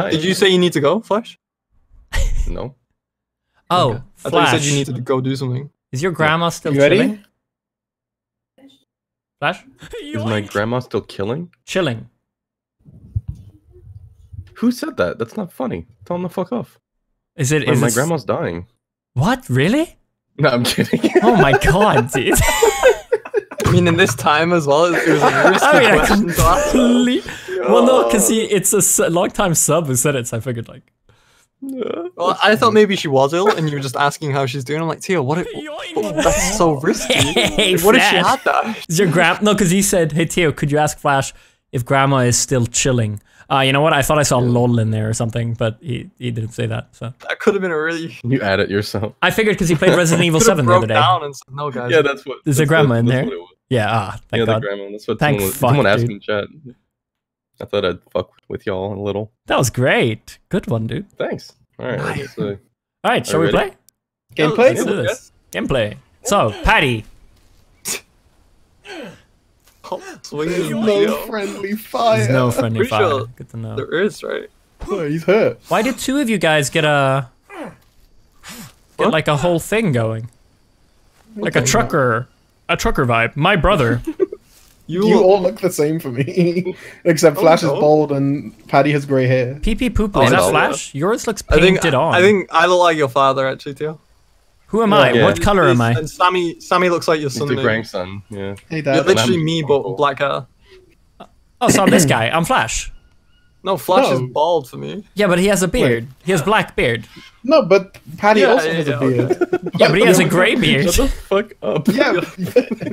Hi. Did you say you need to go, Flash? No. Oh, Okay. I thought you said you needed to go do something. Is your grandma still You ready? chilling? Flash? Is my grandma still killing? Chilling. Who said that? That's not funny. Tell him to fuck off. Is it? My, Is my it- grandma's dying. What? Really? No, I'm kidding. Oh my god, dude. I mean, in this time as well, it was a risky Oh, yeah, question to ask. Complete- Well, no, because he it's a long time sub who said it, so I figured like. Well, I thought maybe she was ill, and you were just asking how she's doing. I'm like, Teo, what? If, oh, that's so risky. Hey, what if she Flash. had that? Is your grand? No, because he said, "Hey Theo, could you ask Flash if Grandma is still chilling?" Uh, you know what? I thought I saw lol in there or something, but he, he didn't say that. So That could have been a really. You add it yourself. I figured because he played Resident Evil Seven the other day. down and said, no, guys. Yeah, that's what. There's a grandma what- in there. what it was. Yeah, ah, thank yeah, the God. grandma. That's what Thank someone, was, fuck, someone asked dude. me in chat. I thought I'd fuck with y'all a little. That was great. Good one, dude. Thanks. All right. let's, uh, All right, shall we you play? Gameplay? Let's do this. Gameplay. So, Patty, Oh, swinging. No friendly fire. there's no friendly Pretty fire. sure Good to know. There is, right? Oh, he's hurt. Why did two of you guys get a get What? like a whole thing going? Like a trucker, a trucker vibe. My brother. You, You all look the same for me, except oh, Flash no. is bald and Paddy has grey hair. Pee pee poo poo. Oh, Is that no. Flash? Yours looks I painted think on. I think I look like your father, actually, Teo. Who am I? Yeah. What color am I? And Sammy, Sammy looks like your he's son. the maybe. grandson. Yeah. Hey, You're Dad. literally I'm- me, but black hair. Oh, so I'm this guy. I'm Flash. No, Flash No. is bald for me. Yeah, but he has a beard. He has black beard. No, but Paddy Yeah, also yeah, has yeah, a beard. Yeah, but he has a grey beard. Shut the fuck up. yeah.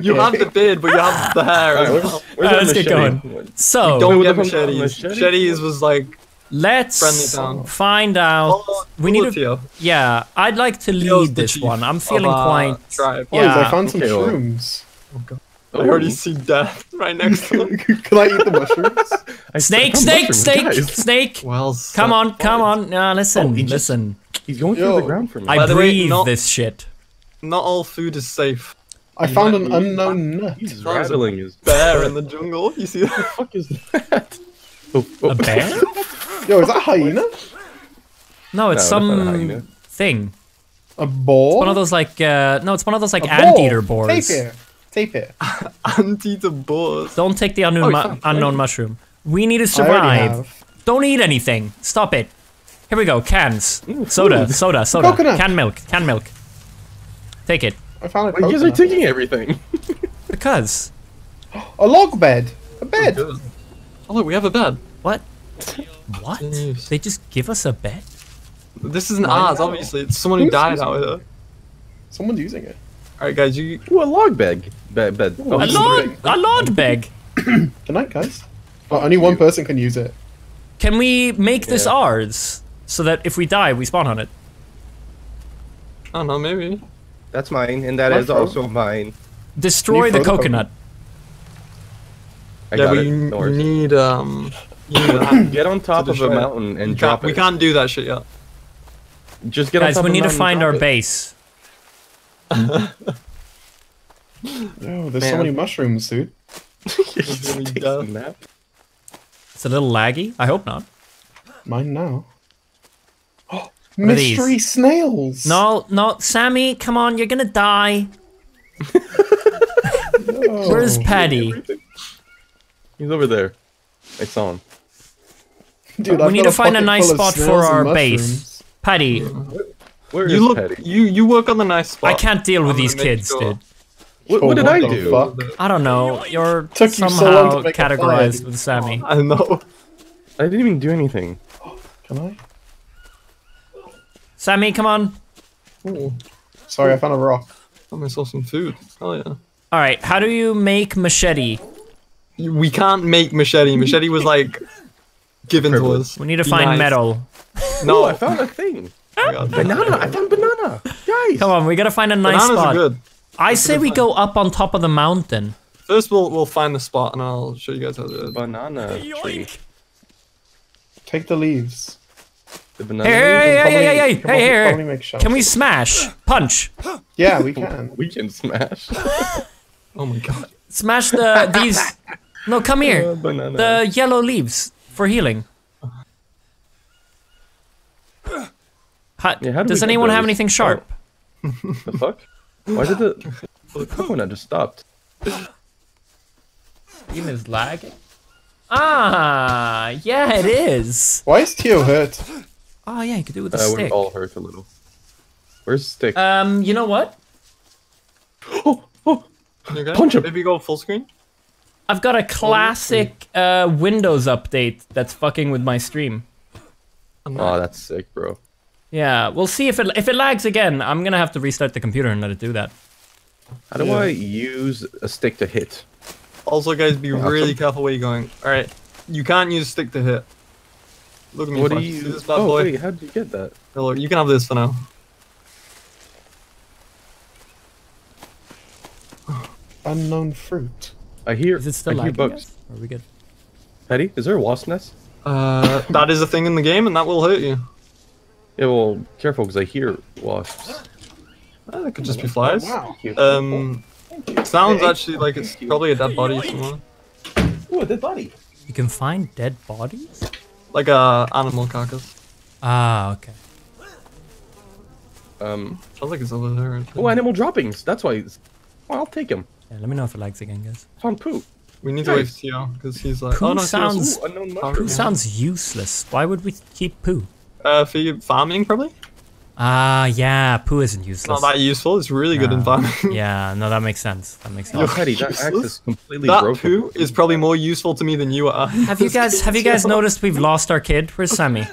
You have the beard, but you have the hair. as Alright, well. where's, where's Alright, let's get going. So Don't with get the machetes. machete? Machetes was like. let's find out. Oh, We need to. Teo. Yeah, I'd like to Teo's lead this chief one. I'm of feeling our quite. Tribe. Boys, Yeah. I found some Okay, well. shrooms. Oh, I already see death right next to him. Can I eat the mushrooms? I Snake, snake, snake, guys. snake. Well, Come on, come on. No, listen, Oh, he just- listen. He's going through the ground for me. I By the way, breathe not- this shit. Not all food is safe. I found an unknown nut. He's That was a rattling his Bear in the jungle. You see that? the fuck is that? Oh, oh. A bear? Yo, is that a hyena? No, it's No, that's not a some thing. A boar? One of those like uh no, it's one of those like anteater boar. boars. Tape here. Tape here. Anti the boars. Don't take the Oh, unknown you mu- found unknown mushroom. We need to survive. Don't eat anything. Stop it. Here we go. Cans. Soda, food. soda, soda. Coconut. Can milk. Can milk. Take it. I found a Why you guys are taking everything. Because. A log bed. A bed. Oh, good. Oh look, we have a bed. What? What? Jeez. They just give us a bed? This isn't ours, obviously. It's someone who Who's died out here. Someone's using it. Alright, guys, you. Ooh, a log bag. Bed. bed. Oh, A log. lord, a log beg. Good night, guys. Oh, only one person can use it. Can we make this ours so that if we die, we spawn on it? I don't know, maybe. That's mine, and that My is fault. also mine. Destroy the throw the coconut. I yeah, got but it. you, No you worries. need um. You need that. Get on top To of a mountain and We drop can't, we can't do that shit yet. Just get Guys, on top we of need a to mountain find and our drop it. base. Oh, there's so many mushrooms, dude. Just really takes dumb. a nap. It's a little laggy. I hope not. Mine now. Oh, are these? mystery snails. No, no, Sammy, come on, you're gonna die. Oh. Where's Paddy? He's over there. I saw him. Dude, We I've need to find a nice spot for snails and our base. mushrooms. Paddy, Where is You look. Patty? You you work on the nice spot. I can't deal with I'm these kids, sure. dude. What, what did what I do? fuck? I don't know. You're Took you so somehow to make a fire. categorized with Sammy. I know. I didn't even do anything. Can I? Sammy, come on. Ooh, Sorry, I found a rock. found myself some food. Oh yeah. All right, how do you make machete? We can't make machete. Machete was like given to us. We need to Be find nice. metal. No, I found a thing. My God. Banana. I found banana. Guys. Come on, we gotta find a nice Bananas spot. are good. I say we find. go up on top of the mountain. First, we'll we'll find the spot and I'll show you guys how to do it. Banana tree. Take the leaves. The banana. Hey, hey, leaves hey, are hey, hey, hey, Come hey, hey, probably hey. make shelter. Can we smash? Punch. Yeah, we can. We can smash. Oh my god. Smash the these. No, come Uh, here. banana. The yellow leaves for healing. Ha- Yeah, how do does anyone have anything sharp? The fuck? Why did the the coconut just stopped? Game is lagging. Ah, yeah, it is. Why is Teo hurt? Oh yeah, you could do it with a Uh, stick. we're all hurt a little. Where's the stick? Um, you know what? oh, oh, okay? Punch him. Maybe go full screen. I've got a classic uh, Windows update that's fucking with my stream. oh, that's sick, bro. Yeah, we'll see if it if it lags again. I'm gonna have to restart the computer and let it do that. How do Yeah. I use a stick to hit? Also, guys, be Yeah, really careful where you're going. All right, you can't use stick to hit. Look at me. What do you? See this bad Oh boy? wait, how did you get that? Here, look, you can have this for now. Unknown fruit. I hear. Is it still I hear lagging? bugs. Are we good? Petty, is there a wasp nest? Uh, that is a thing in the game, and that will hurt you. Yeah, well, careful because I hear wasps. Uh, it could just be flies. Wow. Um, sounds actually like it's probably a dead body somewhere. Oh, a dead body. You can find dead bodies. Like a animal carcass. Ah, okay. Um. Sounds like it's over there. Oh, animal droppings. That's why. It's... Well, I'll take him. Yeah, let me know if it lags again, guys. Found poo. We need to wait for Teo because he's like. Poo oh no, sounds- Ooh, unknown Poo sounds useless. Why would we keep poo? Uh, for you, farming probably. Ah, yeah, poo isn't It's useless. not that useful. It's really good in farming. yeah, no, that makes sense. That makes Oh, sense. Petty, that axe Useless? is completely that broken. poo is probably more useful to me than you are. Have you guys have you guys noticed we've lost our kid? Where's Sammy?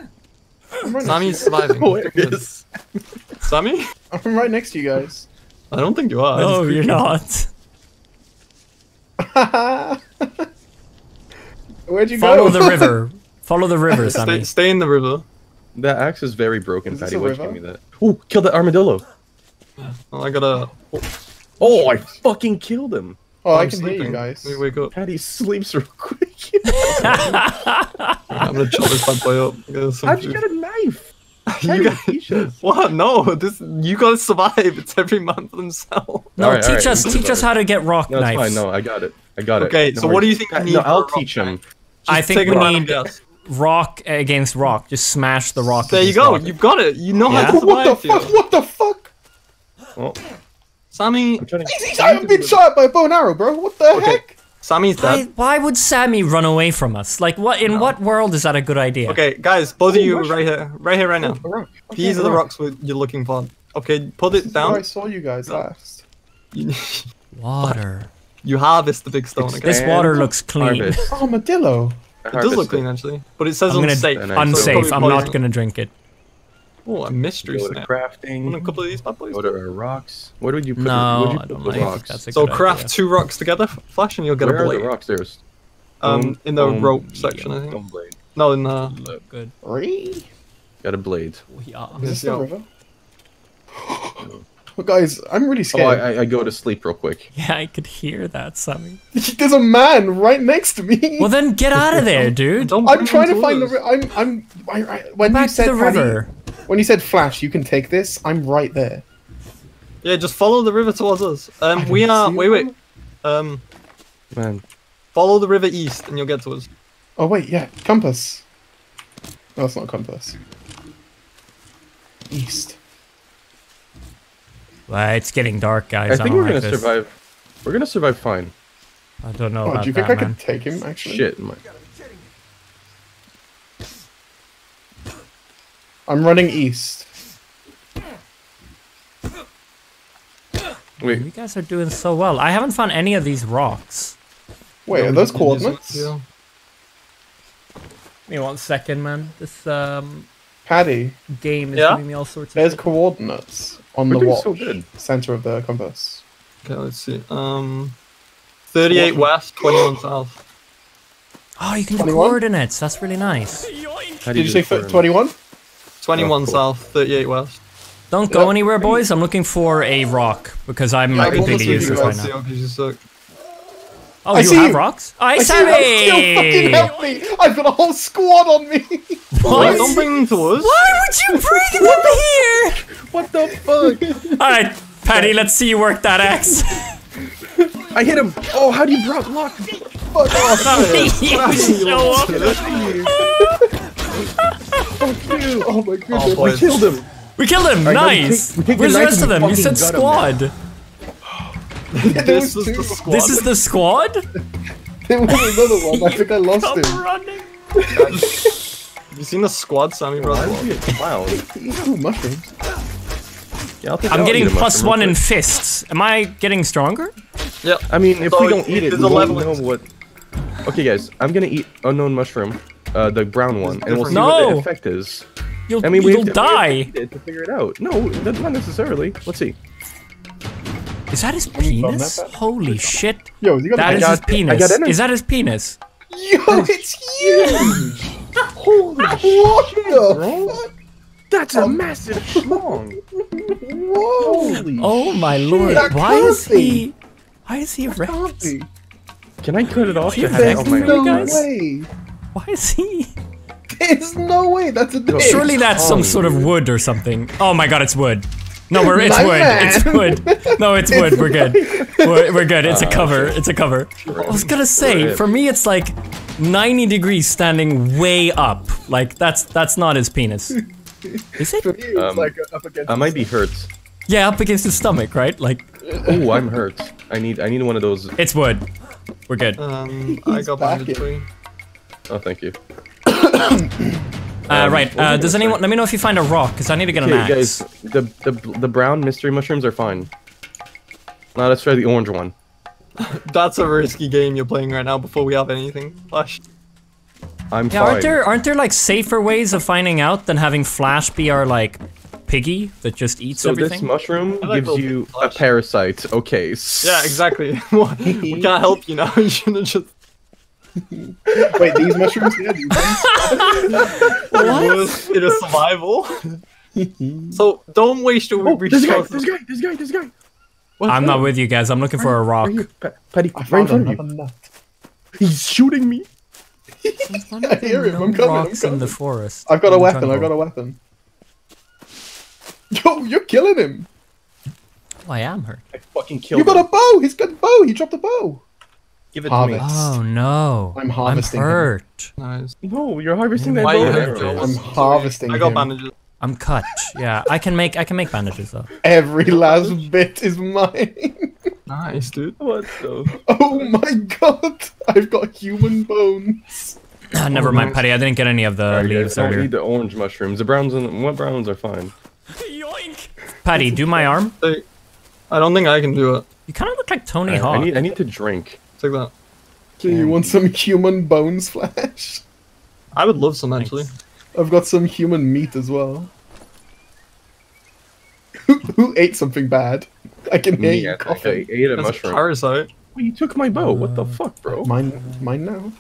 I'm Sammy's next surviving. Hilarious. Sammy? I'm right next to you guys. I don't think you are. No, you're not. Where'd you Follow go? the river. Follow the river, Stay, Sammy. stay in the river. That axe is very broken, Is this Patty. Why'd you river? give me that? Oh, kill that armadillo. Oh, I gotta. Oh, I fucking killed him. oh, I I'm can sleeping. hear you guys. Let me wake up. Patty sleeps real quick. I'm gonna chop this bad boy up. Get some How'd you get a knife? You guys- What? No, this you gotta survive. It's every man for themselves. No, Alright, teach alright, us teach us how to get rock No, it's knives. fine. No, I got it. I got it. Okay, No so what do you think you Uh, need No, I'll teach him. I think take we a random need guess. Rock against rock. Just smash the rock. There you go. rock. You've got it. You know Yeah? how to What the survive. fuck? What the fuck? Oh, Sammy, I'm trying. He's, I've been shot by a bow and arrow, bro. What the Okay. heck? Sammy's dead. why would Sammy run away from us? Like, what? In what world is that a good idea? Okay, guys, both of you right here, right here, right now. Oh, a. Okay, These are the rock. rocks we- you're looking for. Okay, put it Oh, I saw you guys last. You, Water. you harvest the big stone. It's Okay? This water looks clean. Harvest. Armadillo. It does look clean actually, but it says I'm gonna unsafe. And so I- it's unsafe. probably I'm not gonna drink it. Oh, a mystery Go to snap. Want a crafting. couple of these bad boys? Go to our rocks. What would you put? No, what would you I don't like rocks? that's a So good craft idea. two rocks together, Flash, and you'll get Where a are blade. the rocks? There's Um, in the boom, rope medium. section, I think. stone blade. No, in the. Look good. Re? Got a blade. We are. Is this the river? well, guys, I'm really Oh, scared. I, I, I go to sleep real quick. Yeah, I could hear that, Sammy. There's a man right next to me. Well, then get out of there, dude. Don't I'm trying to find the. us. Ri- I'm. I'm. I, I, when you Back to said the Paddy- river. when you said Flash, you can take this. I'm right there. Yeah, just follow the river towards us. Um, we are. see Wait, wait. Um, Man, follow the river east, and you'll get to us. Oh wait, yeah, compass. No, it's not a compass. East. Well, it's getting dark, guys. I think don't we're like gonna this. survive. We're gonna survive fine. I don't know Oh, about do you think that, I man. could take him? Actually, Shit. My, I'm running east. wait, You guys are doing so well. I haven't found any of these rocks. Wait, Yeah, are those can use it, coordinates? yeah. Give me one second, man. This um Paddy, game is Yeah? giving me all sorts of there's shit. coordinates on we're the doing watch so good. center of the compass. Okay, let's see. Um, 38 What? west, 21 south. Oh, you can do 21? coordinates. That's really nice. How Did you say 21? 21 Oh, cool. south, 38 west. Don't go Yeah. anywhere, boys. I'm looking for a rock because I'm Yeah, completely we'll useless see right you now. Because you suck. Oh, I you see have you. rocks? I, I see you, still fucking Sammy! help me! I've got a whole squad on me! What? Don't bring them to us. Why would you bring them here? What the fuck? All right, Patty. Let's see you work that axe. I hit him. Oh, how do you block? block? Fuck off! You show up. Oh my goodness. Oh, I boys. killed him. We killed him. Alright, now we nice. take- we Where's the rest of them? You said fucking gut 'em squad. There This was was two. the squad. This is the squad. There was another one. I think I lost I'm him. running. Have you seen the squad, Sammy, Why brother? is he a clown? Ooh, mushrooms. Yeah, I'll take I'm I'll getting eat a plus mushroom one real in quick. fists. Am I getting stronger? Yep. I mean, if So we don't eat it, there's we a won't level know what. Okay, guys, I'm gonna eat unknown mushroom, uh, the brown one, and we'll see different- what No. the effect is. You'll, I mean, we you'll have to, we have to die. eat it to figure it out. No, that's not necessarily. Let's see. Is that his penis? that bad? Shit. Yo, you got That got- his penis. Is that his penis? Yo, it's huge! Holy what the fuck? That's a massive schlong. Whoa! Holy Oh my lord. that Why is be. he? Why is he erect? Can't. Can I cut it off to There's have it There's on my no guys? way. Why is he? There's no way. That's a dick. Surely that's some tongue, sort of wood or something. Oh my god, it's wood. No, we're it's My wood. man. It's wood. No, it's wood. We're good. We're, we're good. It's a cover. It's a cover. I was gonna say, for me, it's like 90 degrees standing way up. Like that's that's not his penis. Is it? me, it's Um, like up against. I might be hurt. Yeah, up against his stomach, right? Like Oh, I'm hurt. I need I need one of those. it's wood. We're good. Um, I got back bandage in. for you. Oh, thank you. Uh, right. Uh, does gonna anyone? Let me know if you find a rock, because I need to get an Okay, axe. guys, the, the the brown mystery mushrooms are fine. Now let's try the orange one. That's a risky game you're playing right now before we have anything. Flash. I'm Yeah, fine. aren't there aren't there like safer ways of finding out than having Flash be our like piggy that just eats so everything? this mushroom I like gives little you a parasite. Okay. Yeah, exactly. we can't help you now. You should have just. Wait, these mushrooms here? These ones? It is survival. so don't waste your Oh, this guy, resources. this guy, this guy, this guy. I'm not with you guys. I'm looking for a rock. Right here, Pa- Patty, I right in found front of you. He's shooting me. I hear him. I'm coming. I'm Rocks in the forest. I've got a weapon. I've got a weapon. Yo, you're killing him. Oh, I am hurt. I fucking killed him. You got a bow. He's got a bow. He dropped a bow. Give it Harvest. to me. Oh no! I'm harvesting him. hurt. Nice. No, you're harvesting that Why bow you and hurt, I'm harvesting I got him. bandages. I'm cut. Yeah, I can make I can make bandages though. Every last bit is mine. Nice, dude. What the? oh my god! I've got human bones. Ah, Never mind, Patty. I didn't get any of the Alright, guys, leaves don't earlier. the orange mushrooms. The browns and what browns are fine. Yoink! Patty, do my arm. I don't think I can do it. You kind of look like Tony I, Hawk. I need I need to drink. Take that. Do you want some human bones flesh? I would love some actually. I've got some human meat as well. Who, who ate something bad? I can hear Me, you I, think I ate a That's a mushroom. parasite. Well, you took my bow. What the uh, fuck, bro? Mine, mine now.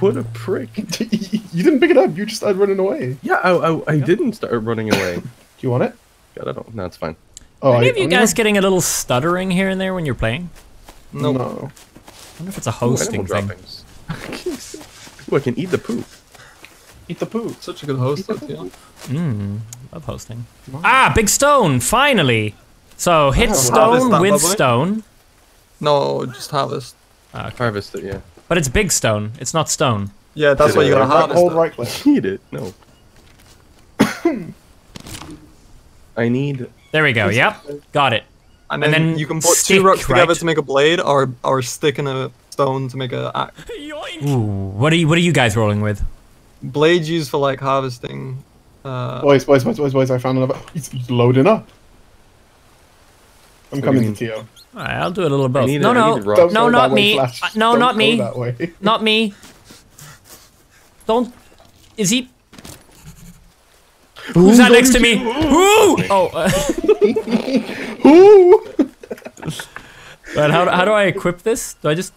What a prick. you didn't pick it up. You just started running away. Yeah, I, I, I didn't start running away. Do you want it? God, I don't. No, it's fine. Oh, Any I, of you only guys have- getting a little stuttering here and there when you're playing? No. No. I wonder if it's a hosting animal thing. Ooh, I can eat the poop. Eat the poop. Such a good host, though, yeah. Mmm, love hosting. Ah, big stone, finally! So hit Wow. Stone that, with lovely. stone. No, just harvest. ah Harvest it, yeah. But it's big stone, it's not stone. Yeah, that's Did why you gotta work? harvest Hold it. right click. Eat it. No. I need. There we go, yep. Got it. And And then, then you can put stick, two rocks together right? to make a blade, or or stick in a stone to make a axe. Ooh, what are you what are you guys rolling with? Blades used for like harvesting. Uh, Boys, boys, boys, boys, boys, I found another. He's, he's loading up. I'm What coming to Teo. Alright, I'll do a little of both. need no, a- I no, need rocks. Don't no, not me. Uh, no, Don't not me. That way. Not me. Don't. Who's that next to me? Who? Oh. Uh, Ooh! but how, how do I equip this? Do I just?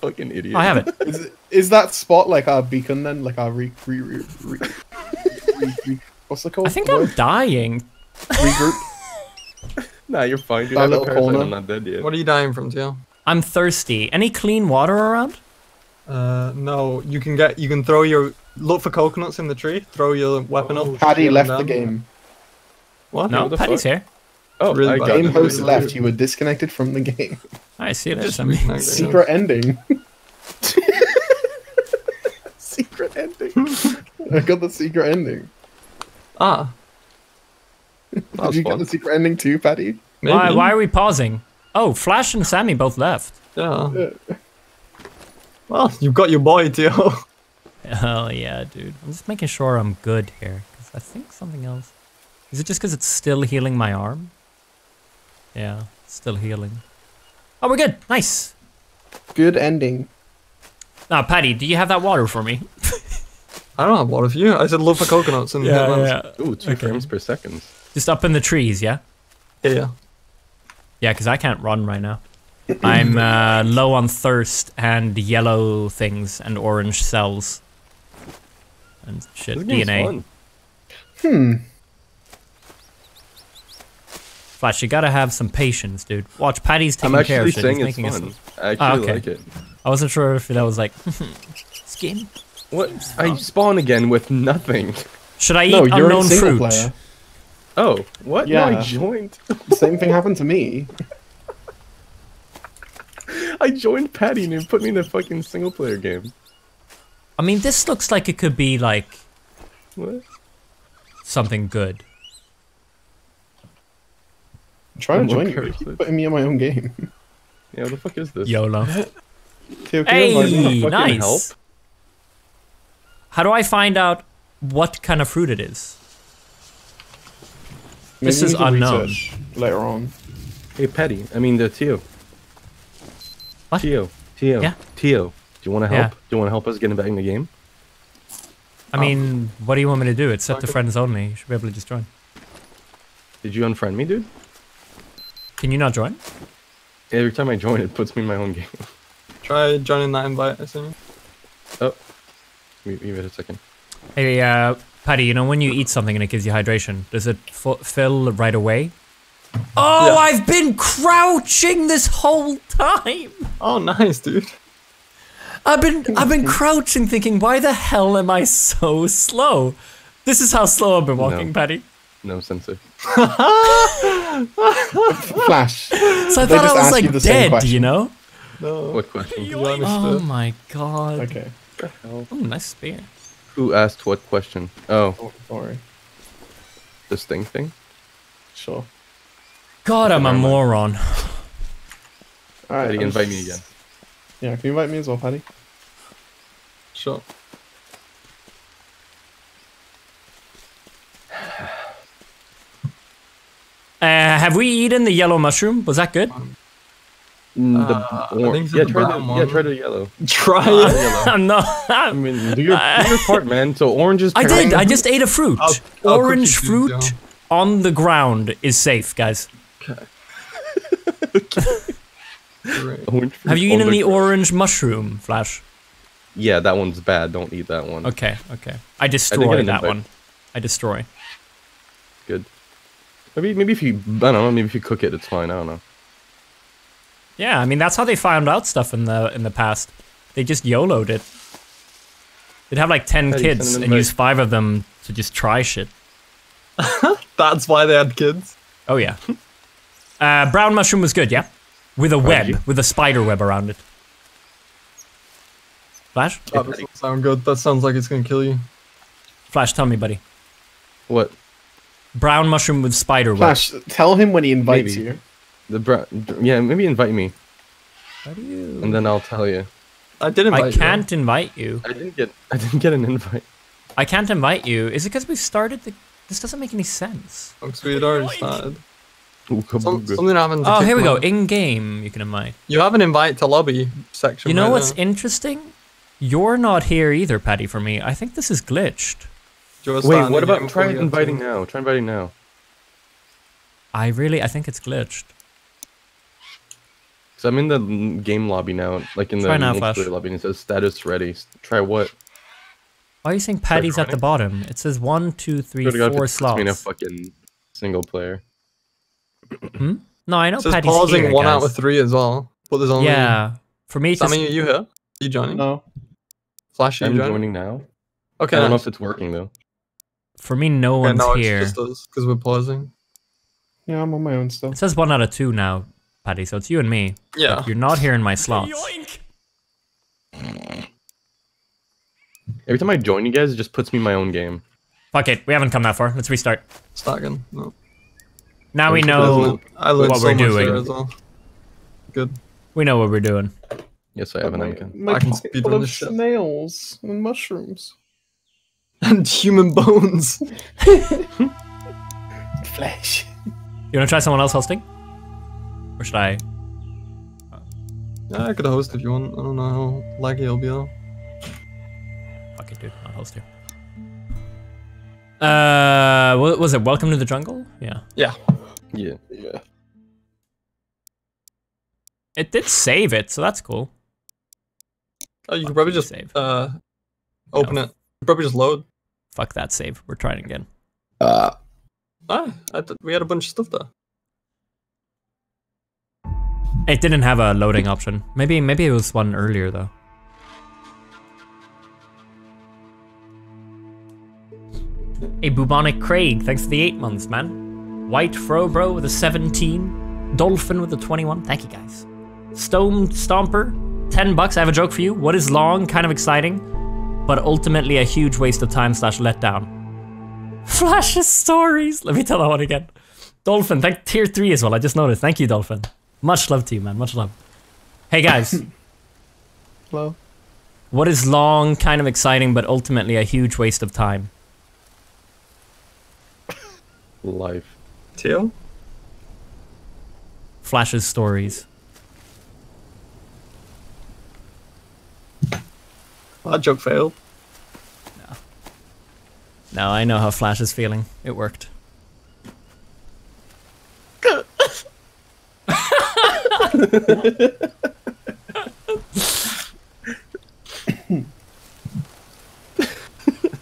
Fucking idiot. I have it. Is, is that spot like our beacon then? Like our re. re, re, re, re, re what's it called? I think I'm dying. Regroup. Nah, you're fine, dude. That I have a little parasite. corner. I'm not dead yet. what are you dying from, Teo? I'm thirsty. Any clean water around? Uh, no, you can get you can throw your look for coconuts in the tree. Throw your weapon up. Paddy shoot them left the game. What? No, what the Patty's fuck? here. Oh, Really I bad. got Game it. host really left. You were disconnected from the game. I see this. Just I mean, Secret ending. Secret ending. I got the secret ending. Ah, Did was you get the secret ending too, Patty? maybe. Why, why are we pausing? Oh, Flash and Sammy both left. Yeah. Yeah. Well, you've got your boy, Teo. Hell yeah, dude. I'm just making sure I'm good here. Because I think something else. Is it just because it's still healing my arm? Yeah, still healing. Oh, we're good. Nice. Good ending. Now, Patty, do you have that water for me? I don't have water for you. I said look for coconuts and yeah. Ooh, two frames per second. Just up in the trees, yeah? yeah. yeah. Yeah, because I can't run right now. I'm uh, low on thirst and yellow things and orange cells. And shit, DNA. fun. Hmm. Flash, you gotta have some patience, dude. Watch, Patty's taking I'm care of actually shit. saying He's it's fun. I actually Ah, okay. like it. I wasn't sure if that was like skin. What? I spawn again with nothing. Should I eat No, you're in unknown fruit? player. Oh, what? No, I Yeah. joined. Same thing happened to me. I joined Patty and it put me in a fucking single player game. I mean, this looks like it could be like What? something good. I'm trying to join you. with Keep putting me in my own game. Yeah, what the fuck is this? YOLO. Teo, can you invite me? Hey, nice. help? How do I find out what kind of fruit it is? Maybe This is unknown. Later on. Hey, Patty. I mean, the Teo. What? Teo. Teo. Yeah? Teo. Do you want to help? Yeah. Do you want to help us get back in the game? I mean, what do you want me to do? It's set to friends only. You should be able to just join. Did you unfriend me, dude? Can you not join? Every time I join, it puts me in my own game. Try joining that invite, I think. Give give it a second. Hey, uh, Patty, you know when you eat something and it gives you hydration, does it fu- fill right away? Oh, Yeah. I've been crouching this whole time. Oh, nice, dude. I've been I've been crouching, thinking, why the hell am I so slow? This is how slow I've been walking, No. Patty. No sensor. Flash. So I They thought just I was like you the same dead, you know? No. What question? You Oh understood. my god. Okay. Oh, nice spear. Who asked what question? Oh, Don't worry. this thing thing? Sure. God, I'm a moron. Alright. Patty, invite me again. Yeah, can you invite me as well, Patty? Sure. Uh, have we eaten the yellow mushroom? Was that good? Mm, the Uh, I think it's yeah, the try the brown yeah, try the yellow. Try it. yellow. I'm not. I mean, do your, do your part, man. So oranges. I did. I just ate a fruit. I'll- I'll Orange fruit yeah. on the ground is safe, guys. Great. Orange Have you eaten the orange mushroom, Flash? Yeah, that one's bad. Don't eat that one. Okay, okay. I an destroy that invite. one. I destroy. Good. Maybe maybe if you I don't know. Maybe if you cook it, it's fine. I don't know. Yeah, I mean that's how they found out stuff in the in the past. They just YOLO'd it. They'd have like ten Hey, kids and use five of them to just try shit. That's why they had kids. Oh yeah. uh, brown mushroom was good, yeah, with a web, you- with a spider web around it. Flash, That doesn't sound good. That sounds like it's gonna kill you. Flash, tell me, buddy. What Brown mushroom with spider web. Flash, tell him when he invites Maybe. you. the bra- Yeah, maybe invite me, How do you? and then I'll tell you. I did invite I can't invite you. I didn't get I didn't get an invite. I can't invite you. Is it because we started the? This doesn't make any sense. Because we had already started. Ooh, Some, something happened. Oh, here we go. out. In game, you can invite. You have an invite to lobby section. You know right what's there. interesting? You're not here either, Patty. For me, I think this is glitched. Do Wait, what about try before to inviting it? now? Try inviting now. I really, I think it's glitched. So I'm in the game lobby now, like in the now, Flash. multiplayer lobby, and it says status ready. Try what? Why are you saying Patty's at the bottom? It says one, two, three, Swear to God, if four it puts me in a slots. fucking single player. Hmm? No, I know It says Patty's pausing here, one out of three as well. But there's only. Yeah, for me, it's Sammy, are you here? Are you joining? No. Flash, are you I'm joining? joining now. Okay. I don't know if it's working though. for me, no Yeah, one's no, here. it's just us because we're pausing. Yeah, I'm on my own still. It says one out of two now, Patty. So it's you and me. Yeah. You're not here in my slots. Every time I join you guys, it just puts me in my own game. Fuck it, we haven't come that far. Let's restart. Start again. No. Now we I know learned- I what so we're doing. as well. Good. we know what we're doing. Yes, I have an my, icon. my I can speed full run of this shit. snails and mushrooms. And human bones. Flesh. You wanna try someone else hosting? Or should I? Yeah, I could host if you want. I don't know how laggy it'll be though. Fuck it, dude. I'll host you. Uh, what was it? Welcome to the jungle? Yeah. Yeah. Yeah. Yeah. It did save it, so that's cool. Oh, you could probably just Save. uh open it. Probably just load. Fuck that save. We're trying again. Uh, Ah, I th- we had a bunch of stuff there. It didn't have a loading option. Maybe maybe it was one earlier though. Hey Bubonic Craig, thanks for the eight months, man. White Frobro with a 17. Dolphin with a 21. Thank you guys. Stone Stomper, 10 bucks. I have a joke for you. What is long, kind of exciting, but ultimately a huge waste of time slash letdown? Flash's stories. Let me tell that one again. Dolphin, thank tier three as well. I just noticed. Thank you, Dolphin. Much love to you, man. Much love. Hey guys, hello. what is long, kind of exciting, but ultimately a huge waste of time? Life. Teal? Flash's stories. That joke failed. No, I know how Flash is feeling. It worked.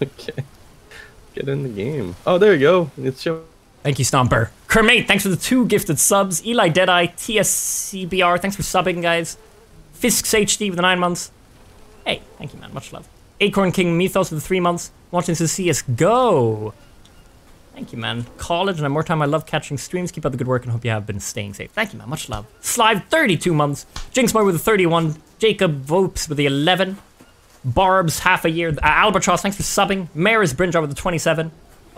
okay. Get in the game. Oh, there you go. It's show. Thank you, Stomper. Kermate, thanks for the two gifted subs. Eli Deadeye, TSCBR, thanks for subbing, guys. Fisks HD with the nine months. Hey, thank you, man. Much love. Acorn King Mythos with the three months. Watching to see us go. Thank you, man. College and more time. I love catching streams. Keep up the good work and hope you have been staying safe. Thank you, man. Much love. Slive, 32 months. Jinxmore with the 31. Jacob Vopes with the 11. Barbs, half a year. Uh, Albatross, thanks for subbing. Maris Brinjar with the 27.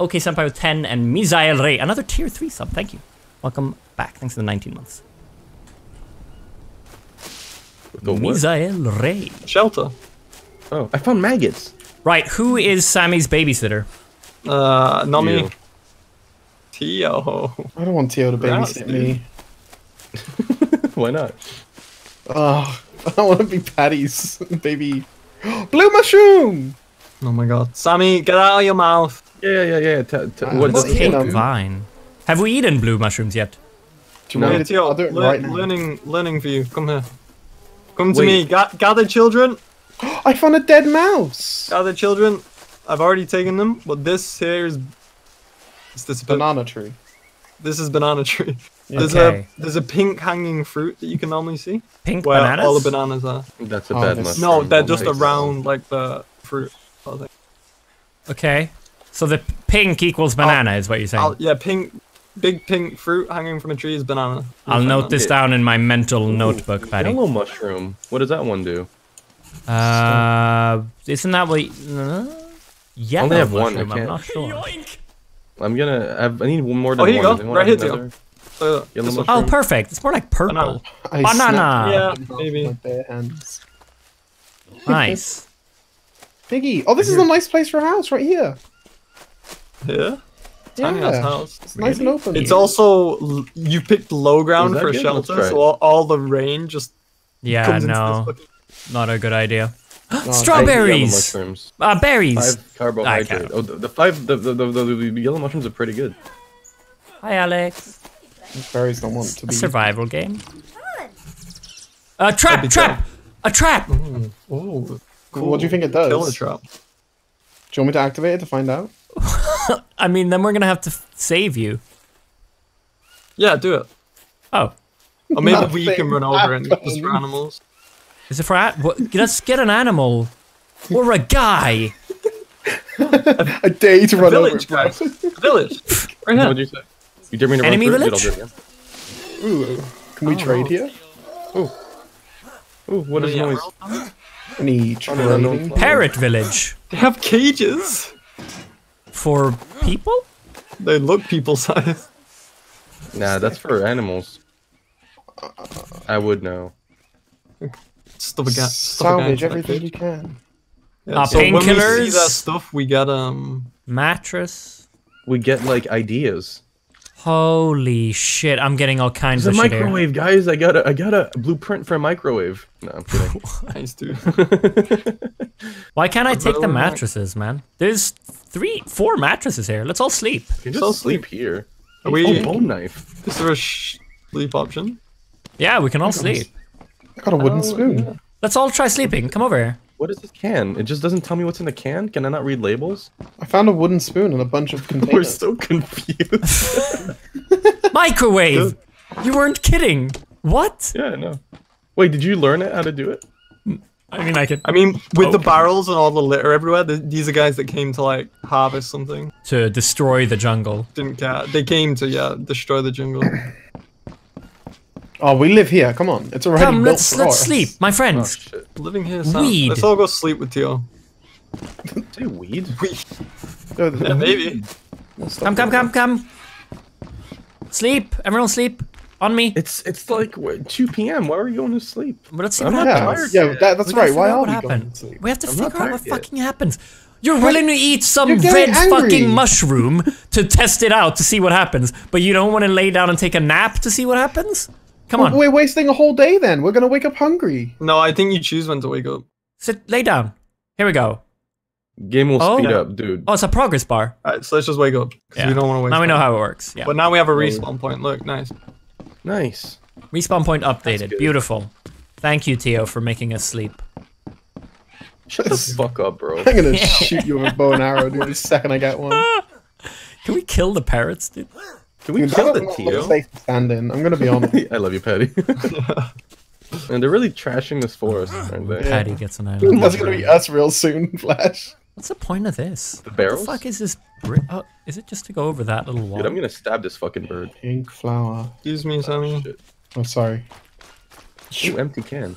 OK Senpai with 10. And Misael Rey, another tier 3 sub. Thank you. Welcome back. Thanks for the 19 months. The what? Misael Rey. Shelter. Oh, I found maggots. Right, who is Sammy's babysitter? Uh, not me. You. Teo. I don't want Teo to Rats, babysit dude. me. Why not? Oh, I don't want to be Patty's baby. Blue mushroom. Oh my god. Sammy, get out of your mouth. Yeah, yeah, yeah. yeah. T- t- Ah, what Well, is Cake no. vine. Have we eaten blue mushrooms yet? Do you No. want Hey, me to? Teo, I'll do it lear- right now. learning, learning for you. Come here. Come to Wait. me. Ga- gather children. I found a dead mouse. Gather children. I've already taken them, but this here is. It's this Banana tree. This is banana tree. There's Okay. a there's a pink hanging fruit that you can normally see. Pink Where bananas? all the bananas are. That's a Oh, bad mushroom. No, they're just around like the fruit. sort of thing. Okay. So the pink equals banana is what you're saying. I'll, I'll, yeah, pink, big pink fruit hanging from a tree is banana. I'll note this down in my mental notebook, Patty. Yellow mushroom. What does that one do? Uh, isn't that what? Uh, yellow Only have one, I mushroom, I'm can't- not sure. I'm gonna. Have, I need one more than Oh, here you one. go. Right here, Teo. another? So, Yellow this one. mushroom. Oh, perfect. It's more like purple. Banana. Banana. Yeah, maybe. My bare hands. Nice. Piggy. Oh, this is a nice place for a house right here. Yeah. Tiny Yeah. house. It's nice and open. It's also you picked low ground for a good? Let's shelter, try it. so all, all the rain just Yeah, comes no, into this. not a good idea. No, Strawberries. mushrooms. Uh, berries. Five carbohydrate. Oh, the, the five. The, the, the, the, the yellow mushrooms are pretty good. Hi, Alex. Berries don't want to A be. survival game. A trap! be Trap! A trap! Oh, cool. What do you think it does? Killer trap. Do you want me to activate it to find out? I mean, then we're gonna have to f- save you. Yeah, do it. Oh, Or maybe we can run over and just for animals. is it for a- what, Let's get an animal or a guy. A day to run over Village, it, bro. guys. Village. Right now. What here. would you say? You dare me to Enemy run through it? village? I'll do it Ooh, can we Oh, trade here? again. Ooh, what is Yeah. noise? Any Oh, no, no, trading? Parrot village. They have cages. For people? They look people size. Nah, that's for animals. I would know. Stuff again. Stuff. Salvage everything you can. Uh, so when we see painkillers. that stuff, we get um. Mattress. We get like ideas. Holy shit! I'm getting all kinds It's of shit here. microwave, guys. I got a I got a blueprint for a microwave. No, I'm kidding. Nice dude. Why can't I take the Better not. mattresses, man? There's three, four mattresses here. Let's all sleep. You can So just sleep here. Are we? Oh, bone knife. Is there a sh- sleep option? Yeah, we can all sleep. I got a wooden Oh, spoon. Let's all try sleeping. Come over here. What is this can? It just doesn't tell me what's in the can. Can I not read labels? I found a wooden spoon and a bunch of We're containers. so confused. Microwave. You weren't kidding. What? yeah, I know. Wait, did you learn it how to do it? I mean, I could I mean, with the barrels and all the litter everywhere, th- these are guys that came to like harvest something. to destroy the jungle. Didn't care. They came to yeah destroy the jungle. oh, we live here. Come on, it's already Come, built let's for let's us. sleep, my Oh friends. shit. Living here, sounds- Weed. Let's all go sleep with Teo. Say weed. Weed. Oh, Yeah, maybe. Come, come, come, come. Sleep. Everyone sleep. On me. It's it's like what, 2 p.m. Why are you going to sleep? But let's see I'm what not happens. Yeah, yeah, that, that's We right. Why are what we happened. going to sleep? We have to I'm figure out what yet. fucking happens. You're willing to eat some red angry. fucking mushroom to test it out to see what happens, but you don't want to lay down and take a nap to see what happens? Come on, We're wasting a whole day. Then we're gonna wake up hungry. No, I think you choose when to wake up. sit, lay down. Here we go. Game will Oh. speed Yeah. up, dude. Oh, it's a progress bar. Alright, so let's just wake up. 'cause Yeah. we don't want to waste Now we know how it works. Yeah. But now we have a respawn point. Look, nice. Nice. Respawn point updated. Beautiful. Thank you, Teo, for making us sleep. Shut the fuck up, bro. I'm gonna shoot you with a bow and arrow, dude. The second I get one. Can we kill the parrots, dude? Can we Dude, kill that the doesn't Teo? safe to stand in. I'm gonna be honest. I love you, Patty. and they're really trashing this forest, aren't they? Patty gets an island. That's gonna be us real soon, Flash. What's the point of this? The What barrels? the fuck is this? Bri- oh, is it just to go over that little wall? Dude, I'm gonna stab this fucking bird. Pink flower. Excuse me, oh, Sammy. Shit. Oh, sorry. Ooh, empty can.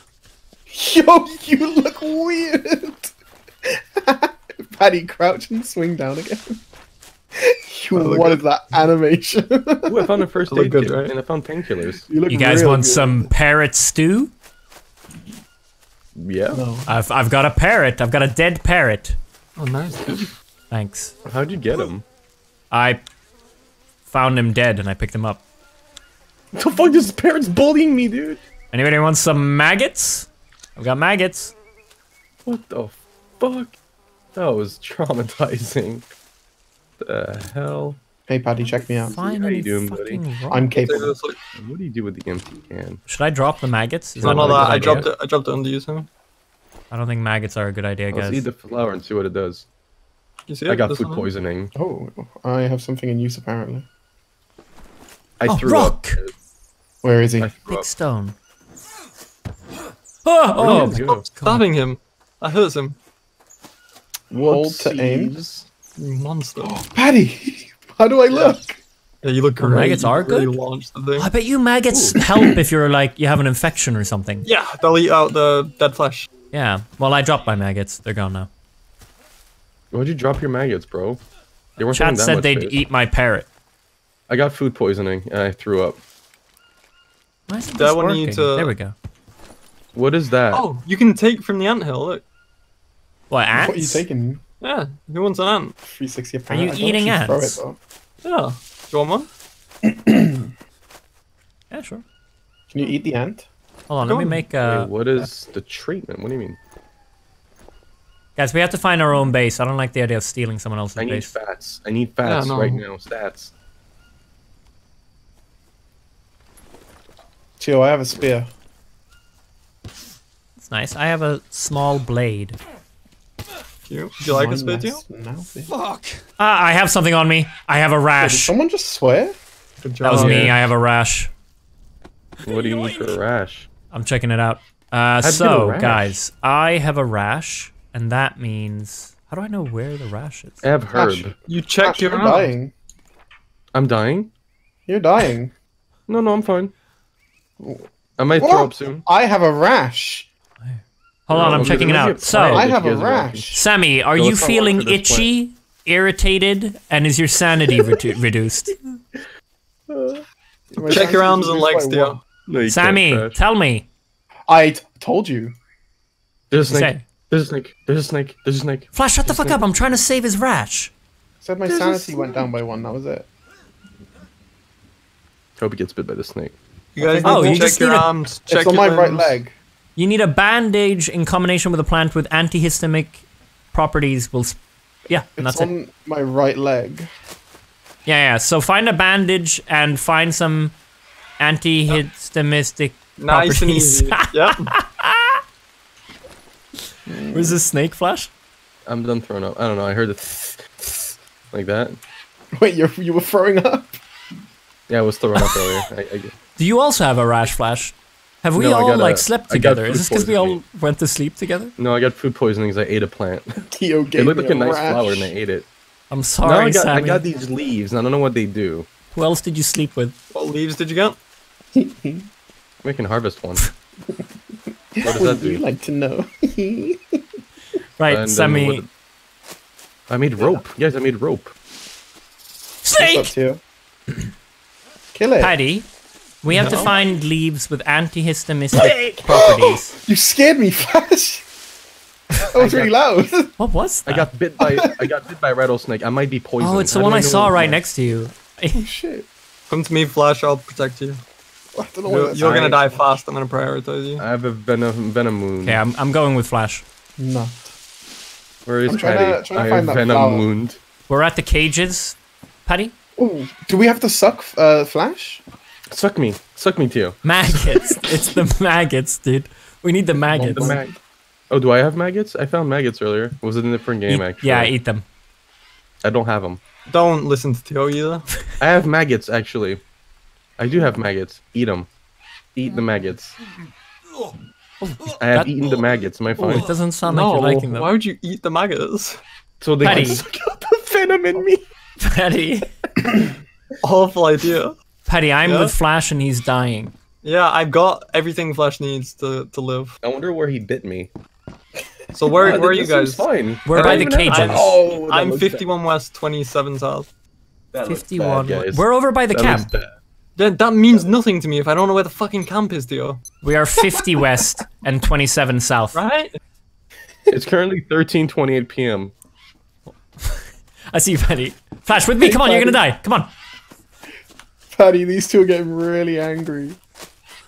Yo, you look weird. Paddy, crouch and swing down again. You, look what good. is that animation? Ooh, I found a first I aid good, kit, right? and I found painkillers. you You guys want good. some parrot stew? Yeah. No. I've I've got a parrot. I've got a dead parrot. Oh, nice. Thanks. How'd you get him? I found him dead and I picked him up. What the fuck? This parrot's bullying me, dude. Anybody want some maggots? I've got maggots. What the fuck? That was traumatizing. The hell? Hey, Paddy, check me out. Find how you doing, buddy? fucking. I'm capable. this. What do you do with the empty can? Should I drop the maggots? Is No, that no, that, good I idea? dropped it. I dropped it under you, Sammy. I don't think maggots are a good idea, Let's guys. eat the flower and see what it does. You see it? I got This food one? poisoning. Oh, I have something in use apparently. I Oh, threw rock! up. Where is he? Big up. stone. Oh, Oh, oh, good. Stabbing him. I hurt him. Hold to aim. Whoopsies. You monster. Paddy, how do I look? Yeah, you look great. maggots You are really good? The thing. I bet you maggots help if you're like you have an infection or something. Yeah, they'll eat out the dead flesh. Yeah. Well, I dropped my maggots. They're gone now. Why'd you drop your maggots, bro? They weren't Chat that said much they'd fish. eat my parrot. I got food poisoning and I threw up. Why isn't That one working? needs to- There we go. What is that? Oh, you can take from the anthill. Look. What ants? What are you taking? Yeah, who wants an ant? 360 Are you eating ants? Yeah. Do you want one? Yeah, sure. Can you eat the ant? Hold on, let me make uh Wait, what is the treatment? What do you mean? guys, we have to find our own base. I don't like the idea of stealing someone else's I need base. fats. I need fats no. right now. Stats. Teo, I have a spear. It's nice. I have a small blade. You, do you like a Mine spear, Teo? lasts now. Ah, I have something on me. I have a Did rash. someone just swear? Good That job. was me. I have a rash. What do you need for a rash? I'm checking it out. Uh, you get a so, guys, I have a rash, and that means how do I know where the rash is? I have Ash, herb. You checked Ash, your you're arm. dying. I'm dying. You're dying. No, no, I'm fine. I might What? throw up soon. I have a rash. Hold on, I'm checking it it might be out. So. I have a guys are walking. rash. Sammy, are So you let's not walk feeling through this itchy? irritated, and is your sanity redu- reduced? My Check your arms and legs, by Theo. No, Sammy, tell me. I told you. There's a snake. There's a snake. There's a snake. There's a snake. Flash, shut the fuck up. I'm trying to save his rash. Said my There's sanity went down by one. That was it. Hope he gets bit by the snake. You guys Oh, need you to just check your arms. Check it's on your my right leg. You need a bandage in combination with a plant with antihistamic properties. Will, sp- yeah, and It's that's it. on my right leg. Yeah, yeah. So find a bandage and find some antihistamistic Nice and properties. easy. yep. Where's the snake flash? I'm done throwing up. I don't know. I heard it like that. Wait, you you were throwing up? Yeah, I was throwing up earlier. I, I, Do you also have a rash flash? Have we No, all got like a- slept together? Is this because we all went to sleep together? no, I got food poisoning because I ate a plant. Teo It looked like a nice rash. flower and I ate it. I'm Now sorry, I got, I got these leaves and I don't know what they do. Who else did you sleep with? What leaves did you get? We can harvest one. what does that Would you do? like to know? Right, And then Sammy. what- I made rope. Yes, I made rope. Snake! Kill it. Patty, we have to find leaves with antihistamistic properties. You scared me, Flash. That was really loud. What was that? I got bit by I got bit by a rattlesnake. I might be poisoned. oh, it's the How one I know saw right next to you. oh shit. Come to me, Flash. I'll protect you. I don't know You're, you're gonna die fast. I'm gonna prioritize you. I have a venom venom wound. Okay, I'm, I'm going with Flash. No. Where is I'm trying Patty? to- trying to I find have that venom flower. wound. We're at the cages. Patty? Ooh, do we have to suck uh, Flash? Suck me, suck me, Teo. Maggots. it's the maggots, dude. We need the maggots. The mag- oh, do I have maggots? I found maggots earlier. Was it in a different game? Eat- actually, yeah, eat them. I don't have them. Don't listen to Teo either. I have maggots actually. I do have maggots. Eat them. Eat the maggots. I have That- eaten the maggots. Am I Oh, fine? it doesn't sound like you're liking them. why would you eat the maggots? So they Patty. can suck out the venom in me. Patty. Awful idea. Patty, I'm Yeah? with Flash and he's dying. Yeah, I've got everything Flash needs to, to live. I wonder where he bit me. So where where are you guys? Fine. We're by the even have- cages. Oh, I'm looks 51 west, 27 south. bad. That looks bad, 51. We're over by the That camp. bad. That, that means nothing to me if I don't know where the fucking camp is, Teo. We are 50 west and 27 south. Right? It's currently 13:28 p.m. I see you, Patty. Flash, with me. Come on, you're gonna die. Come on. Patty, these two are getting really angry.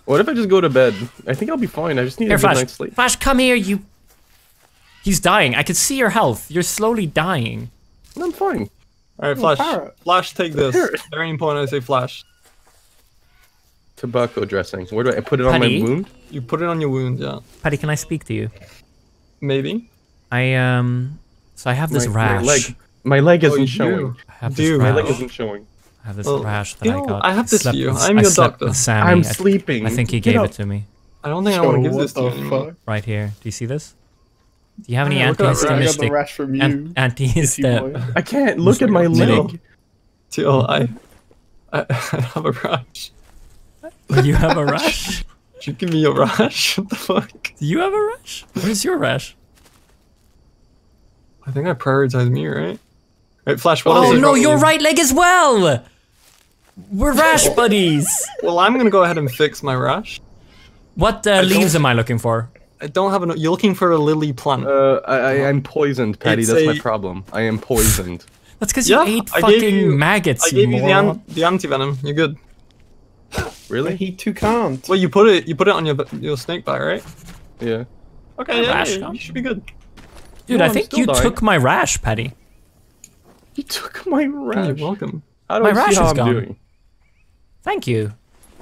What if I just go to bed? I think I'll be fine. I just need Here, a good Flash. night's sleep. Flash, come here, you. He's dying. I can see your health. You're slowly dying. I'm fine. Alright, Flash. parrot. Flash, take this. Parrot. Very important I say Flash. Tobacco dressing. Where do I, I put it on my wound? You put it on your wound, yeah. Paddy, can I speak to you? Maybe. I um. So I have this my, rash. My leg, my leg isn't Oh, showing. I have this Dude. My leg isn't showing. I have this Well, rash that you I got. I have this for slept you. with- I'm I your doctor. with Sammy. I'm sleeping. I think he Get gave up. it to me. I don't think I want to give this to you anymore. Right here. Do you see this? Do you have any Yeah, look at that rash. I got the rash from you. An- antihist. I can't look at my leg. Till I, I, I have a rash. you have a rash? Should you give me a rash? What the fuck? Do you have a rash? Where's your rash? I think I prioritize me, right? Right, Flash, what Oh else is no, your you? right leg as well. We're rash buddies. Well, I'm gonna go ahead and fix my rash. What uh, leaves am I looking for? I don't have enough. You're looking for a lily plant. Uh, I, I, I'm poisoned, Patty. It's That's a- my problem. I am poisoned. That's because Yeah, you ate I gave fucking you- maggots. I gave you the, an- the anti venom. You're good. really? He too can't. Well, you put it. You put it on your your snake bite, right? Yeah. Okay, yeah, rash, yeah, you should be good. Dude, No, I think you dying. took my rash, Patty. You took my rash. You're welcome. How do My I rash see how is I'm gone. doing? Thank you.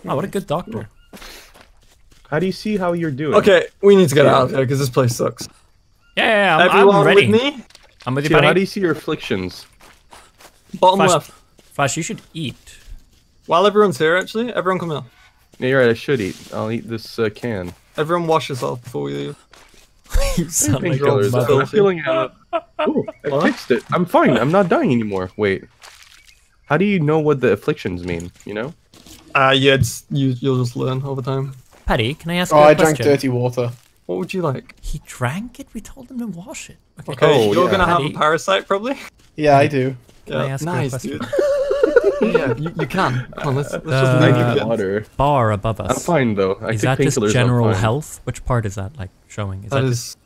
Oh, what a good doctor. How do you see how you're doing? Okay, we need to get out of here because this place sucks. Yeah, yeah, yeah, I'm, Everyone I'm ready. with me? I'm with you, Teo, how do you see your afflictions? Bottom Flash. left. Flash, you should eat. While everyone's here, actually, everyone come here. Yeah, you're right. I should eat. I'll eat this uh, can. Everyone wash yourself before we leave. you sound like you're all your Painkillers. mother. I'm feeling. Uh, ooh, I What? fixed it. I'm fine. I'm not dying anymore. Wait. How do you know what the afflictions mean? You know? Uh, yeah, it's, you, you'll just learn over time. Patty, can I ask you? Oh, you a I drank dirty water. What would you like? He drank it. We told him to wash it. Okay. Okay, Oh, you're yeah. gonna have a parasite probably. Yeah, I do. Can I Yeah, ask you a question? dude. yeah, you, you can. Come on, let's, let's Uh, just I make need it water. Bar above us. I'm us. fine though. I Is that just general health? Which part is that like showing? Is That that, is. just,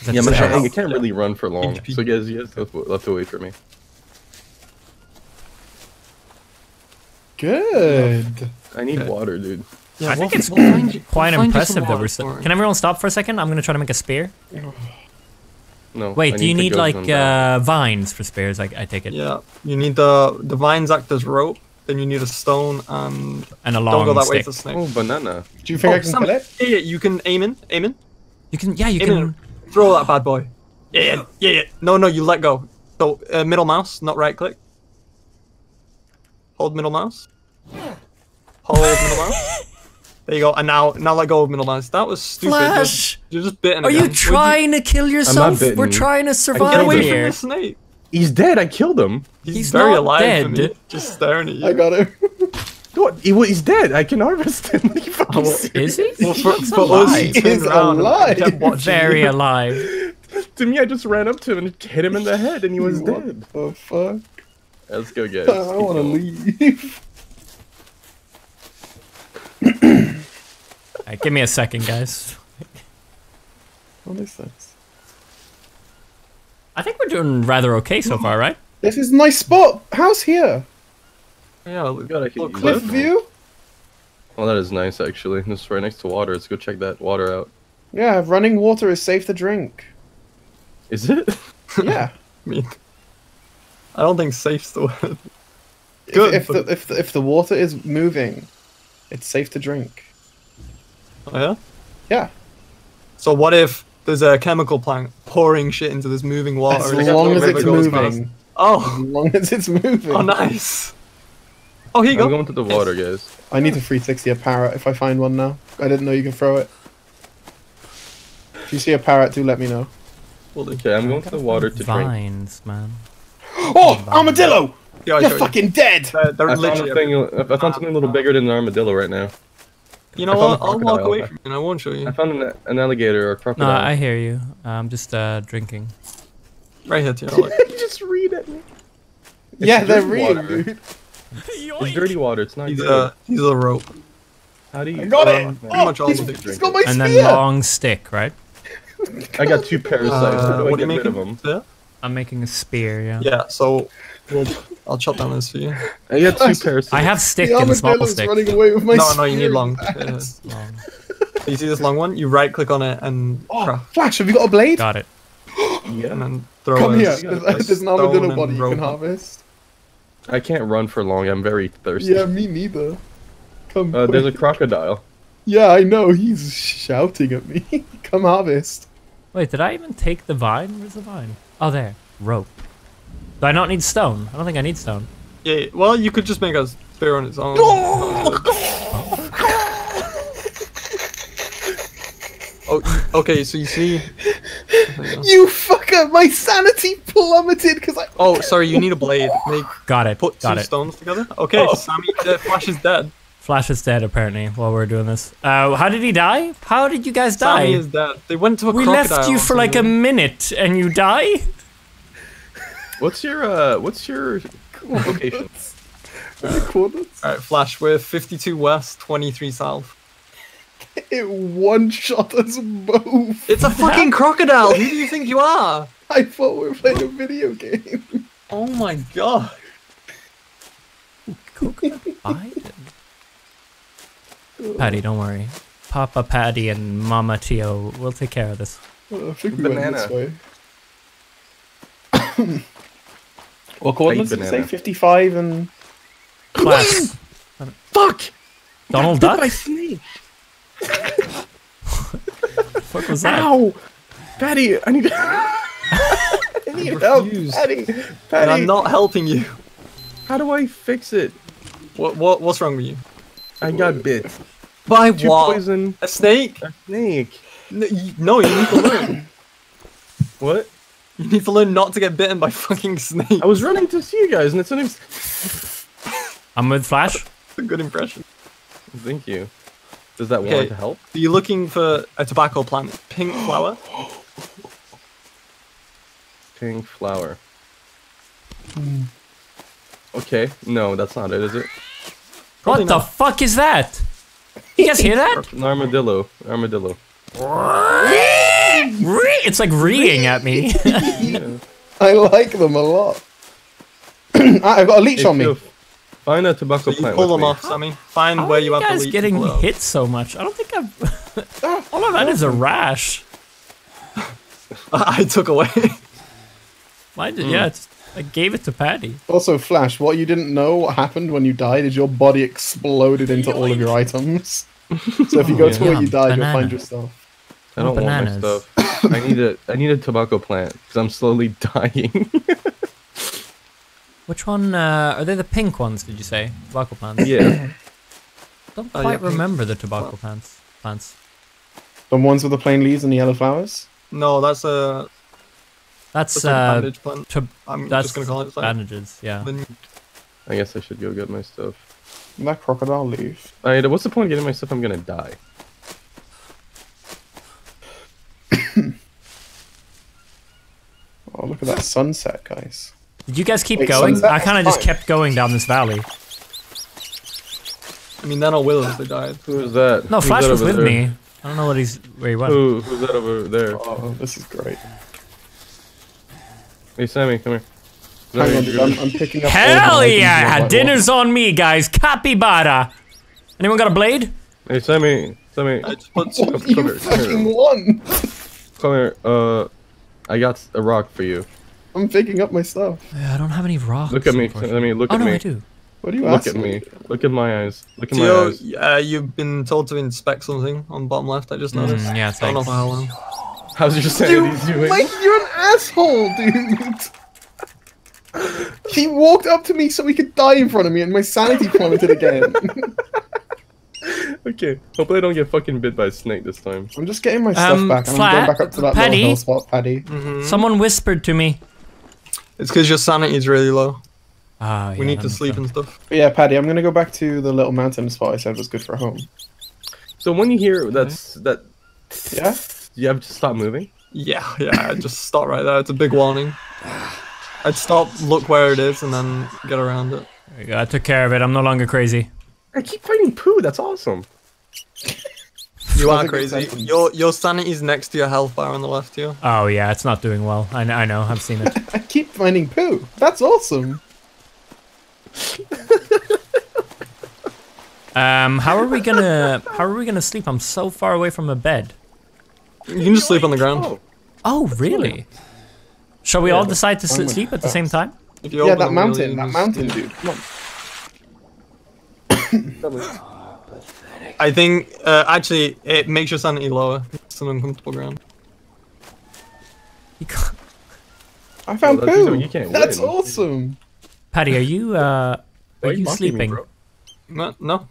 is that Yeah, just but I, health? I can't really run for long. HP. So guys, you guys have to, have to wait for me. Good. I need Okay. water, dude. Yeah, I think we'll- it's we'll find quite we'll find you some impressive that we're. Still, can everyone stop for a second? I'm gonna try to make a spear. No. Wait, I do you to need like uh, vines for spears? I, I take it. Yeah, you need the the vines act as rope. Then you need a stone and And a don't long go that way stick. to snake. Oh, banana. Do you think I Oh, can Sam, kill it? yeah, yeah, you can aim in, aim in, You can. Yeah, you aim can. in. Throw that bad boy. Yeah, yeah, yeah, yeah. No, no, you let go. So uh, middle mouse, not right click. Hold middle mouse. Hold middle mouse. There you go. And now, now let go of middle mouse. That was stupid. You're- Flash! You're, just bitten. Are again. you Would trying to kill yourself? We're trying to survive Get survive away from the snake. He's dead. I killed him. He's, He's very not alive to me, dead. just staring at you. I got him. What? He, well, he's dead. I can harvest him. Are you fucking well, serious? Is he? Well, for, He's for us, alive. he turned He's around and alive. Very alive. To me, I just ran up to him and hit him in the head, and he was What dead. the fuck? Let's go, guys. I want to leave. Alright, give me a second, guys. What is this? I think we're doing rather okay so far, right? This is my spot. House here. Yeah, look, God, I can look, Cliff that. view. Well, oh, that is nice, actually. This is right next to water. Let's go check that water out. Yeah, running water is safe to drink. Is it? Yeah. I mean, I don't think safe's the word. If- Good, If, but- the, if the if the water is moving, it's safe to drink. Oh, yeah? Yeah. So what if there's a chemical plant pouring shit into this moving water? As long as it's moving. past? Oh, As long as it's moving. oh, nice. Oh, here you I'm go. going to the water, guys. I need to 360 a parrot if I find one now. I didn't know you can throw it. If you see a parrot, do let me know. Will do. Okay, I'm going to the water to drink. Vines, man. Oh, armadillo! Yeah, I You're fucking dead! They're, they're I found, literally a thing, I found something a little bigger than an armadillo right now. You know what? found a I'll walk away from you and I won't show you. I found an, an alligator or a No, crocodile. I hear you. I'm just uh, drinking. Right here, Tia. Look. just read at me. yeah, they're dirty real, dude. It's dirty water. It's not He's good. a, he's a rope. How do you? I got it! Um, pretty Oh, much all he's, of it. he's got my spear. And then long stick, right? I got two parasites. How Uh, do what are you get rid of making? them? Yeah? I'm making a spear, yeah. Yeah, so we'll, I'll chop down this for you. I got two parasites. I have stick the and small stick. running away with my No, no, you need long. Yeah. Long. You see this long one? You right click on it and Oh, craft, Flash, have you got a blade? Got it. yeah. and then throw Come a, here. s- There's, a there's an stone armadillo body you can harvest. I can't run for long. I'm very thirsty. Yeah, me neither. Come. Uh, there's a crocodile. Yeah, I know. He's shouting at me. Come harvest. Wait, did I even take the vine? Where's the vine? Oh, there. Rope. Do I not need stone? I don't think I need stone. Yeah, yeah, well, you could just make a spear on its own. Oh, okay, so you see. You fucker! My sanity plummeted because I. Oh, sorry, you need a blade. Make Got it. put Got two it. stones together. Okay, Oh. Sammy, uh, Flash is dead. Flash is dead, apparently, while we're doing this. Uh, how did he die? How did you guys die? Sammy is dead. They went to a we crocodile. left you for like a minute and you die? What's your uh? What's your location? Coordinates. Alright, Flash, we're 52 west, 23 south. It one shot us both. It's a fucking crocodile! Who do you think you are? I thought we were playing a video game. Oh my god. Biden. Patty, don't worry. Papa Patty and Mama Teo will take care of this. Oh, I think we went Banana. this way. what coordinates did it say? 55 and. Class. Fuck! Donald Bit Duck? by snake. What was that? Ow! Patty, I need. I need help, refuse. Patty. And Patty, I'm not helping you. how do I fix it? What, what What's wrong with you? I got bit. By Two what? poison. A snake? A snake. No you, no, you need to learn. What? You need to learn not to get bitten by fucking snakes. I was running to see you guys, and it's an. Ex- I'm with Flash. That's a good impression. Thank you. Does that Okay. want to help? Are you looking for a tobacco plant? Pink flower? Pink flower. Hmm. Okay, no, that's not it, is it? Probably what the fuck is that? You guys hear that? An armadillo. Armadillo. It's like reeing at me. I like them a lot. Ah, I've got a leech If on me. Find a tobacco So you plant. pull them me. off, Sammy. Find How where you you have the guys leech getting and pull hit so much? I don't think I've. All I've had is a rash. I took away. Mine did, yeah, it's, I gave it to Patty. Also, Flash, what you didn't know what happened when you died is your body exploded into all of your items. So if you go to where you died, you'll find yourself. I don't want my stuff. I need a I need a tobacco plant because I'm slowly dying. Which one? Uh, are they the pink ones? Did you say tobacco plants? yeah. Don't Oh, quite yeah, pink. remember the tobacco plants. Plants. The ones with the plain leaves and the yellow flowers. no, that's a That's that's a uh, bandage plant. to, I'm that's just gonna call it that. bandages. Yeah. I guess I should go get my stuff. That crocodile leaf. Alright, what's the point of getting my stuff? I'm gonna die. Oh, look at that sunset, guys. Did you guys keep Wait, going? sunset I kind of just kept going down this valley. I mean, they're not willows. They died. Who is that? No, Flash was with there? me. I don't know what he's where he went. Who who's that over there? Oh, this is great. Hey Sammy, come here. Is that Hang where on, you're dude, I'm, I'm picking up. Hell the items yeah! Dinner's on me, guys. Capybara. Anyone got a blade? Hey Sammy, Sammy, I just put wall. Come you here, come fucking here. won? come here. Uh, I got a rock for you. I'm picking up my stuff. Yeah, I don't have any rocks. Look at me, unfortunately. Sammy. Look Oh at no, me. I do. What do you Look ask at me. Look at my eyes. Look at my Teo, eyes. uh, you've been told to inspect something on bottom left. I just noticed. Mm, yeah, I don't know thanks. how long. How's your You, sanity doing? like, you're an asshole, dude. he walked up to me so he could die in front of me, and my sanity plummeted again. Okay. Hopefully I don't get fucking bit by a snake this time. I'm just getting my stuff Um, back, and I'm going back up to that Paddy? little hill spot, Paddy. Mm-hmm. Someone whispered to me. It's because your sanity is really low. Ah, we need to sleep and stuff. But yeah, Paddy, I'm gonna go back to the little mountain spot I said was good for home. So when you hear that's that, Yeah? You have to stop moving. Yeah, yeah. just stop right there. It's a big warning. I'd stop, look where it is, and then get around it. There you go, I took care of it. I'm no longer crazy. I keep finding poo. That's awesome. You are crazy. sentence. Your your sanity's next to your health bar on the left here. Oh yeah, it's not doing well. I, kn- I know. I've seen it. I keep finding poo. That's awesome. Um, how are we gonna how are we gonna sleep? I'm so far away from a bed. You can just sleep on the ground. Oh, Oh really? Shall we all decide to s- I'm with sleep at the same time? If you yeah, that mountain, that mountain, dude. Come on. I think uh, actually it makes your sanity lower. It's an uncomfortable ground. You can't- I found Well, poo. easy, you can't That's win. awesome. Patty, are you uh why are you mocking me, sleeping? bro? No, no,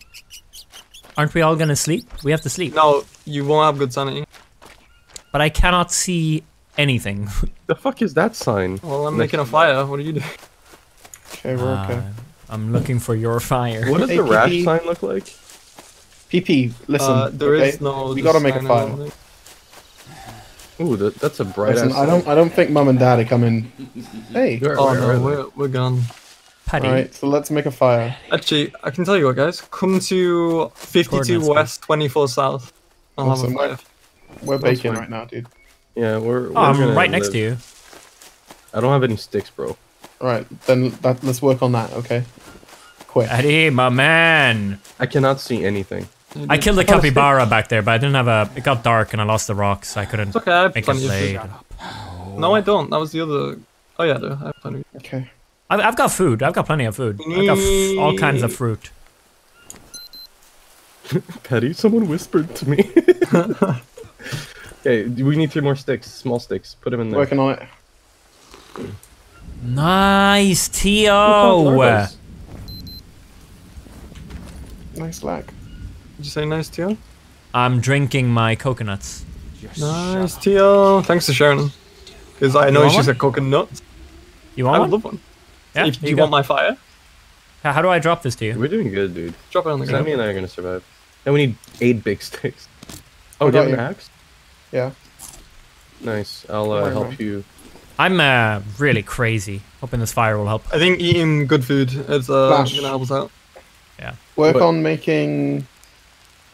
Aren't we all gonna sleep? We have to sleep. no, you won't have good sanity. But I cannot see anything. The fuck is that sign? Well, I'm Next- making a fire. What are you doing? Okay, we're okay. Uh, I'm looking for your fire. What does Hey, the rash PP. sign look like? PP, listen. uh, there is okay? no. We gotta make a I fire. don't think. Ooh, that, that's a bright Listen, ass. I don't, I don't think mum and dad are coming. Hey. Where- Oh where no, they? we're we're gone. Patty, All right, so let's make a fire. Actually, I can tell you what, guys. Come to 52 west, 24 south. I'll Awesome. have a fire. We're That's baking right now, dude. Yeah, we're. oh, we're I'm gonna right next to you. I don't have any sticks, bro. All right, then that, let's work on that, okay? Quick. Patty, my man. I cannot see anything. I killed a It's not a stick. capybara back there, but I didn't have a. It got dark and I lost the rocks. I couldn't It's okay, I have make a plenty of blade. food. No, I don't. That was the other. Oh yeah, I do. I have plenty. Okay. I've, I've got food. I've got plenty of food. I've got f- all kinds of fruit. Petty, someone whispered to me. okay, we need three more sticks, small sticks. Put them in there. Working on it. Nice, Who Teo. Nice lag. Did you say nice, Teo? I'm drinking my coconuts. Nice, Teo. Thanks to sharing. Because I know want she's one? a coconut. You I want would one? love one. Yeah. if, do you you go. want my fire? How how do I drop this to you? We're doing good, dude. Drop it on the Sammy ground. and I are gonna survive. Then we need eight big sticks. Oh, do you got have an axe? Yeah. Nice. I'll uh, help you. I'm uh, really crazy. Hoping this fire will help. I think eating good food is uh, Flash. gonna help us out. Work But- on making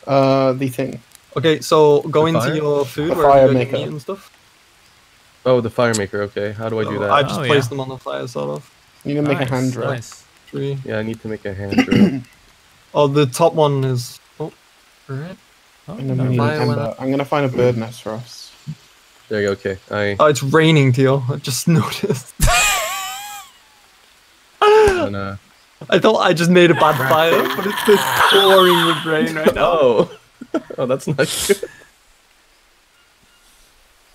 uh the thing. Okay, so go The into fire? your food The where fire you maker. eat and stuff. Oh, the fire maker. Okay. How do I do So that? I just Oh, placed yeah. them on the fire, sort of. You need to make Nice, a hand drill. Nice. Three. Yeah, I need to make a hand drill. Oh, the top one is. Oh, red. Oh, And then no. we need Fire an went ember. up. I'm gonna find a bird nest for us. there you go. Okay. I. Oh, it's raining, Teal. I just noticed. and, uh, I thought I just made a bad fire, but it's just pouring with rain right now. oh. oh, that's not good.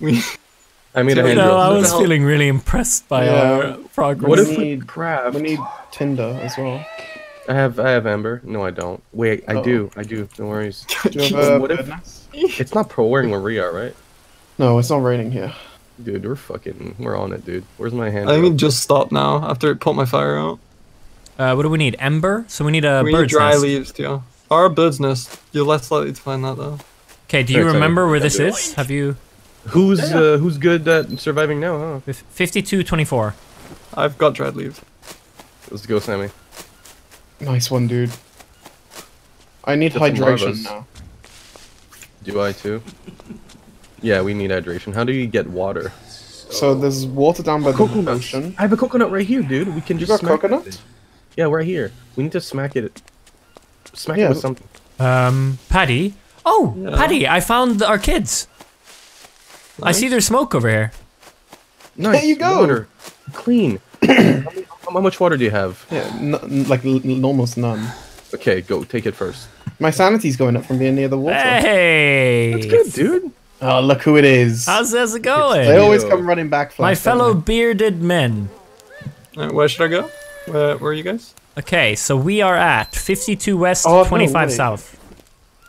We, I made a No, hand No, drill. I was feeling really impressed by Yeah. our progress. What We if we need- craft? We need tinder as well. I have I have amber. No, I don't. Wait, I Uh-oh. do. I do. No worries. Do you have a What if- It's not pouring where we are, right? No, it's not raining here. Dude, we're fucking. We're on it, dude. Where's my hand? I think it just stopped now after it put my fire out. Uh, what do we need? Ember. So we need a we need dry nest. leaves, Teo. Or a bird's nest. You're less likely to find that though. Okay, do you excited. remember where this is? Have you? Who's uh, who's good at surviving now? Huh? Fif- 5224. I've got dried leaves. Let's go, Sammy. Nice one, dude. I need Get some hydration larvas. now. Do I too? Yeah, we need hydration. How do you get water? So there's water down by the Coconut. ocean. I have a coconut right here, dude. We can You just got smack coconut? it. Yeah, right here. We need to smack it. Smack Yeah. it with something. Um, Paddy. Oh, Yeah. Paddy, I found our kids. I see their smoke over here. Nice. There you go. Water. Clean. how, how much water do you have? Yeah, n- n- like l- n- almost none. Okay, go. Take it first. My sanity's going up from being near the water. Hey. That's good, dude. Oh, look who it is. How's this They going? They always come running back. My Flash, don't fellow bearded men. Alright, where should I go? Where, where are you guys? Okay, so we are at 52 west, Oh, 25 way. south.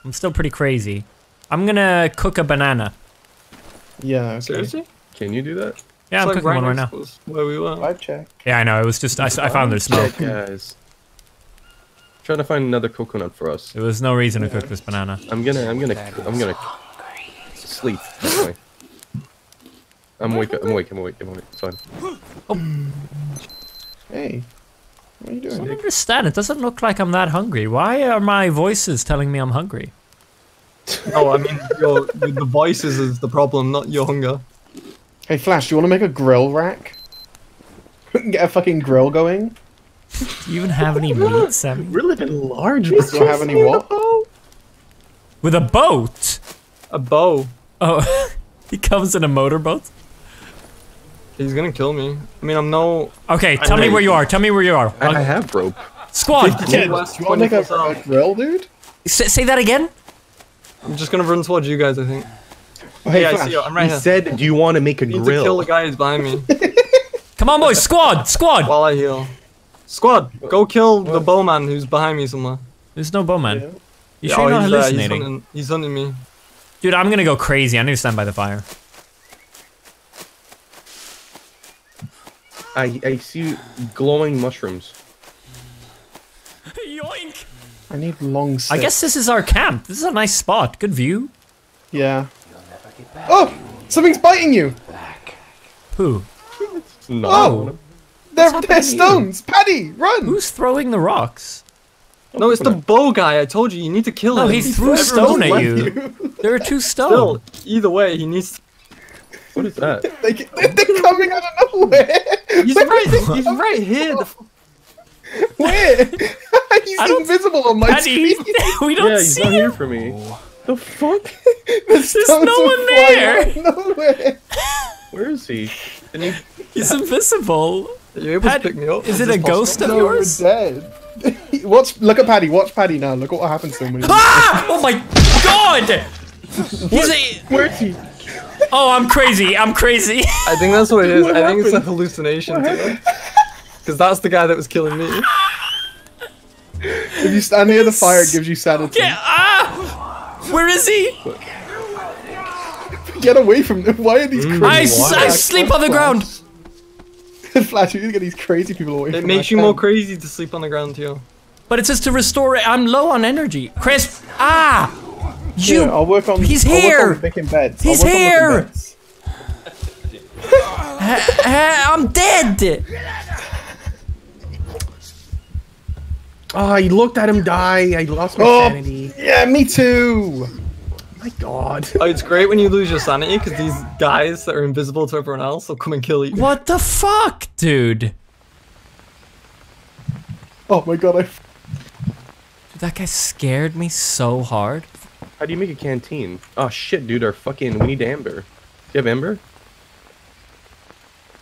I'm still pretty crazy. I'm gonna cook a banana. Yeah. Okay. Seriously? Can you do that? Yeah, I'm It's like cooking one right now. to us, Where we were. Vibe check. Yeah, I know. It was just I, I found their smoke. Yeah, guys. Trying to find another coconut for us. There was no reason to cook this banana. I'm gonna, I'm gonna, I'm gonna sleep. Anyway. I'm awake. I'm awake. I'm awake. I'm awake. It's fine. Oh. Hey, what are you doing? I don't doing? understand. It doesn't look like I'm that hungry. Why are my voices telling me I'm hungry? Oh, I mean, your, the voices is the problem, not your hunger. Hey, Flash, do you want to make a grill rack? Get a fucking grill going. Do you even have any meat, Sammy? We're living large. Do you have any what? With a boat? A bow. Oh, he comes in a motorboat? He's gonna kill me. I mean, I'm no. Okay, tell me know. where you are. Tell me where you are. I, I have rope. Squad! Yeah, West Do you want to make a, a grill, dude? Say, say that again? I'm just gonna run towards you guys, I think. Oh, hey, yeah, I see you. I'm right He here. said, "Do you want to make a I need to kill the guy who's behind me Come on, boys. Squad! Squad! while I heal. Squad, go kill the bowman who's behind me somewhere. There's no bowman. Yeah. You Yeah, sure oh, you're not he's, uh, he's hallucinating? hunting, he's hunting me. Dude, I'm gonna go crazy. I need to stand by the fire. I, I see glowing mushrooms. Yoink! I need long I guess this is our camp. This is a nice spot. Good view. Yeah. Oh! Something's biting you! Who? No. Oh! They're, happening they're here? stones! Paddy, run! Who's throwing the rocks? No, it's the bow guy. I told you, you need to kill No, him. he threw Everyone's stone at left you. There are two Still, stone. either way, he needs. to... What is that? They, they're coming out of nowhere! He's right. He's right here. The Where? He's invisible on my Paddy, screen! we don't yeah, he's see not him. here for me. The fuck? The stones no one there. out of Nowhere. Where is he? Can you? He's invisible. Are you able Pat- to pick me up? Is it this a ghost possible? of No, yours? we're dead. watch, look at Paddy, watch Paddy now. Look what happens to him when he Ah! Oh my god! He's a. Where is he? Oh, I'm crazy. I'm crazy. I think that's what it is. What I think it's a hallucination. Because that's the guy that was killing me. If you stand near the fire, it gives you sanity. Yeah, ah! Where is he? Get away from them. Why are these crazy I, s- I sleep on the ground. Flash, you need to get these crazy people away It from makes our you more crazy to sleep on the ground, too. But it says to restore it. I'm low on energy. Chris, Ah! You. Yeah, I'll work on. He's I'll work here! on beds. He's I'll work on here! beds. I'm dead. Oh, I looked at him die. I lost my Oh, sanity. yeah, me too. My God. Oh, it's great when you lose your sanity because these guys that are invisible to everyone else will come and kill you. What the fuck, dude? Oh my god, I. Dude, that guy scared me so hard. How do you make a canteen? Oh shit, dude. Our fucking. We need amber. Do you have amber?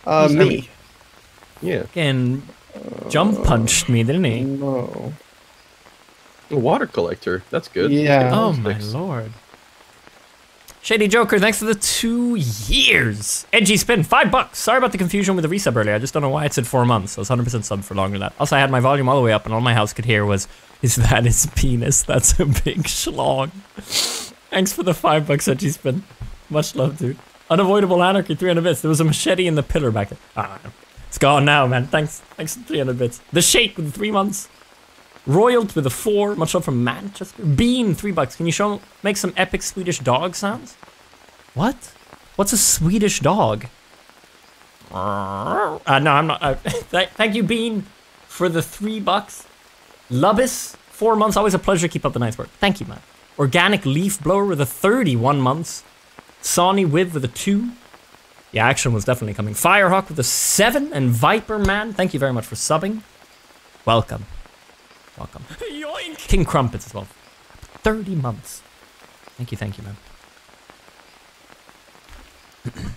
Uh, Who's me. heavy? Yeah. Fucking jump punched me, didn't he? No. A water collector. That's good. Yeah. Oh Sticks. my lord. Shady Joker, thanks for the two years. Edgy Spin, five bucks. Sorry about the confusion with the resub earlier. I just don't know why it said four months. I was 100% sub for longer than that. Also, I had my volume all the way up, and all my house could hear was, Is that his penis? That's a big schlong. thanks for the five bucks, Edgy Spin. Much love, dude. Unavoidable Anarchy, 300 bits. There was a machete in the pillar back there. Ah, it's gone now, man. Thanks. Thanks for 300 bits. The Shake with three months. Royalt with a four, much love from Manchester. Bean, three bucks. Can you show make some epic Swedish dog sounds? What? What's a Swedish dog? Uh, no, I'm not. Uh, th- thank you, Bean, for the three bucks. Lubis, four months. Always a pleasure. To keep up the nice work. Thank you, man. Organic leaf blower with a 31 months. Sony with with a two. Yeah, action was definitely coming. Firehawk with a seven, and Viper Man. Thank you very much for subbing. Welcome. Welcome. King Crumpets as well. 30 months. Thank you, thank you, man.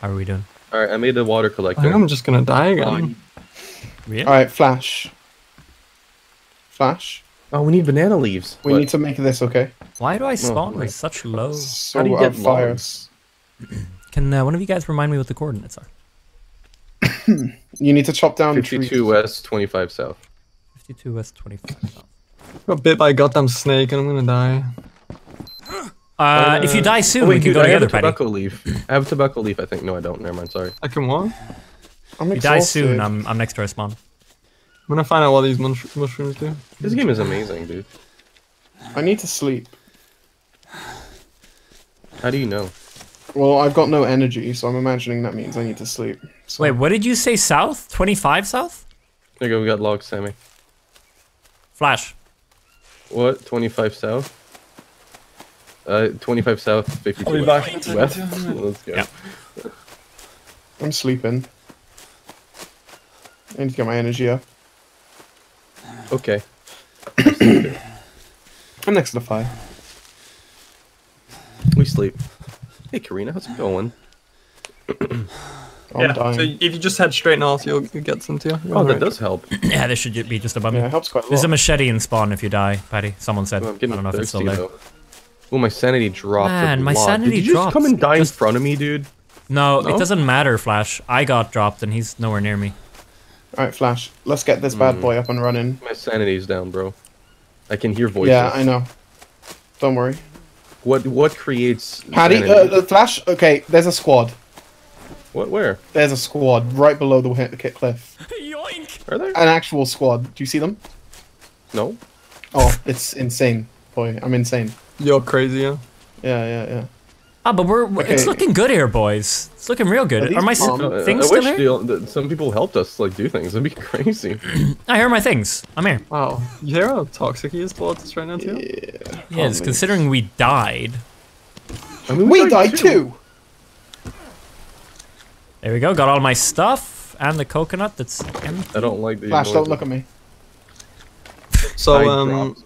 How are we doing? All right, I made a water I collector. think I'm just gonna die again. Really? All right, Flash. Flash. Oh, we need banana leaves. We What? need to make this, okay? Why do I spawn right. with such low? So How do you get fires. Can uh, one of you guys remind me what the coordinates are? You need to chop down 52 trees. west, 25 south. 52 west 25 south. Got bit by a goddamn snake and I'm gonna die. Uh, if you die soon, Oh, wait, we can dude, go I have together, a Patty. tobacco leaf. I have a tobacco leaf, I think. No, I don't. Never mind. Sorry. I can what? I'm If you die soon. I'm, I'm next to our spawn. I'm gonna find out what these mush- mushrooms do. This game is amazing, dude. I need to sleep. How do you know? Well, I've got no energy, so I'm imagining that means I need to sleep. So. Wait, what did you say south? 25 south? There you go. We got logs, Sammy. Flash. What? 25 south? Uh, 25 south, 52 I'll be west. back. West? Let's go. Yeah. I'm sleeping. I need to get my energy up. Okay. I'm next to the fire. We sleep. Hey, Karina, how's it going? I'm yeah. dying. So if you just head straight north, you'll, you'll get some too. Oh, that does help. yeah, this should be just above yeah, me. it helps quite a lot. There's a machete in spawn if you die, Patty. Someone said. Oh, I'm I getting don't know if it's thirsty, still there. though. Oh, my sanity dropped. Man, my lot. sanity Did you just come and die Just- in front of me, dude? No, No? it doesn't matter, Flash. I got dropped and he's nowhere near me. Alright, Flash. Let's get this bad Hmm. boy up and running. My sanity's down, bro. I can hear voices. Yeah, I know. Don't worry. What what creates Paddy, uh, sanity? uh, Flash. Okay, there's a squad. what where? There's a squad right below the wi- the cliff. Are there? An actual squad. Do you see them? No. Oh, it's insane, boy. I'm insane. You're crazy, yeah. Yeah, yeah, yeah. Ah, but we're, we're- it's looking good here, boys. It's looking real good. these Are my s- bombs? Uh, things I still wish here? the, the, some people helped us like do things. That'd be crazy. I hear my things. I'm here. Wow. You hear how toxic he is towards us right now too? Yeah. Yes, Probably. considering we died. I mean, We died too. There we go. Got all my stuff and the coconut that's empty. I don't like the. Flash, don't look at me. So um,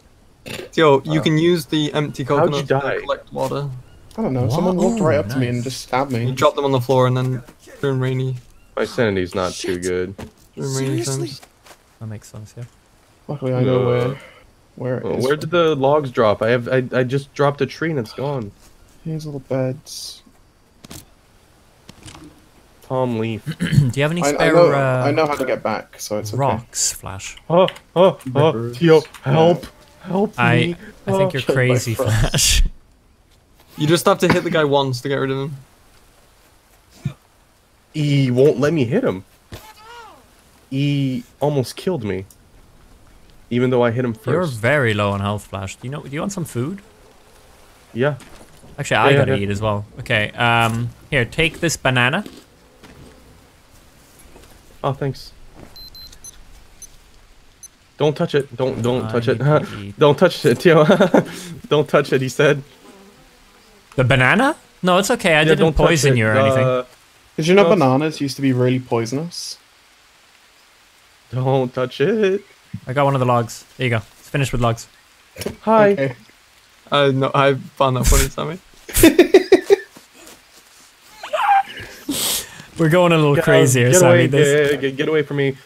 yo, you can use the empty coconut to collect water. I don't know. What? Someone walked right Oh, up to me and just stabbed me. You me. drop them on the floor and then during rainy, My sanity's not too good. during rainy Seriously? times. That makes sense, yeah. Luckily, I know Uh, where. Where it Oh, is. where did the logs drop? I have. I, I just dropped a tree and it's gone. Here's little beds. Palm leaf. Do you have any I, I know. uh, I know how to get back, so it's okay. rocks, Flash? Oh, oh, oh, Rivers. Teo, help, help I me. I think you're crazy. Flash. You just have to hit the guy once to get rid of him. He won't let me hit him. He almost killed me. even though I hit him first. You're very low on health, Flash. Do you know? Do you want some food? Yeah. Actually, I Yeah, gotta yeah. eat as well. Okay. Um. Here, take this banana. Oh, thanks. Don't touch it. Don't don't I touch it. to don't touch it, Teo. don't touch it. He said. The banana? No, it's okay. I Yeah, didn't don't poison you or anything. Uh, Did you know bananas used to be really poisonous? don't touch it. I got one of the logs. There you go. It's finished with logs. Hi. Okay. I know. I found that funny, Sammy. We're going a little Get- crazy here, get Sammy. away, This- get, get, get away from me.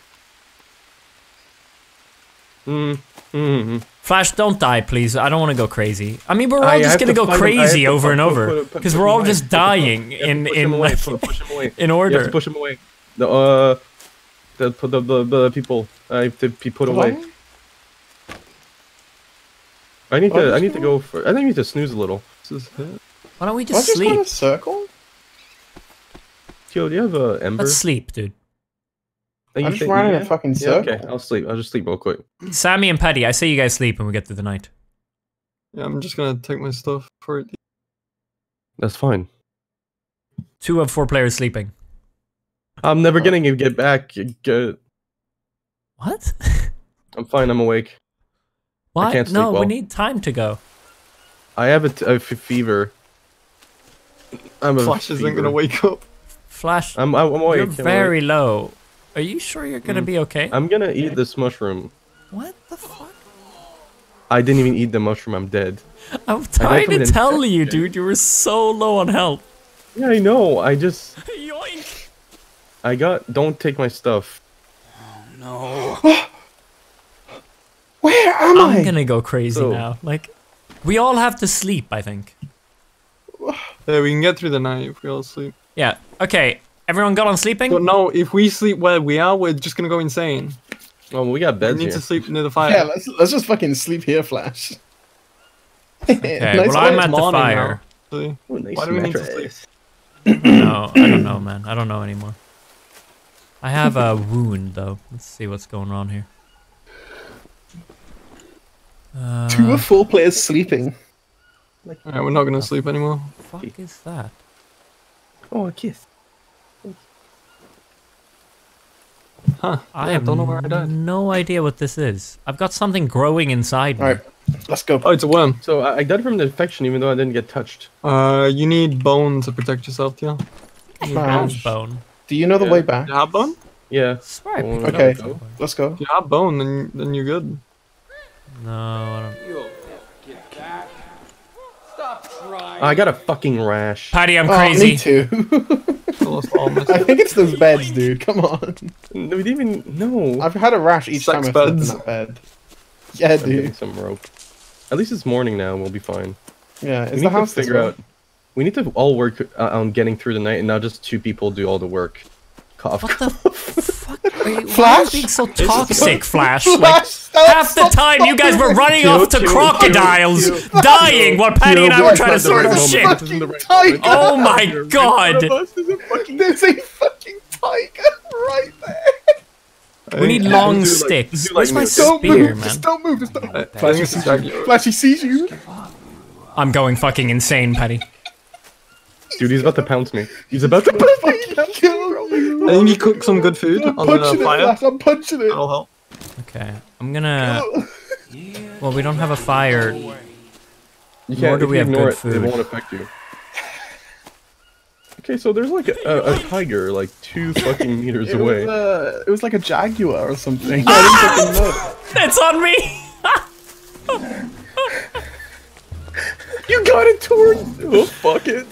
Mm, mm, Flash, don't die, please. I don't want to go crazy. I mean, we're all I just gonna to go find him- crazy over and over put- put- because we're all just Put- put- dying you in in him away. like, Pu- push him away. in You have order. to push him away. The uh, the the the, the people. I have to be put away. I need What to. I is need to go for. I think I need to snooze a little. This is. Uh, Why don't we Why just just go in sleep? a circle? Teo, do you have a ember? Let's sleep, dude. That you I just think- ran in yeah? a fucking Yeah, okay, I'll sleep. I'll just sleep real quick. Sammy and Paddy, I say you guys sleep when we get through the night. Yeah, I'm just gonna take my stuff for it. That's fine. Two of four players sleeping. I'm never uh-huh. getting to get back. Get- What? I'm fine. I'm awake. What? can't sleep no, we need time to go. I have a, t- a f- fever. I'm a Flash isn't gonna wake up. Flash, I'm I'm awake. you're I'm very awake. low. Are you sure you're gonna Mm. be okay? I'm gonna eat this mushroom. what the fuck? I didn't even eat the mushroom. I'm dead. I'm died trying to tell you, dude. You were so low on health. Yeah, I know. I just Yoink. I got. Don't take my stuff. No. Where am I'm I? gonna go crazy So- now. Like, we all have to sleep. I think. Yeah, we can get through the night if we all sleep. Yeah. Okay. Everyone got on sleeping. But no, if we sleep where we are, we're just gonna go insane. Oh, we got beds. We need here. to sleep near the fire. Yeah, let's let's just fucking sleep here, Flash. Okay. Nice well, I'm at the morning now. fire. See? Oh, nice Why do we need to mattress. No, I don't know, man. I don't know anymore. I have a wound though. Let's see what's going on here. Uh, Two of four players sleeping. Alright, we're not gonna sleep anymore. fuck is that? Oh, a kiss. Huh. I yeah, have don't know where I died. no idea what this is. I've got something growing inside me. Alright, let's go. Oh, it's a worm. So I, I died from the infection, even though I didn't get touched. Uh, you need bone to protect yourself, yeah. Flash. Bone. Do you know the Yeah. way back? You have bone? Yeah. Swear I Oh, Okay. Let's go. If you have bone, then then you're good. No, I don't. I got a fucking rash. Patty, I'm Oh, crazy. me too. I lost all my I think it's those beds, dude. Come on. No, we didn't even. No. I've had a rash each Sex time I've slept in that bed. Yeah, I'm dude. some rope. At least it's morning now. We'll be fine. Yeah, We is need the to house figure out. We need to all work uh, on getting through the night, and not just two people do all the work. Cough. What the fuck? Are you, why are you Flash? being so toxic, Flash? Flash, Like, stop, half the stop, time you guys were running Kill, off to kill, crocodiles, kill, dying while Patty and I were trying to not sort right the moment. ship. This the right Tiger. Oh my god! One of us is a fucking- There's a fucking tiger right there. We need think- long do like- sticks. like Where's my. Don't spear, move. man? Just don't move. Just don't. I think it's a jaguar. Flash, he sees you. I'm going fucking insane, Patty. Dude, he's about to pounce me. He's about to fucking kill you. I think you cook some good food I'm on punching the it, fire. Flash. I'm punching it. That'll help. Okay, I'm gonna. Well, we don't have a fire. You can't, do if we you have ignore good it, food. It won't affect you. Okay, so there's like a, a, a tiger like two fucking meters It was, away. uh, it was like a jaguar or something. I didn't fucking know. It's on me. You got it, Tor! Oh, fuck it.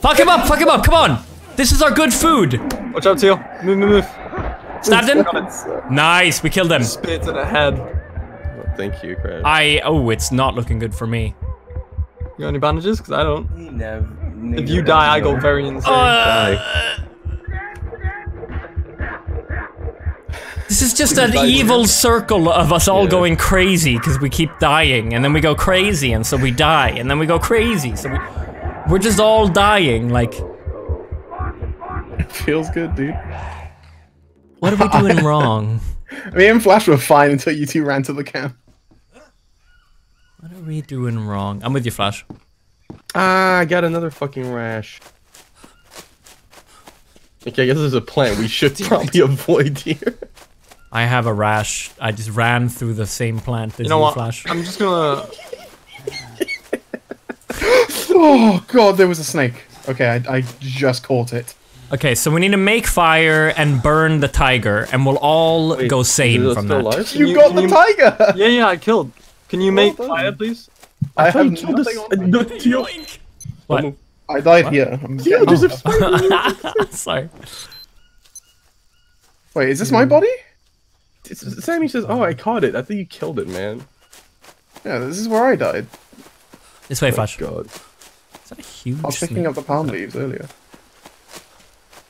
Fuck him up! Fuck him up! Come on! This is our good food. Watch out, Teal. Move, move, move. Stabbed him. Nice. We killed him. Spit in the head. Oh, thank you, Crash. I. Oh, it's not looking good for me. You got any bandages? Because I don't. Never, If you die, I go very insane. Uh, This is just an evil circle of us all Yeah. going crazy because we keep dying, and then we go crazy, and so we die, and then we go crazy. So we, we're just all dying. Like, Feels good, dude. what are we doing wrong? Me and Flash were fine until you two ran to the camp. What are we doing wrong? I'm with you, Flash. Ah, I got another fucking rash. Okay, I guess there's a plan we should probably avoid here. I have a rash. I just ran through the same plant as You know what? Flash. I'm just gonna. Oh god, there was a snake. Okay, I, I just caught it. Okay, so we need to make fire and burn the tiger, and we'll all Wait, go sane from that. alive? You, you- got the you- tiger. Yeah, yeah, I killed. Can you make done. fire, please? I thought have you killed nothing this- on me. no, Teo- What? I died here. I'm Teo, getting there's a off. spider. Sorry. Wait, is this my hmm. body? It's- Sammy says, "Oh, I caught it. I think you killed it, man." Yeah, this is where I died. This way, Oh Flash. God, Is that a huge I was picking up the palm leaves earlier.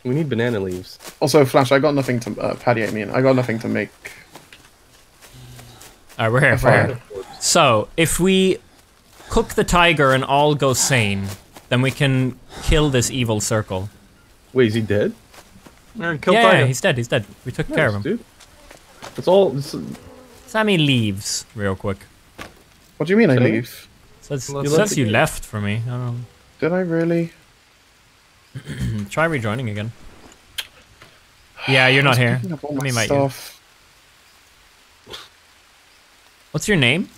we need banana leaves. Also, Flash, I got nothing to. Uh, Paddy, I mean, I got nothing to make Alright, we're here. a We're here. So, if we cook the tiger and all go sane, then we can kill this evil circle. Wait, is he dead? Yeah, yeah, yeah, he's dead. He's dead. We took care of him. Nice, dude. It's all. It's, Sammy leaves real quick. What do you mean I leave? Says, You it left you left for me. I don't Did I really? Try rejoining again. Yeah, you're not here. Picking up all Let my me make you. stuff. What's your name?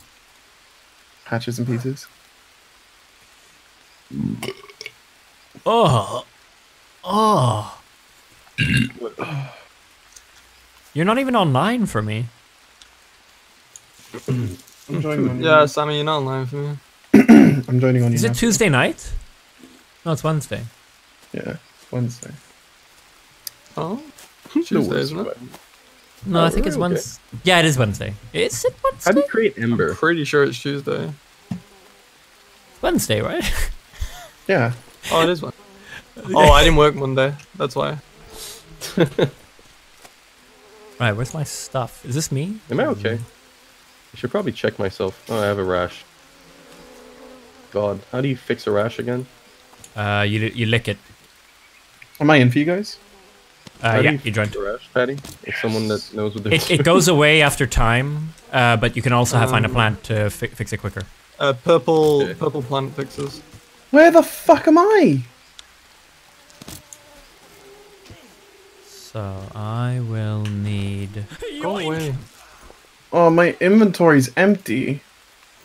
Hatches and pieces. Oh. Oh. You're not even online for me. I'm joining on you. Yeah, Sammy, you're not online for me. Now. I'm joining on you. Is now. it Tuesday night? No, it's Wednesday. Yeah, Wednesday. Oh, Tuesday, isn't it? No, Oh, I think it's really? Okay. Wednesday. Yeah, it is Wednesday. Is it How do you create Ember? Pretty sure it's Tuesday. Wednesday, right? Yeah. Oh, it is one. Oh, I didn't work Monday. That's why. right, where's my stuff? Is this me? Am I okay? Mm. I should probably check myself. Oh, I have a rash. God, how do you fix a rash again? Uh, you you lick it. Am I in for you guys? Uh, How yeah, you you joined. rash, Patty? It's someone that knows what they're It, it goes away after time, uh, but you can also have, find a Um, plant to fi- fix it quicker. Uh, purple, Okay. purple plant fixes. Where the fuck am I? So I will need. Go away. Oh, my inventory's empty.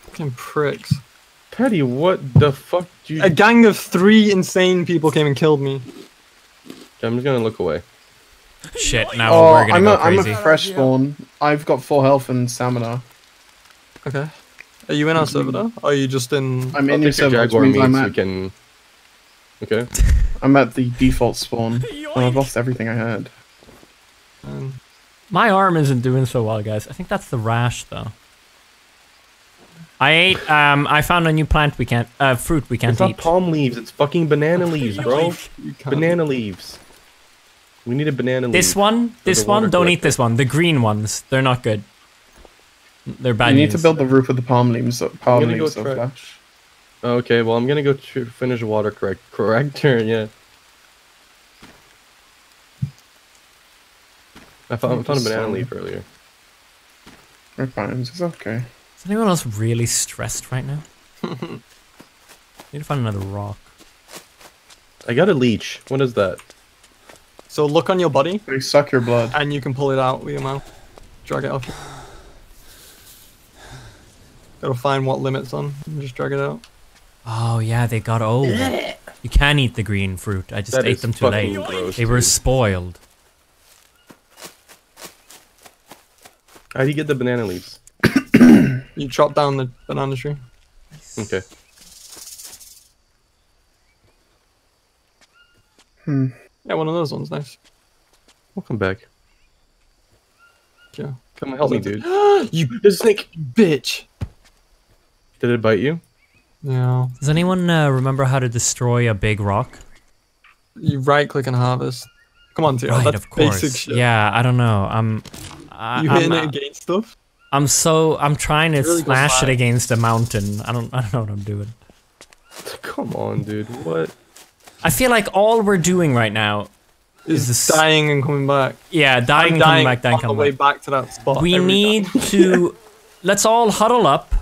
Fucking pricks. Patty, what the fuck do you... A gang of three insane people came and killed me. I'm just gonna look away. Shit, now oh, we're gonna I'm go a, I'm a fresh spawn. I've got full health and stamina. Okay. Are you in our server now? Or are you just in? I'm in your take your server, which Jaguar means I'm so we at, can... Okay. I'm at the default spawn. And I've lost everything I had. Um, My arm isn't doing so well, guys. I think that's the rash, though. I ate. Um, I found a new plant we can't. Uh, fruit we can't It's not eat. palm leaves, it's fucking banana leaves, bro. Banana leaves. We need a banana leaf. This one, this one, don't eat this one. The green ones, they're not good. They're bad. you need to build the roof with the palm leaves. Palm gonna go leaves, so flash. Okay, well, I'm gonna go tr- finish water correct corrector, yeah. I found, I found a banana leaf earlier. We're fine. It's okay. Is anyone else really stressed right now? Need to find another rock. I got a leech. What is that? So look on your body, They suck your blood. and you can pull it out with your mouth. Drag it off. Gotta find what limit's on, and just drag it out. Oh yeah, they got old. You can eat the green fruit. I just That ate them too late. gross, They were spoiled. How do you get the banana leaves? You chop down the banana tree. Okay. Hmm. Yeah, one of those ones, nice. Welcome back. Yeah. Come help me, dude. you There's snake! bitch. Did it bite you? Yeah. Does anyone uh, remember how to destroy a big rock? You right click and harvest. Come on, Teo. right, that's of course. basic shit. Yeah, I don't know. I'm. I, You I'm, hitting uh, it against stuff? I'm so. I'm trying to Really smash it against a mountain. I don't. I don't know what I'm doing. Come on, dude. What? I feel like all we're doing right now is this- dying and coming back. Yeah, I'm dying, dying coming back, dying, on the coming way back. back to that spot. We need time. to. Let's all huddle up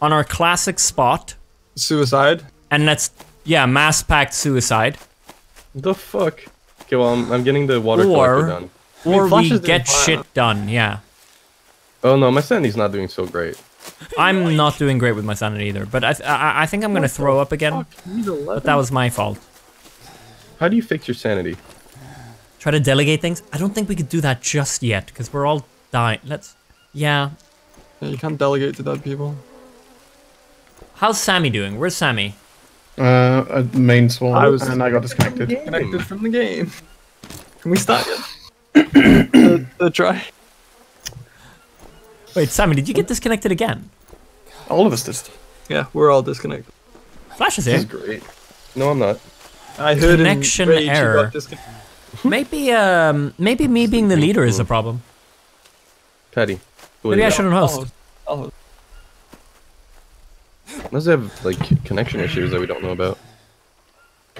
on our classic spot suicide. and let's. Yeah, mass packed suicide. The fuck? Okay, well, I'm, I'm getting the water Or- collector done. Or Flash we get shit done, yeah. Oh no, my sanity's not doing so great. I'm not doing great with my sanity either, but I, th- I, I think I'm gonna throw up again. But that was my fault. How do you fix your sanity? Try to delegate things. I don't think we could do that just yet because we're all dying. Let's. Yeah. Yeah, you can't delegate to dead people. How's Sammy doing? Where's Sammy? Uh, a main swarm, I was- and I got disconnected. Connected from the game. Can we start yet? the, the try. Wait, Sammy, did you get disconnected again? All of us did. Yeah, we're all disconnected. Flash is This is great. No, I'm not. I heard Connection in rage error. Maybe, um, maybe me being the leader is a problem. Patty. Maybe I is it? shouldn't host. Oh, Unless they have like connection issues that we don't know about.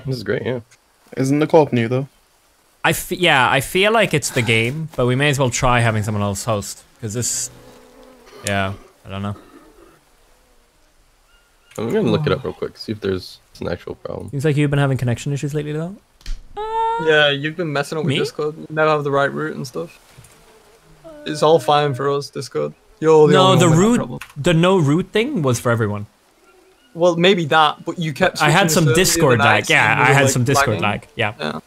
This is great, yeah. Isn't the co-op new though? I f- yeah, I feel like it's the game, but we may as well try having someone else host because this. Yeah, I don't know. I'm gonna look it up oh. real quick, see if there's an actual problem. Seems like you've been having connection issues lately, though. Uh, yeah, you've been messing up with Me? Discord. You never have the right route and stuff. It's all fine for us, Discord. You're the no, only the one with that root, the no root thing was for everyone. Well, maybe that, but you kept. I had some the server the Discord other lag. Yeah, I had like, some Discord lagging. lag. Yeah. Yeah.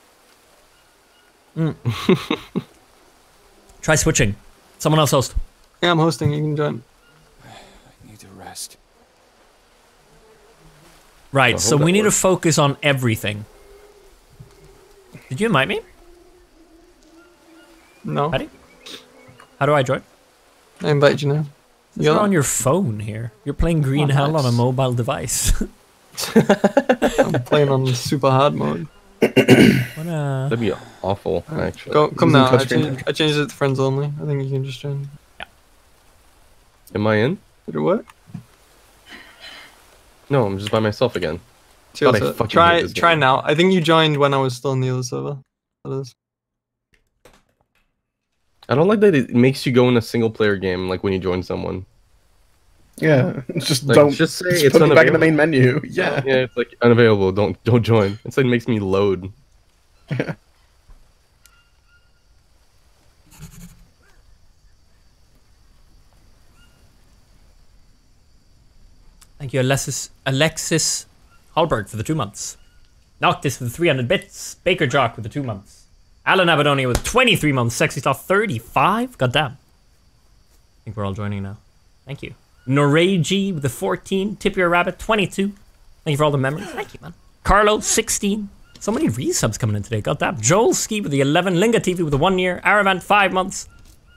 Mm. Try switching. Someone else host. Yeah, I'm hosting. You can join. I need to rest. Right, Oh, so we need to focus on everything. Did you invite me? No, Patty? How do I join? I invite you now. You You're on your phone here. You're playing oh, Green Oh, Hell on a mobile device. I'm playing on super hard mode. what a... That'd be awful, actually. Go, come Using now. I touchscreen. changed, I changed it to friends only. I think you can just join. Am I in? Did it work? No, I'm just by myself again. Chill, God, I fucking Try, this try game. now. I think you joined when I was still on the other server. That is. I don't like that it makes you go in a single player game, like when you join someone. Yeah, just Like, don't. just say just it's put me back in the main menu. Yeah. Yeah, it's like unavailable. Don't don't join. It's like makes me load. Thank you, Alexis, Alexis Hallberg for the two months. Noctis for the 300 bits. Baker Jock with the two months. Alan Abadonia with 23 months. Sexy Stuff 35. God damn. I think we're all joining now. Thank you. Noreji with the 14. Tip Your Rabbit 22. Thank you for all the memories. Thank you, man. Carlo 16. So many resubs coming in today. God damn. Joel Ski with the 11. Linga TV with the one year. Aravant 5 months.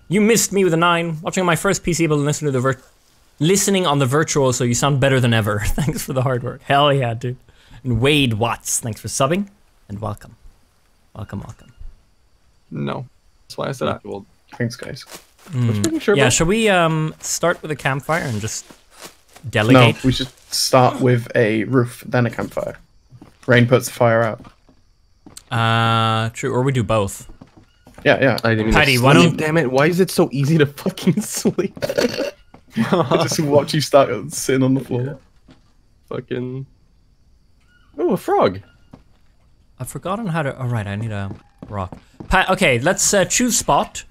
You missed me with a 9. Watching on my first PC, but listen to the vir- listening on the virtual so you sound better than ever. thanks for the hard work. Hell yeah, dude. And Wade Watts, thanks for subbing and welcome. Welcome, welcome. No. That's why I said that. Well, Thanks, guys. just making sure Yeah, should we um start with a campfire and just delegate? No, we should start with a roof, then a campfire. Rain puts the fire out. Uh, true. Or we do both. Yeah, yeah. I didn't mean Patty, why don't- Damn it! Why is it so easy to fucking sleep? I just watch you start sitting on the floor. fucking. Oh, a frog. I've forgotten how to. All right, I need a rock. Pa- okay, let's uh, choose spot.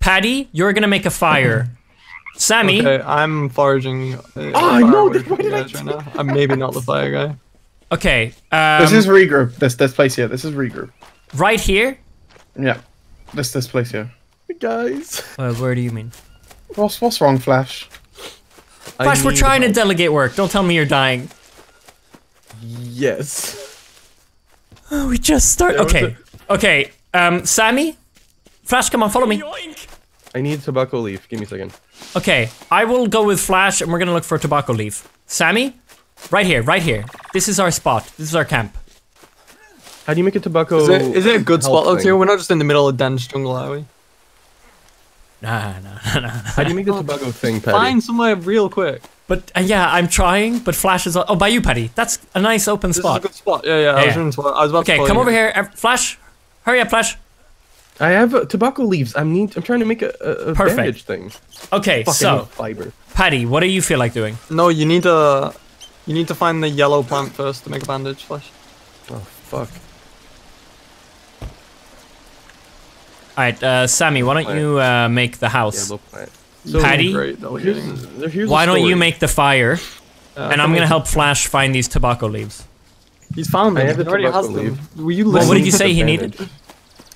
Patty, you're gonna make a fire. Sammy, Okay, I'm foraging. Uh, Oh, I know. Why did I? Right now. I'm maybe not the fire guy. okay. Um, This is regroup. This this place here. This is regroup. right here. Yeah. This this place here. Guys. Uh, where do you mean? What's what's wrong, Flash? Flash, we're trying to delegate work. Don't tell me you're dying. Yes. We just start. Yeah, Okay, okay. Um, Sammy, Flash, come on, follow me. I need tobacco leaf. Give me a second. Okay, I will go with Flash, and we're gonna look for a tobacco leaf. Sammy, right here, right here. This is our spot. This is our camp. How do you make a tobacco? Is it, is it a good spot health here? We're not just in the middle of dense jungle, are we? Nah, nah, nah. How do you make the tobacco thing, Patty? Find somewhere real quick. But uh, yeah, I'm trying. But Flash is. Oh, by you, Patty. That's a nice open This spot. is a good spot. Yeah, yeah. I was, Yeah. in, I was about to Okay, come you. over here, Flash. Hurry up, Flash. I have uh, tobacco leaves. I'm need. I'm trying to make a, a, a Perfect. bandage thing. Okay, Fucking so fiber. Patty, what do you feel like doing? No, you need to you need to find the yellow plant first to make a bandage flash. Oh fuck. All right, uh, Sammy, why don't you uh, make the house? Yellow plant. Patty, Great here's, here's a why don't you make the fire? Uh, and I'm gonna help Flash find these tobacco leaves. He's found I them. have He the already has tobacco them. leaf. Will you Well, listen? what did you say he needed?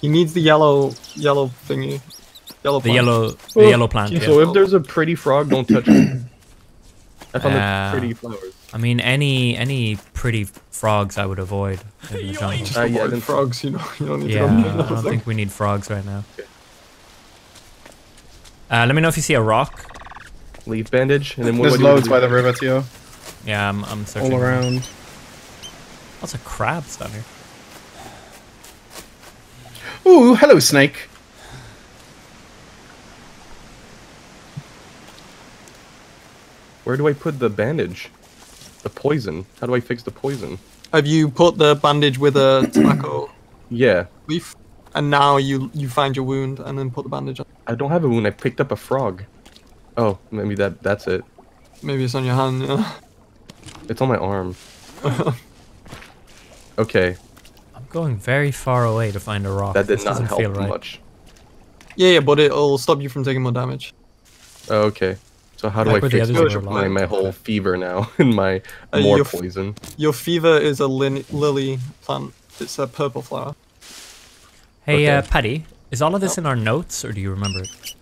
He needs the yellow yellow thingy. Yellow The plant. yellow, the Well, yellow plant. Yeah. So if there's a pretty frog, don't touch it. I found Uh, the pretty flowers. I mean, any any pretty frogs I would avoid in the jungle. Just Uh, yeah, then- frogs, you know. You don't need Yeah, to I don't think we need frogs right now. Uh, let me know if you see a rock. Leaf bandage, and then what There's do I do loads by the river, too. Yeah, I'm, I'm searching. All around. Lots of crabs down here. Ooh, hello, snake. Where do I put the bandage? The poison. How do I fix the poison? Have you put the bandage with a tobacco Yeah, leaf? And now you you find your wound and then put the bandage on. I don't have a wound. I picked up a frog. Oh, maybe that that's it. Maybe it's on your hand, yeah. It's on my arm. okay, I'm going very far away to find a rock. that did This not doesn't help feel right. much. Yeah, yeah, but it'll stop you from taking more damage. Oh, okay. So how do Like I where the fix others my, my whole fever now and my Uh, more your poison? Your fever is a lin- lily plant. It's a purple flower. Hey, Okay. uh, Patty, is all of this in our notes, or do you remember it?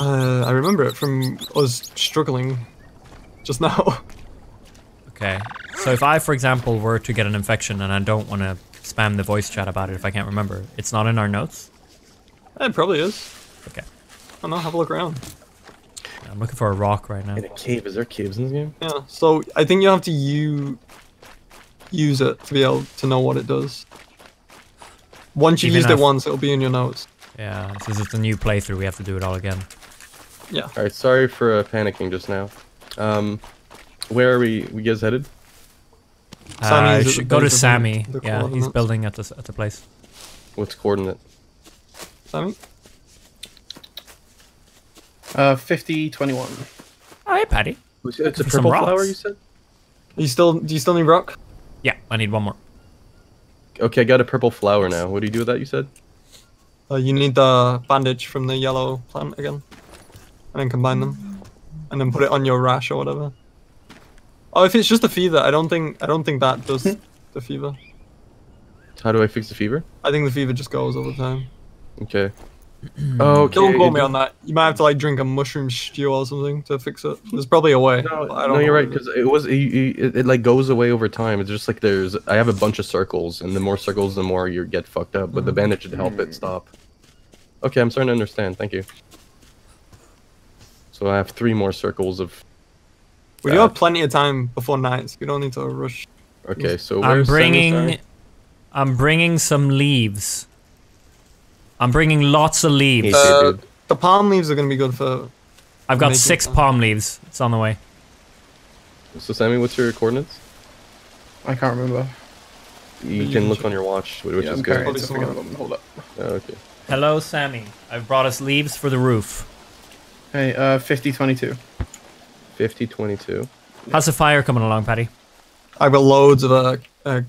Uh, I remember it from us struggling just now. Okay. So if I, for example, were to get an infection and I don't want to spam the voice chat about it if I can't remember, it's not in our notes. it probably is. Okay. I don't know, have a look around. I'm looking for a rock right now. In a cave? Is there caves in this game? Yeah, so I think you have to u- use it to be able to know what it does. Once you Even used it once, it'll be in your notes. Yeah, since it's a new playthrough, we have to do it all again. Yeah. All right. Sorry for uh, panicking just now. Um, where are we? We guys headed? Sammy Uh, is at sh- the go to base the- Sammy. the Yeah, he's building at the, at the place. What's coordinate? Sammy? Uh, 50, 21. Oh, hey, Patty. It's a for some purple flower. You said? You still do you still need rock? Yeah, I need one more. Okay, I got a purple flower now. What do you do with that? You said? Uh, you need the bandage from the yellow plant again, and then combine them, and then put it on your rash or whatever. Oh, if it's just a fever, I don't think I don't think that does the fever. How do I fix the fever? I think the fever just goes all the time. Okay. Oh, okay. Don't quote me on that. You might have to like drink a mushroom stew or something to fix it. There's probably a way. No, I don't no, you're right because it was it, it, it like goes away over time. It's just like there's I have a bunch of circles, and the more circles, the more you get fucked up. But the mm. bandage should help it stop. Okay, I'm starting to understand. Thank you. So I have three more circles of. We do have uh, plenty of time before night, so we don't need to rush. Okay, so I'm bringing. I'm bringing some leaves. I'm bringing lots of leaves. Uh, the palm leaves are gonna be good for. I've got six some. palm leaves. It's on the way. So Sammy, what's your coordinates? I can't remember. You you can can look check. on your watch, which yeah, is I'm good. carrying Probably to somewhere. forget them. Hold up. Oh, okay. Hello, Sammy. I've brought us leaves for the roof. Hey, uh, 50, 22. 50, 22. How's the fire coming along, Patty? I've got loads of uh, uh,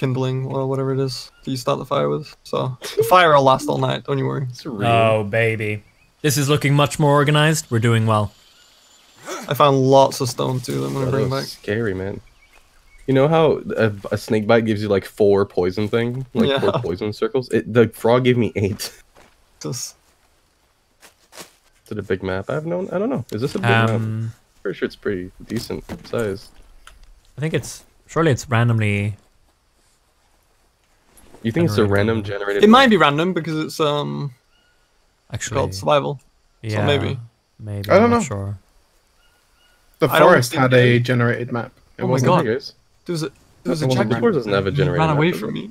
kindling or whatever it is that you start the fire with. So the fire will last all night. Don't you worry. It's real. Oh, baby. This is looking much more organized. We're doing well. I found lots of stone too. that I'm gonna Oh, bring that's back. scary, man. You know how a, a snake bite gives you like four poison thing, like Yeah. four poison circles. It, the frog gave me eight. Just Is it a big map? I have no. I don't know. Is this a big map? Um, Pretty sure it's pretty decent size. I think it's surely it's randomly. You think it's a random generated? it might be random because it's um Actually, called survival. yeah, maybe. Maybe. I don't I'm not know. Sure. The forest had a generated map. It Oh my wasn't- God. Hey. There was a there was a That wasn't jack. The forest doesn't have a generated. ran away does from me.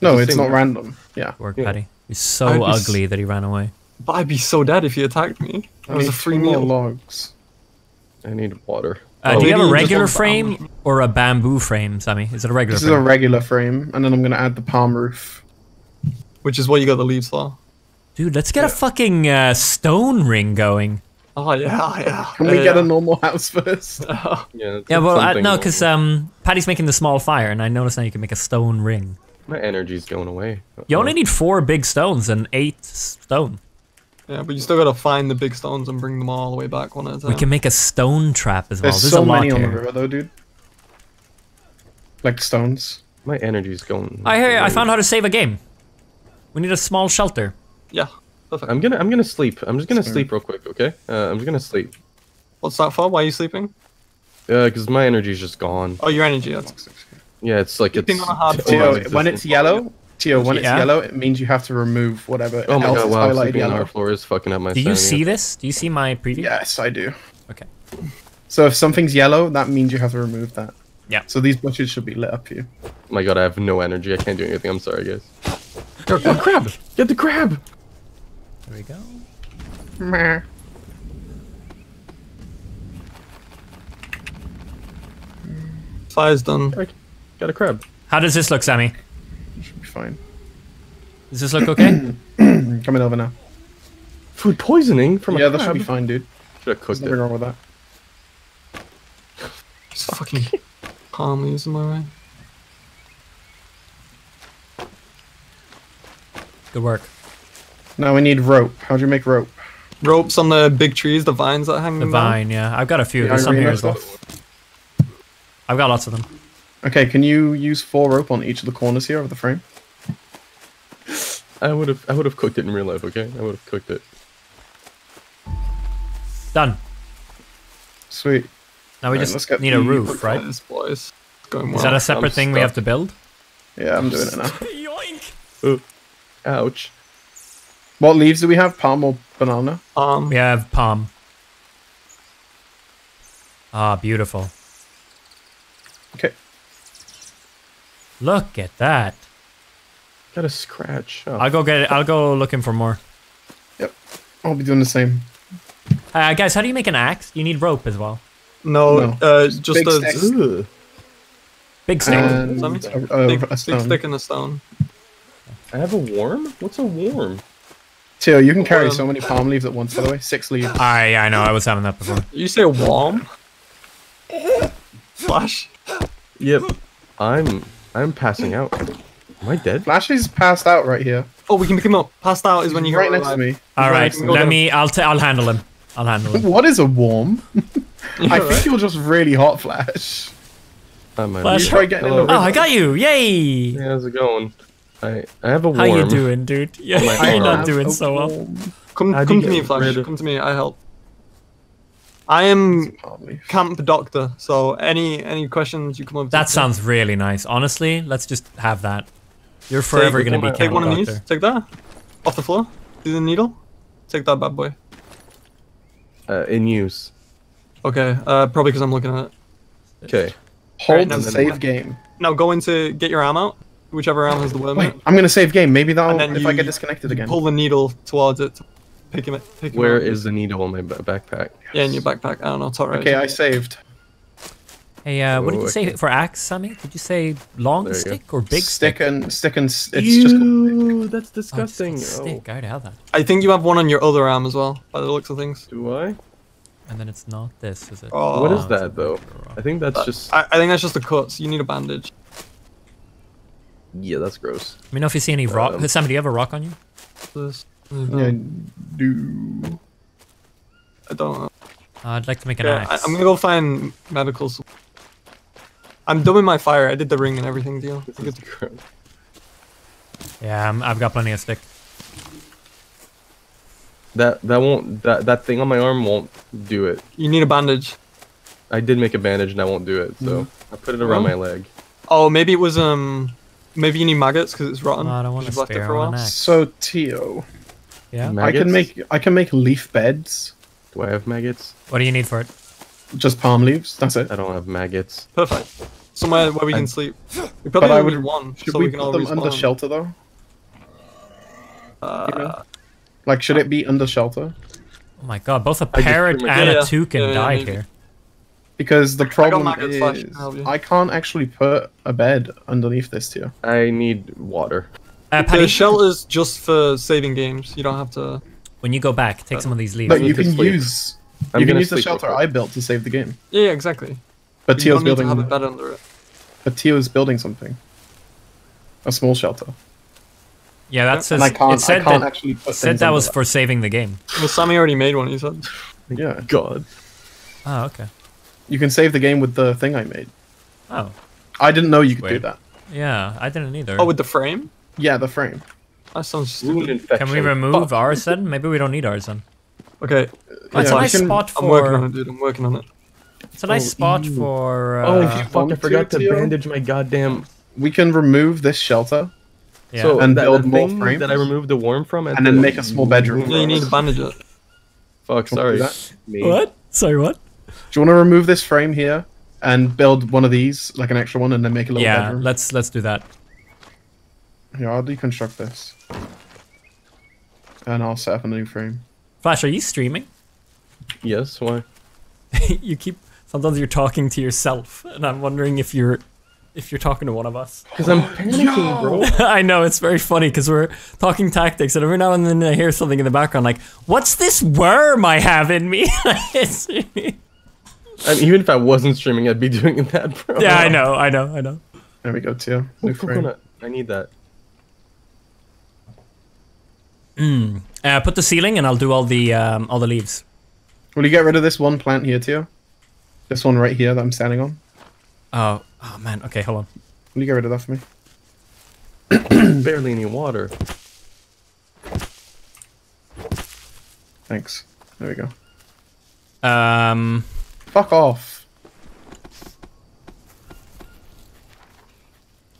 No, it's not random. Yeah. Work, Yeah. Patty. He's so be ugly that he ran away. But I'd be so dead if he attacked me. That I was need a free meal. logs. I need water. Uh, Oh, do you have a maybe you just regular frame or a bamboo frame, Sammy? Is it a regular This is a frame? regular frame, and then I'm gonna add the palm roof. Which is what you got the leaves for. Dude, let's get a fucking uh, stone ring going. Oh yeah, yeah. Can yeah, we get yeah. a normal house first? Yeah, Yeah, well, I, something no, because um, Patty's making the small fire, and I noticed now you can make a stone ring. my energy's going away. You only need four big stones and eight stone. Yeah, but you still gotta find the big stones and bring them all the way back one at a time. We can make a stone trap as well. There's There's so a lot many on the here. river though, dude. Like stones. my energy's going. I hear, I found how to save a game. We need a small shelter. Yeah, perfect. I'm gonna I'm gonna sleep. I'm just gonna Sorry. sleep real quick, okay? Uh, I'm just gonna sleep. What's that for? Why are you sleeping? Uh, because my energy's just gone. Oh, your energy. That's Yeah, it's like Sleeping it's. on a hard it's floor. Teo, non-existent. when it's yellow, Teo, when it's yellow, it means you have to remove whatever Oh my else god! is Wow, highlighted sleeping on yellow. our floor is fucking up my. Do you sanity. see this? Do you see my preview? Yes, I do. Okay. So if something's yellow, that means you have to remove that. Yeah. So these bushes should be lit up for you. Oh my god! I have no energy. I can't do anything. I'm sorry, guys. Get the crab! Get the crab! There we go. fire's done. I got a crab. How does this look, Sammy? Should be fine. Does this look okay? Coming over now. Food poisoning from yeah, a that crab. should be fine, dude. Should have There's cooked nothing it. wrong with that. Just fucking palm leaves in my way. Good work. Now we need rope. How do you make rope? Ropes on the big trees, the vines that hang The them down. vine, yeah. I've got a few. The There's some here as well. I've got lots of them. Okay, can you use four rope on each of the corners here of the frame? I would have I would have cooked it in real life. Okay, I would have cooked it. Done. Sweet. Now we Right, just need a roof, right? This boys. It's going Is that a separate I'm thing we have to build? Yeah, I'm doing it now. Yoink! Ooh. Ouch. What leaves do we have? Palm or banana? um, We have palm. Ah, beautiful. Okay. Look at that. Got a scratch. Oh, I'll go get it. I'll go looking for more. Yep. I'll be doing the same. Uh, guys, how do you make an axe? You need rope as well. no, No. uh, just Big a sticks. Ugh. Big stick. And Sammy? a, a, big, big stick and a stone. I have a worm. What's a worm? Teo, you can carry Um, so many palm leaves at once, by the way. Six leaves. Ah, yeah, I know. I was having that before. You say a worm? Flash. Yep. I'm I'm passing out. Am I dead? Flash is passed out right here. Oh, we can pick him up. Passed out is when you right go next to me. All right, can let down. me. I'll. T- I'll handle him. I'll handle him. What is a warm? I You're think you're just really hot, Flash. I might Flash. You try getting in the Hello. Oh. I got you! Yay! Yeah, how's it going? I I have a worm. How you doing, dude? Yeah, my you're not doing so well. Come, How do come to me, get Flash. of- Come to me. I help. I am camp doctor, so any any questions you come up. That sounds really nice. Honestly, let's just have that. You're forever Take gonna be Take one of doctor. these. Take that. Off the floor. Do the needle. Take that bad boy. Uh, in use. Okay. Uh, probably because I'm looking at it. Okay. Hold now the then- save game. Now go into get your arm out. Whichever arm has the worm. Wait. I'm gonna save game. Maybe that'll And then if I get disconnected again. Pull the needle towards it. To pick him. Pick him Where up. is the needle in my ba- backpack? Yeah, in your backpack. I don't know. Top right. Okay, I saved. Hey, uh, what did Oh, you say okay. for axe, Sammy? Did you say long There you go. stick or big stick stick? and stick and s- it's just called Ew, that's Oh, disgusting. called Oh, stick. I would have that. I think you have one on your other arm as well, by the looks of things. do I? And then it's not this, is it? Oh. What No, that though? I think that's Uh, just. I, I think that's just a cut. So you need a bandage. Yeah, that's gross. Let me know if you see any rock. Um, Sammy, do you have a rock on you? This- yeah, do I don't know. Uh, I'd like to make an Yeah, axe. I'm gonna go find medicals. I'm doing my fire. I did the ring and everything, deal. This is gross. Yeah, I'm, I've got plenty of stick. That that won't that that thing on my arm won't do it. You need a bandage. I did make a bandage and I won't do it, so I put it around Oh. my leg. Oh, maybe it was um, maybe you need maggots because it's rotten. No, I don't want You've to left it for a on while. so Teo. Yeah. Ma- I can make I can make leaf beds. Do I have maggots? What do you need for it? Just palm leaves. That's it. I don't have maggots. Perfect. Somewhere where we I- can sleep. We probably But I only would- need one, Should so we, we, can put all them under shelter though? Uh, Like, should it be under shelter? Oh my god, both a parrot and Yeah, a yeah. toucan Yeah, yeah, died maybe. here. Because the problem maggots, Flash, is can. I can't actually put a bed underneath this tier. I need water. Uh, The Paddy, shelter's just for saving games. You don't have to. when you go back, take some of these leaves. But you can sleep. use I'm you can use the shelter. I built to save the game. Yeah, yeah, exactly. But you Teal's don't to have a building. bed under it. But Teal's building something. A small shelter. yeah, that says and I can't. it said I can't that, actually put said that under was for saving the game. Well, Sammy already made one. He said. Yeah, God. Oh, okay. you can save the game with the thing I made. Oh, I didn't know you could do that. yeah, I didn't either. Oh, with the frame. Yeah, the frame. That sounds Wound stupid. infection. Can we remove ours then? Maybe we don't need ours then. Okay, That's Yeah, a nice can- spot I'm working on it, dude. I'm working on it. It's a nice Oh, spot ew. for. Oh, Uh, fuck! I forgot to, to bandage my goddamn. We can remove this shelter yeah. So And that, build the more thing frames? that I removed the worm from, and then make a small bedroom. Yeah, you need to bandage it. Fuck, sorry. want what? Sorry, what? Do you want to remove this frame here and build one of these, like an extra one, and then make a little Yeah, bedroom? let's let's do that. Yeah, I'll deconstruct this. And I'll set up a new frame. Flash, are you streaming? Yes. Why? you keep sometimes you're talking to yourself, and I'm wondering if you're if you're talking to one of us. Because I'm panicking, bro. I know it's very funny because we're talking tactics, and every now and then I hear something in the background like, "What's this worm I have in me?" It's- And even if I wasn't streaming, I'd be doing that, bro. yeah, I know, I know, I know. There we go, Teo. Oh, New frame. I need that. Mm. Uh, put the ceiling, and I'll do all the um, all the leaves. Will you get rid of this one plant here, Teo? This one right here that I'm standing on? Oh, oh man. Okay, hold on. Will you get rid of that for me? Barely any water. Thanks. There we go. Um, Fuck off.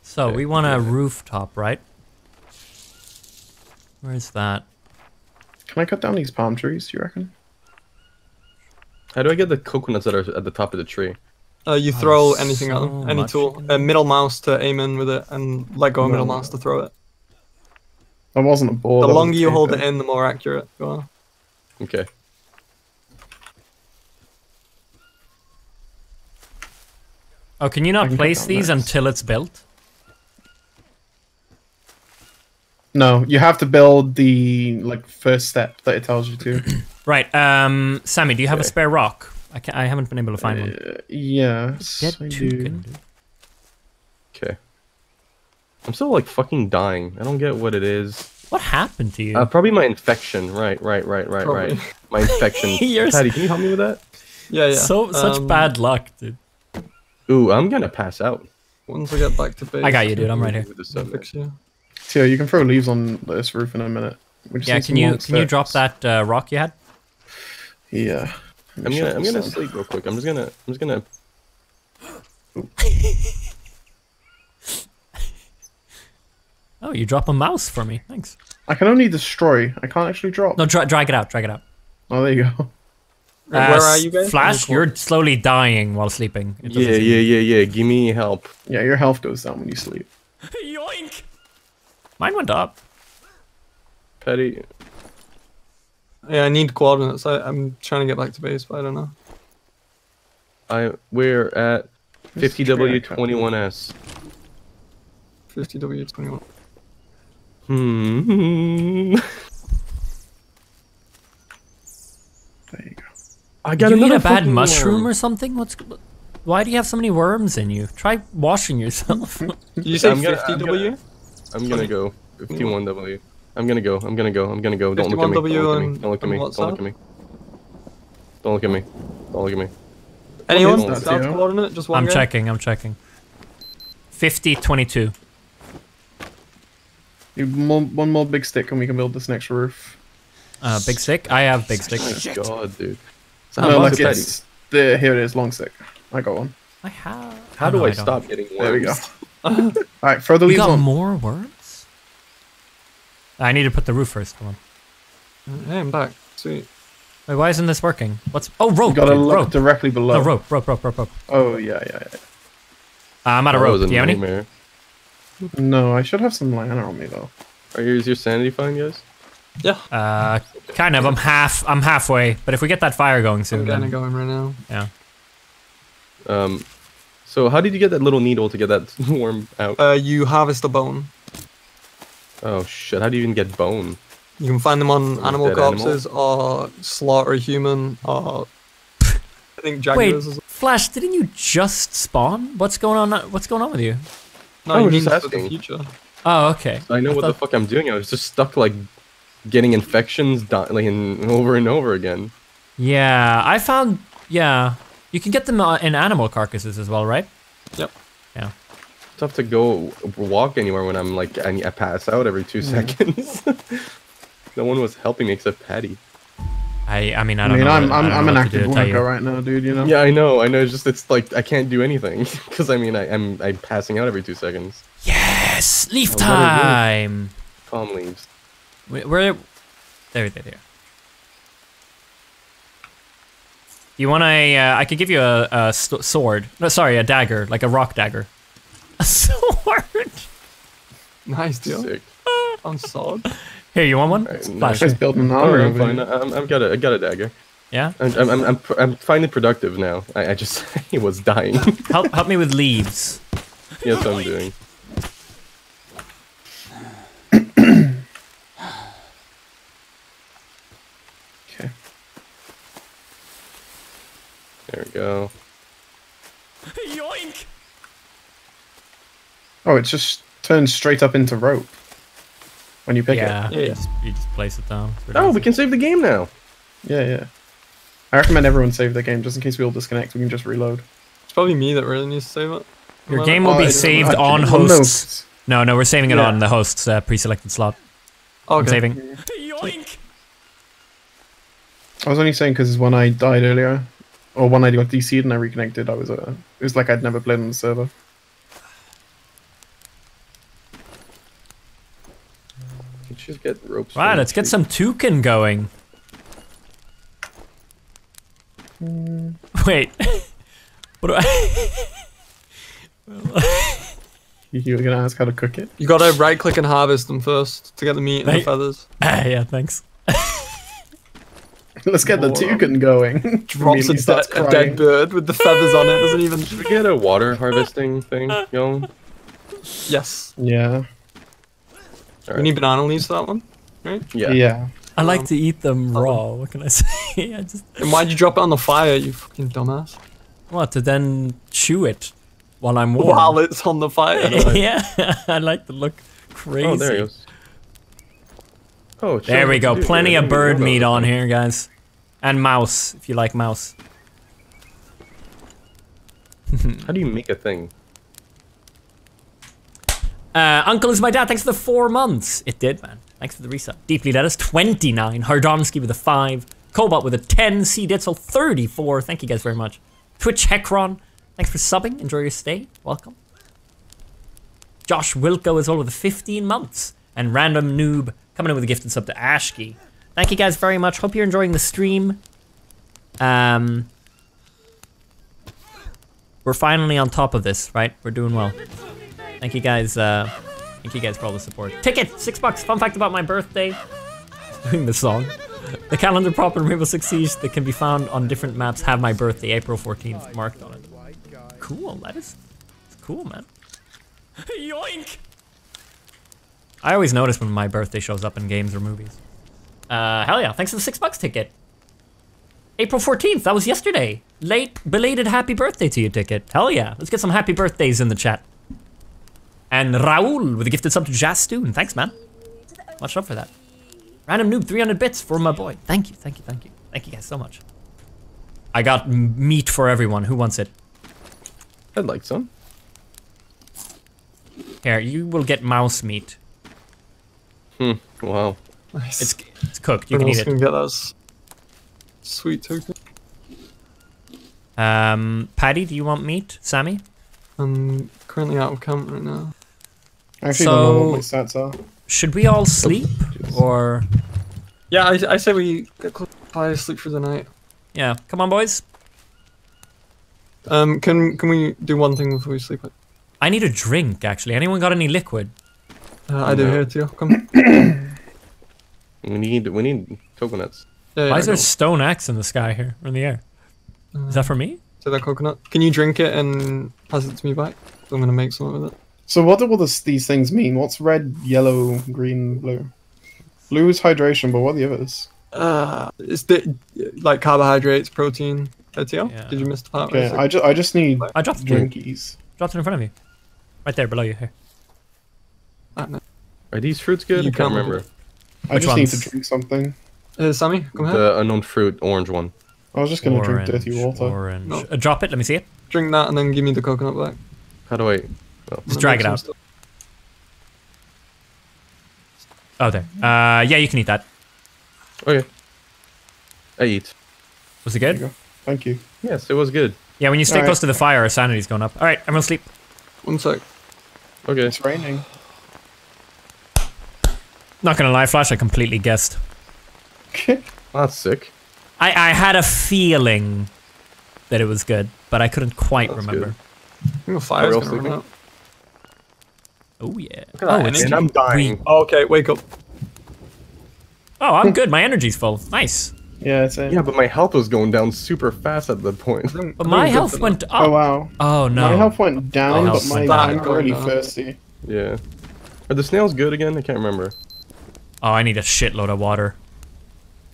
so Okay, we want a rooftop, right? Where's that? Can I cut down these palm trees, do you reckon? How do I get the coconuts that are at the top of the tree? Uh, you Oh, throw anything at them, any tool. you can Uh, middle mouse to aim in with it, and let go of middle No. mouse to throw it. That wasn't a ball. the that was a longer you hold it in, the more accurate. Go on. Okay. Oh, can you not can place these this. until it's built? No, you have to build the like first step that it tells you to. Right. Um, Sammy, do you have a spare rock? I can I haven't been able to find one. Uh, yes, Get I two do. Okay. I'm still like fucking dying. I don't get what it is. What happened to you? Uh, probably my infection. Right, right, right, right, Probably. right. My infection. You're Patty, can you help me with that? Yeah, yeah. so such um, bad luck, dude. Ooh, I'm gonna pass out. Once I get back to base, I got you, dude. I'm right here. With the I'll fix you. Teo, you can throw leaves on this roof in a minute. We Yeah, can you long can you drop that uh, rock you had? Yeah. I'm gonna I'm gonna sleep real quick. I'm just gonna I'm just gonna Oh, you drop a mouse for me. Thanks. I can only destroy. I can't actually drop. No, dra- drag it out. Drag it out. Oh, there you go. Uh, where are you guys? Flash, you're slowly dying while sleeping. Yeah, yeah, yeah, yeah. Give me help. Yeah, your health goes down when you sleep. Yoink! Mine went up. Petty. Yeah, I need coordinates. I, I'm trying to get back to base, but I don't know. I we're at This tree I cut. 50W21S. 50W21. Hmm. There you go. I got you eat a bad mushroom worm. or something? What's? Why do you have so many worms in you? Try washing yourself. Did you say I'm gonna- 50W? I'm gonna go 51W. I'm gonna go. I'm gonna go. I'm gonna go. Don't look at me. Don't look at me. Don't look at me. Don't look at me. Don't look at me. Don't look at me. Anyone? South coordinate? Just one I'm checking. I'm checking. 50, 22. One more big stick and we can build this next roof. Uh, big stick. I have big stick. Oh my god, dude. No, like it's the here it is, long stick. I got one. I have. How oh, do no, I don't. stop getting worms? There we go. All right, throw the You leaves got on. more worms? I need to put the roof first. Come on. Hey, I'm back. Sweet. Wait, why isn't this working? What's? Oh, rope. You gotta dude, look rope. directly below. No, rope, rope, rope, rope, rope. Oh yeah, yeah, yeah. Uh, I'm out of rope. was Do you have any? nightmare. No, I should have some lantern on me though. Are yours your sanity fine, guys? Yeah, Uh, kind of. I'm half. I'm halfway. But if we get that fire going I'm soon, getting then, it going right now. yeah. Um, so how did you get that little needle to get that worm out? Uh, you harvest a bone. Oh shit! How do you even get bone? You can find them on From animal dead animal? corpses or slaughter a human or I think Wait, jaguars. as- Flash, didn't you just spawn? What's going on? What's going on with you? No, I you was mean just for the future. Oh, okay. I know I what the fuck I'm doing. I was just stuck like getting infections, dying over and over again. Yeah, I found. Yeah, you can get them uh, in animal carcasses as well, right? Yep. Yeah. Tough to go walk anywhere when I'm like I, I pass out every two seconds. no one was helping me except Patty. I. I mean, I I don't mean, know. I'm what- I I'm, don't I'm know an what to do active to you. worker right now, dude. You know. Yeah, I know. I know. It's just it's like I can't do anything because I mean I, I'm I'm passing out every two seconds. Yes, leaf Oh, time. Calm leaves. Where, where? There, there, there. Do you want a? Uh, I could give you a, a st- sword. No, sorry, a dagger, like a rock dagger. A sword. Nice deal. Sick. I'm solid. Here, you want one? Alright, Flash. nice. Just building an armor. I'm fine. I'm, I've got a I got a dagger. Yeah. I'm I'm I'm, I'm, I'm finally productive now. I, I just I was dying. Help, help me with leaves. Yes, I'm doing. There we go. Yoink! Oh, it just turns straight up into rope when you pick Yeah, it. Yeah, You, just, you just place it down. Oh, easy. we can save the game now. Yeah, yeah. I recommend everyone save the game just in case we all disconnect. We can just reload. It's probably me that really needs to save it. Your game will Oh, be it's- saved on well, no, hosts. No, no, we're saving it Yeah. on the host's uh, pre-selected slot. I'm saving. Yoink! I was only saying because when I died earlier, or when I got DC'd and I reconnected, I was uh, it was like I'd never played on the server. Let's just get ropes. Right, from let's get some toucan going. Wait. what do I... You, you were gonna ask how to cook it? You gotta right click and harvest them first to get the meat and the feathers. Ah, yeah, thanks. Let's get the Whoa. toucan going. Drops a, de- starts a dead bird with the feathers on it. Doesn't even. Should we get a water harvesting thing going? Yes. Yeah, We need banana leaves for that one. Yeah. yeah. I like Um, to eat them raw. What can I say? I just And why'd you drop it on the fire, you fucking dumbass? What to then chew it while I'm warm. While it's on the fire. yeah, I like to look crazy. Oh, there he goes. Oh, There we go. Plenty of bird meat on here, guys. And mouse, if you like mouse. How do you make a thing? Uh, Uncle is my dad. Thanks for the four months. It did, man. Thanks for the resub. Deeply Lettuce, 29. Hardonsky with a 5. Cobalt with a 10. C Ditzel, 34. Thank you guys very much. Twitch Hecron, thanks for subbing. Enjoy your stay. Welcome. Josh Wilco as well with the 15 months. And Random Noob coming in with a gifted sub to Ashki. Thank you guys very much. Hope you're enjoying the stream. Um, we're finally on top of this, right? We're doing well. Thank you guys. Uh, thank you guys for all the support. Ticket, six bucks. Fun fact about my birthday. Doing the song. The calendar prop in Rainbow Six Siege that can be found on different maps have my birthday, April 14th, marked on it. Cool. That is cool, man. Yoink! I always notice when my birthday shows up in games or movies. Uh, hell yeah! Thanks for the six bucks ticket. April 14th. That was yesterday. Late belated happy birthday to you, ticket. Hell yeah! Let's get some happy birthdays in the chat. And Raul with a gifted sub to Jastoon. Thanks, man. Much love for that. Random noob, 300 bits for my boy. Thank you, thank you, thank you. Thank you guys so much. I got meat for everyone. Who wants it? I'd like some. Here, you will get mouse meat. Hmm. Wow. Nice. It's it's cooked. You Everyone can else eat can get those sweet token. Um, Paddy, do you want meat? Sammy? I'm currently out of camp right now. I actually don't know what my stats are. Should we all sleep? Or Yeah, I, I say we get close by sleep for the night. yeah, come on, boys. Um, can can we do one thing before we sleep? I need a drink. Actually, anyone got any liquid? Uh, I do No. here too. Come. We need we need coconuts. Yeah, yeah, Why is there go. stone axe in the sky here, or in the air? Is that for me? Say that coconut. Can you drink it and pass it to me back? I'm gonna make something with it. So what do all this, these things mean? What's red, yellow, green, blue? Blue is hydration, but what are the others? Uh, it's the, like carbohydrates, protein. Etio? Yeah. Did you miss the part? Okay, I just I just need I dropped it. drinkies. Dropped it in front of you. Right there, below you. Here. Like- no. Are these fruits good? You I can't can't remember. I Which just need to drink something. Uh, Sammy, come here. The unknown fruit, orange one. I was just gonna drink Orange, dirty water. Orange. No. Uh, drop it. Let me see it. Drink that and then give me the coconut back. How do I? And Just drag it out. stuff. Oh, there. Uh, yeah, you can eat that. Okay. I eat. Was it There you good? go. Thank you. Yes, it was good. Yeah, when you stay Alright. close to the fire, our sanity's going up. All right, everyone sleep. One sec. Okay. It's raining. Not gonna lie, Flash, I completely guessed. That's sick. I, I had a feeling that it was good, but I couldn't quite That's remember. good. I think fire's Are we all gonna run out. Oh yeah. at Oh, that it's And I'm dying. Oh, okay, wake up. Oh, I'm good. My energy's full. Nice. Yeah, it's it. Yeah, but my health was going down super fast at that point. But my health went up. Oh wow. Oh no. My health went down, oh, My but health my went. I'm really Going down. thirsty. Yeah. Are the snails good again? I can't remember. Oh, I need a shitload of water.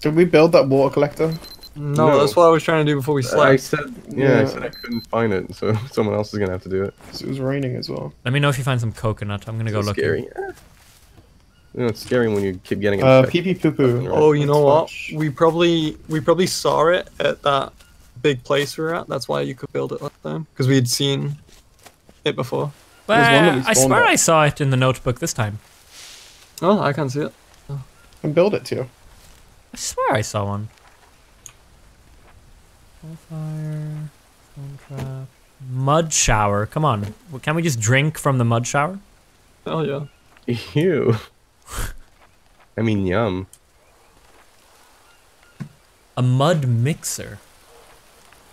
Did we build that water collector? No, No. that's what I was trying to do before we slept. I slept. said, yeah, I said I couldn't find it, so someone else is gonna have to do it. it was raining as well. Let me know if you find some coconut. I'm gonna go so look. scary. You know, it's scary when you keep getting Uh, infected. pee pee poo poo. Oh, you know what? We probably we probably saw it at that big place we were at. That's why you could build it last time because we had seen it before. Well, There's one that we I swear at. I saw it in the notebook this time. Oh, I can't see it. And build it too. I swear I saw one. Fire, stone trap, mud shower. Come on, can we just drink from the mud shower? Oh yeah. Ew. I mean, yum. A mud mixer.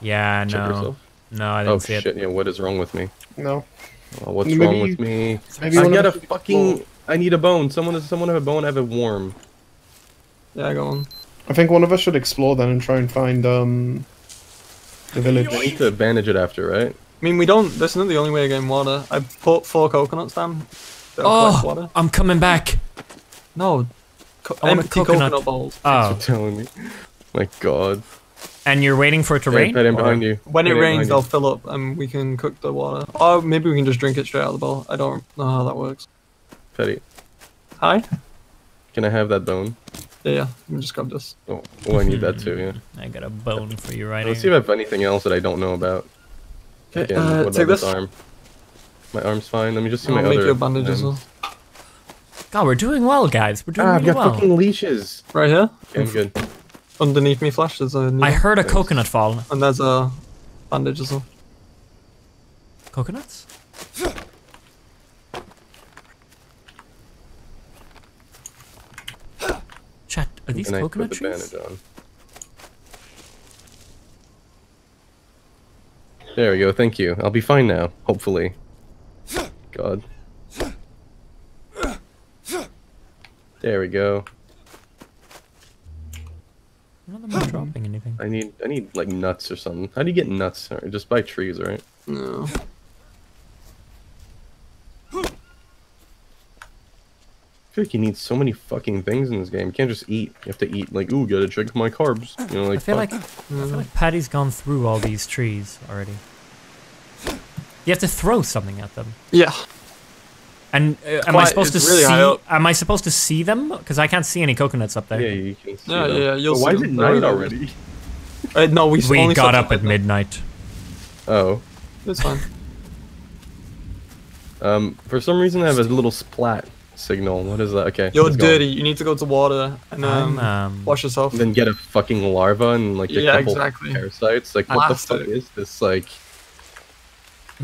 Yeah, Check no, yourself. no, I didn't Oh see shit! it. Yeah, what is wrong with me? No. Oh, what's Maybe wrong you- with me? I got a of us should fucking. explore. I need a bone. Someone, someone have a bone. I have a worm. Yeah, I got one. I think one of us should explore then and try and find um the village. We need to bandage it after, right? I mean, we don't. This isn't the only way of getting water. I put four coconuts down. Oh, water. I'm coming back. No. Co- I want a empty coconut. coconut bowls. Oh, You're telling me. My God. and you're waiting for it to Yeah, rain? Pet in behind you. When it Pet rains, behind they'll you. fill up and we can cook the water. Or maybe we can just drink it straight out of the bowl. I don't know how that works. Petty. Hi? Can I have that bone? Yeah, yeah. Let me just grab this. Oh, oh I need that too. Yeah. I got a bone for you right here. Let's see if I have anything else that I don't know about. Okay, Again, uh, what take this. arm? My arm's fine. Let me just see I'll my make other. you a bandage as well. God, we're doing well, guys. We're doing Ah, I've got well. fucking leashes. Right here? Okay, I'm good. Underneath me, Flash, there's a needle. I heard a Thanks. coconut fall. And there's a bandage as well. Coconuts? Chat, are these and I coconut put the trees? bandage on. There we go. Thank you. I'll be fine now. Hopefully. God. There we go. None of them dropping anything. I need I need like nuts or something. How do you get nuts? Just buy trees, right? No. Feel like you need so many fucking things in this game. You can't just eat. You have to eat like, ooh, gotta check my carbs. You know, like I feel fuck. like I feel like Patty's gone through all these trees already. You have to throw something at them. Yeah. And uh, am I supposed to it's really see? high up. Am I supposed to see them? Because I can't see any coconuts up there. Yeah, you can see Yeah, them. yeah, you'll But why see is it night already? Uh, no, we, we only got up at midnight. midnight. Oh. That's fine. Um, for some reason I have a little splat signal. What is that? Okay. You're let's go. dirty. You need to go to water and I'm, um, um, wash yourself. Then get a fucking larva and like a Yeah, couple exactly. parasites. Like what the fuck is this? Like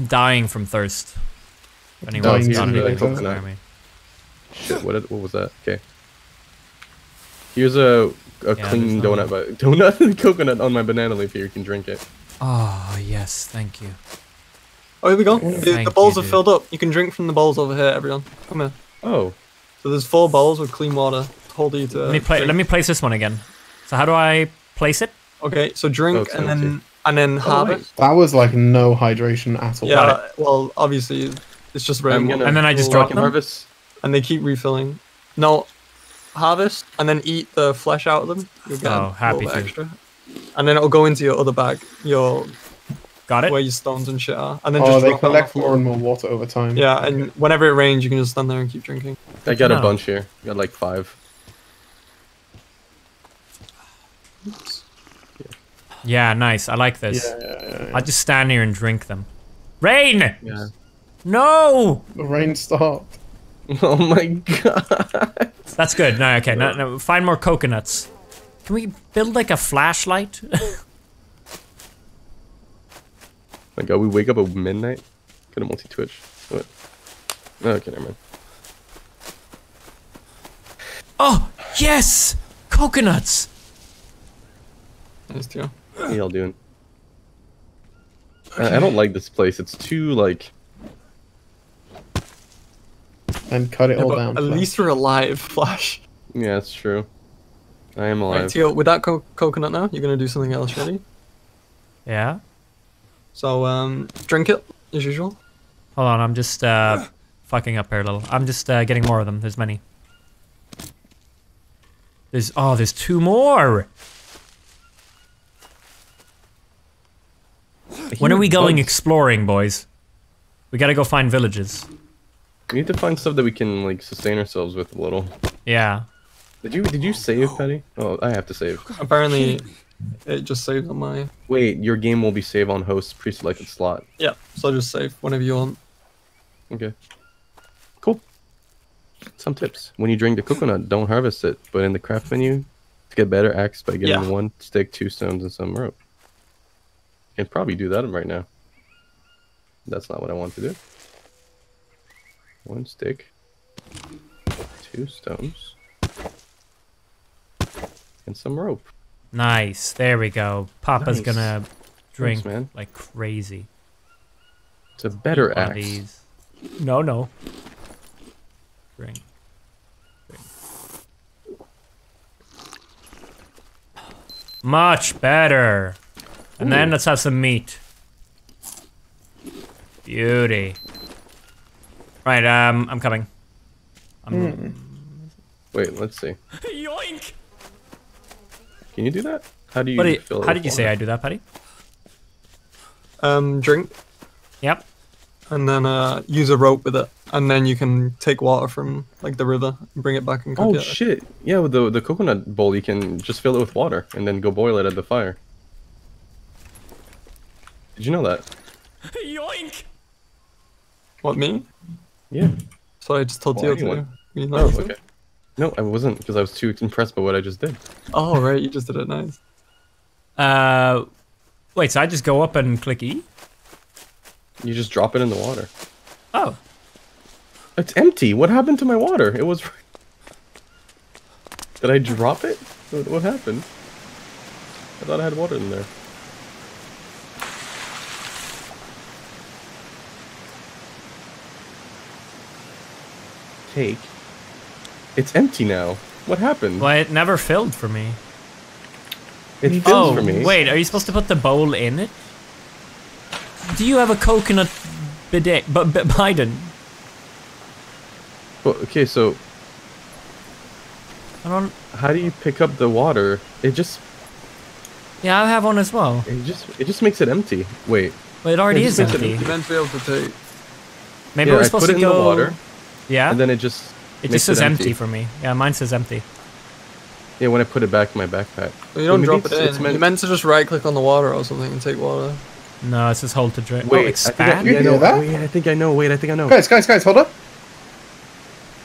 dying from thirst. If Dying anyone's from done anything thirst. for me. shit. What? What was that? Okay. Here's a a Yeah, clean donut, but donut and coconut on my banana leaf here. You can drink it. Oh yes, thank you. Oh, here we go. The, the bowls you, are filled up. You can drink from the bowls over here, everyone. Come here. Oh, So there's four bowls with clean water. Hold you to. Let me play. Let me place this one again. So how do I place it? Okay, so drink and empty. then and then Oh, have it. That was like no hydration at all. Yeah. Well, obviously, It's just I'm gonna. And then I just drop can them? harvest. and they keep refilling. No, harvest and then eat the flesh out of them. You'll get Oh, a happy little extra. And then it'll go into your other bag, your Got it? where your stones and shit are, and then Oh, just they drop it on the collect more and more water over time. Yeah, and whenever it rains, you can just stand there and keep drinking. I got a bunch here. I Got like five. Oops. Yeah, nice. I like this. Yeah, yeah, yeah, yeah. I'll just stand here and drink them. Rain! Yeah. No! The rain stopped. Oh my god. That's good. No, okay. No, no, find more coconuts. Can we build like a flashlight? My god, oh, we wake up at midnight. Could have multi twitch. What? Oh, okay, never mind. oh, yes! Coconuts! Nice too. How y'all doing? I, I don't like this place. It's too like. And cut it Yeah, all down. at Flash. least we're alive, Flash. Yeah, it's true. I am Right, alive. Teal, with that co- coconut now, you're gonna do something else, ready? Yeah? So, um, drink it as usual. Hold on, I'm just uh, fucking up here a little. I'm just uh, getting more of them. There's many. There's oh, there's two more. When are we going Bugs. exploring, boys? We gotta go find villages. We need to find stuff that we can like sustain ourselves with a little. Yeah. Did you did you save, Petty? Oh, I have to save. Apparently, it just saves on my. Wait, your game will be saved on host pre-selected slot. Yeah, so just save whenever you want. Okay. Cool. Some tips. When you drink the coconut, don't harvest it, but in the craft menu, to get better axe by getting Yeah. one stick, two stones, and some rope. I can probably do that right now. That's not what I want to do. One stick, two stones, and some rope. Nice. There we go. Papa's Nice. gonna drink man. like crazy. It's a better One axe. these. No, no. Drink. Drink. Much better. And then let's have some meat. Beauty. Right, um, I'm coming. I'm Wait, let's see. Yoink! Can you do that? How do you? What do you- fill how did you say? I do that, Paddy? Um, drink, Yep. and then uh, use a rope with it, and then you can take water from like the river and bring it back and cook Oh it. shit! Yeah, with the the coconut bowl, you can just fill it with water and then go boil it at the fire. Did you know that? Yoink! What me? Yeah. So I just told Well, you anyone. to. You Oh, know? okay. No, I wasn't because I was too impressed by what I just did. Oh right, you just did it nice. Uh, wait, so I just go up and click E? You just drop it in the water. Oh. It's empty. What happened to my water? It was. Did I drop it? What, what happened? I thought I had water in there. Take. It's empty now. What happened? Well, it never filled for me. It fills oh, for me. wait, are you supposed to put the bowl in it? Do you have a coconut bidet? But Biden, Well, okay, so I don't. how do you pick up the water? It just, Yeah, I have one as well. it just, it just makes it empty. Wait. Well, it already It is just makes it empty. You're meant to be able to take. Maybe yeah, we're I supposed put it to in go. the water, Yeah. and then it just. It just says empty. for me. Yeah, mine says empty. Yeah, when I put it back in my backpack. Well, you don't Well, drop it it's- in. meant- You're meant to just right click on the water or something and take water. No, it says hold to drink. Wait, oh, I think I, expand. yeah, I You know. that? Wait, I think I know. Wait, I think I know. Guys, guys, guys, hold up.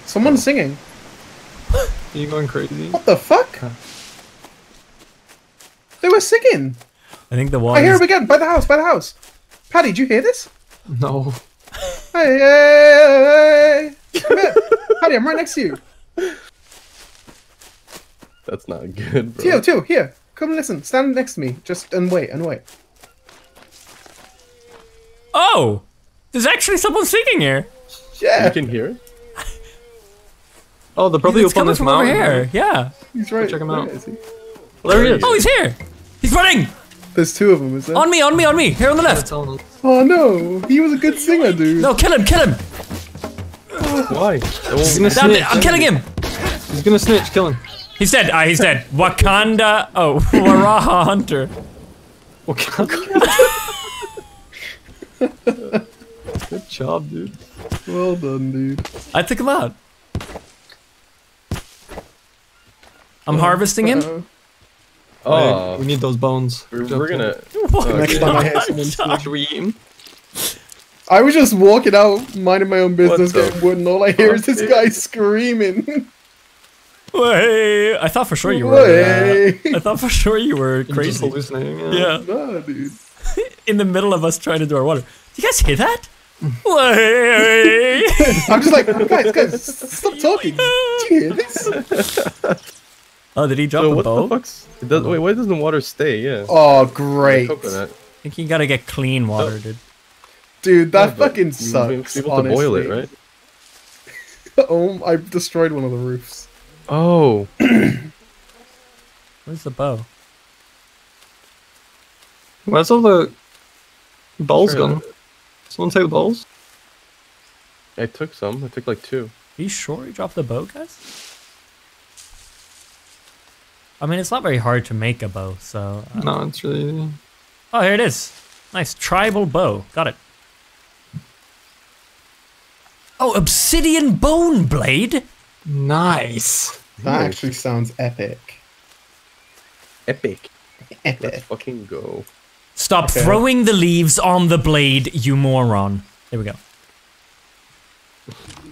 Someone's oh. singing. Are you going crazy? What the fuck? They were singing. I think the water. I water. hear them again by the house, by the house. Paddy, did you hear this? No. Hey, hey, hey. Come here. Paddy, I'm right next to you. That's not good, bro. Teo, Teo, here. Come listen. Stand next to me. Just and wait and wait. Oh, there's actually someone singing here. Yeah, You can hear it. Oh, they're probably it's up on coming this from over mountain. here. Yeah. he's right. check him out. is he? Well, there he is. Oh, he's here. He's running. There's two of them, is there? On me, on me, on me. Here on the left. it's on us. Oh no, he was a good singer, dude. No, kill him, kill him. Why? He's gonna snitch. I'm killing him! He's gonna snitch. Kill him. He's dead. Ah, he's dead. Wakanda. Oh, Waraha Hunter. Good job, dude. Well done, dude. I took him out. I'm harvesting him. Uh, Oh, we need those bones. we're, we're gonna. next time I hear someone Should we eat him? I was just walking out, minding my own business, the getting wood, and all I hear is this guy screaming. Way. I thought for sure you were. Way. Uh, I thought for sure you were Just crazy. hallucinating. Yeah, Nah, dude. in the middle of us trying to do our water. Do you guys hear that? Way. I'm just like, guys, guys, stop talking. Do you hear this? Oh, did he drop So a what bow? the fuck's? It does, wait, why doesn't the water stay? Yeah. Oh, great. Coconut. I think you gotta get clean water, dude. Dude, that Yeah, fucking sucks. wouldn't able to boil it, right? oh, I destroyed one of the roofs. Oh, Where's the bow? Where's all the balls Sure. gone? Someone take the balls? I took some. I took like two. Are you sure you dropped the bow, guys? I mean, it's not very hard to make a bow, so. uh, No, it's really. Oh, here it is. Nice tribal bow. Got it. Oh, obsidian bone blade. Nice. That Nice. actually sounds epic. Epic. Let's Epic. fucking go. Stop Okay. throwing the leaves on the blade, you moron. There we go.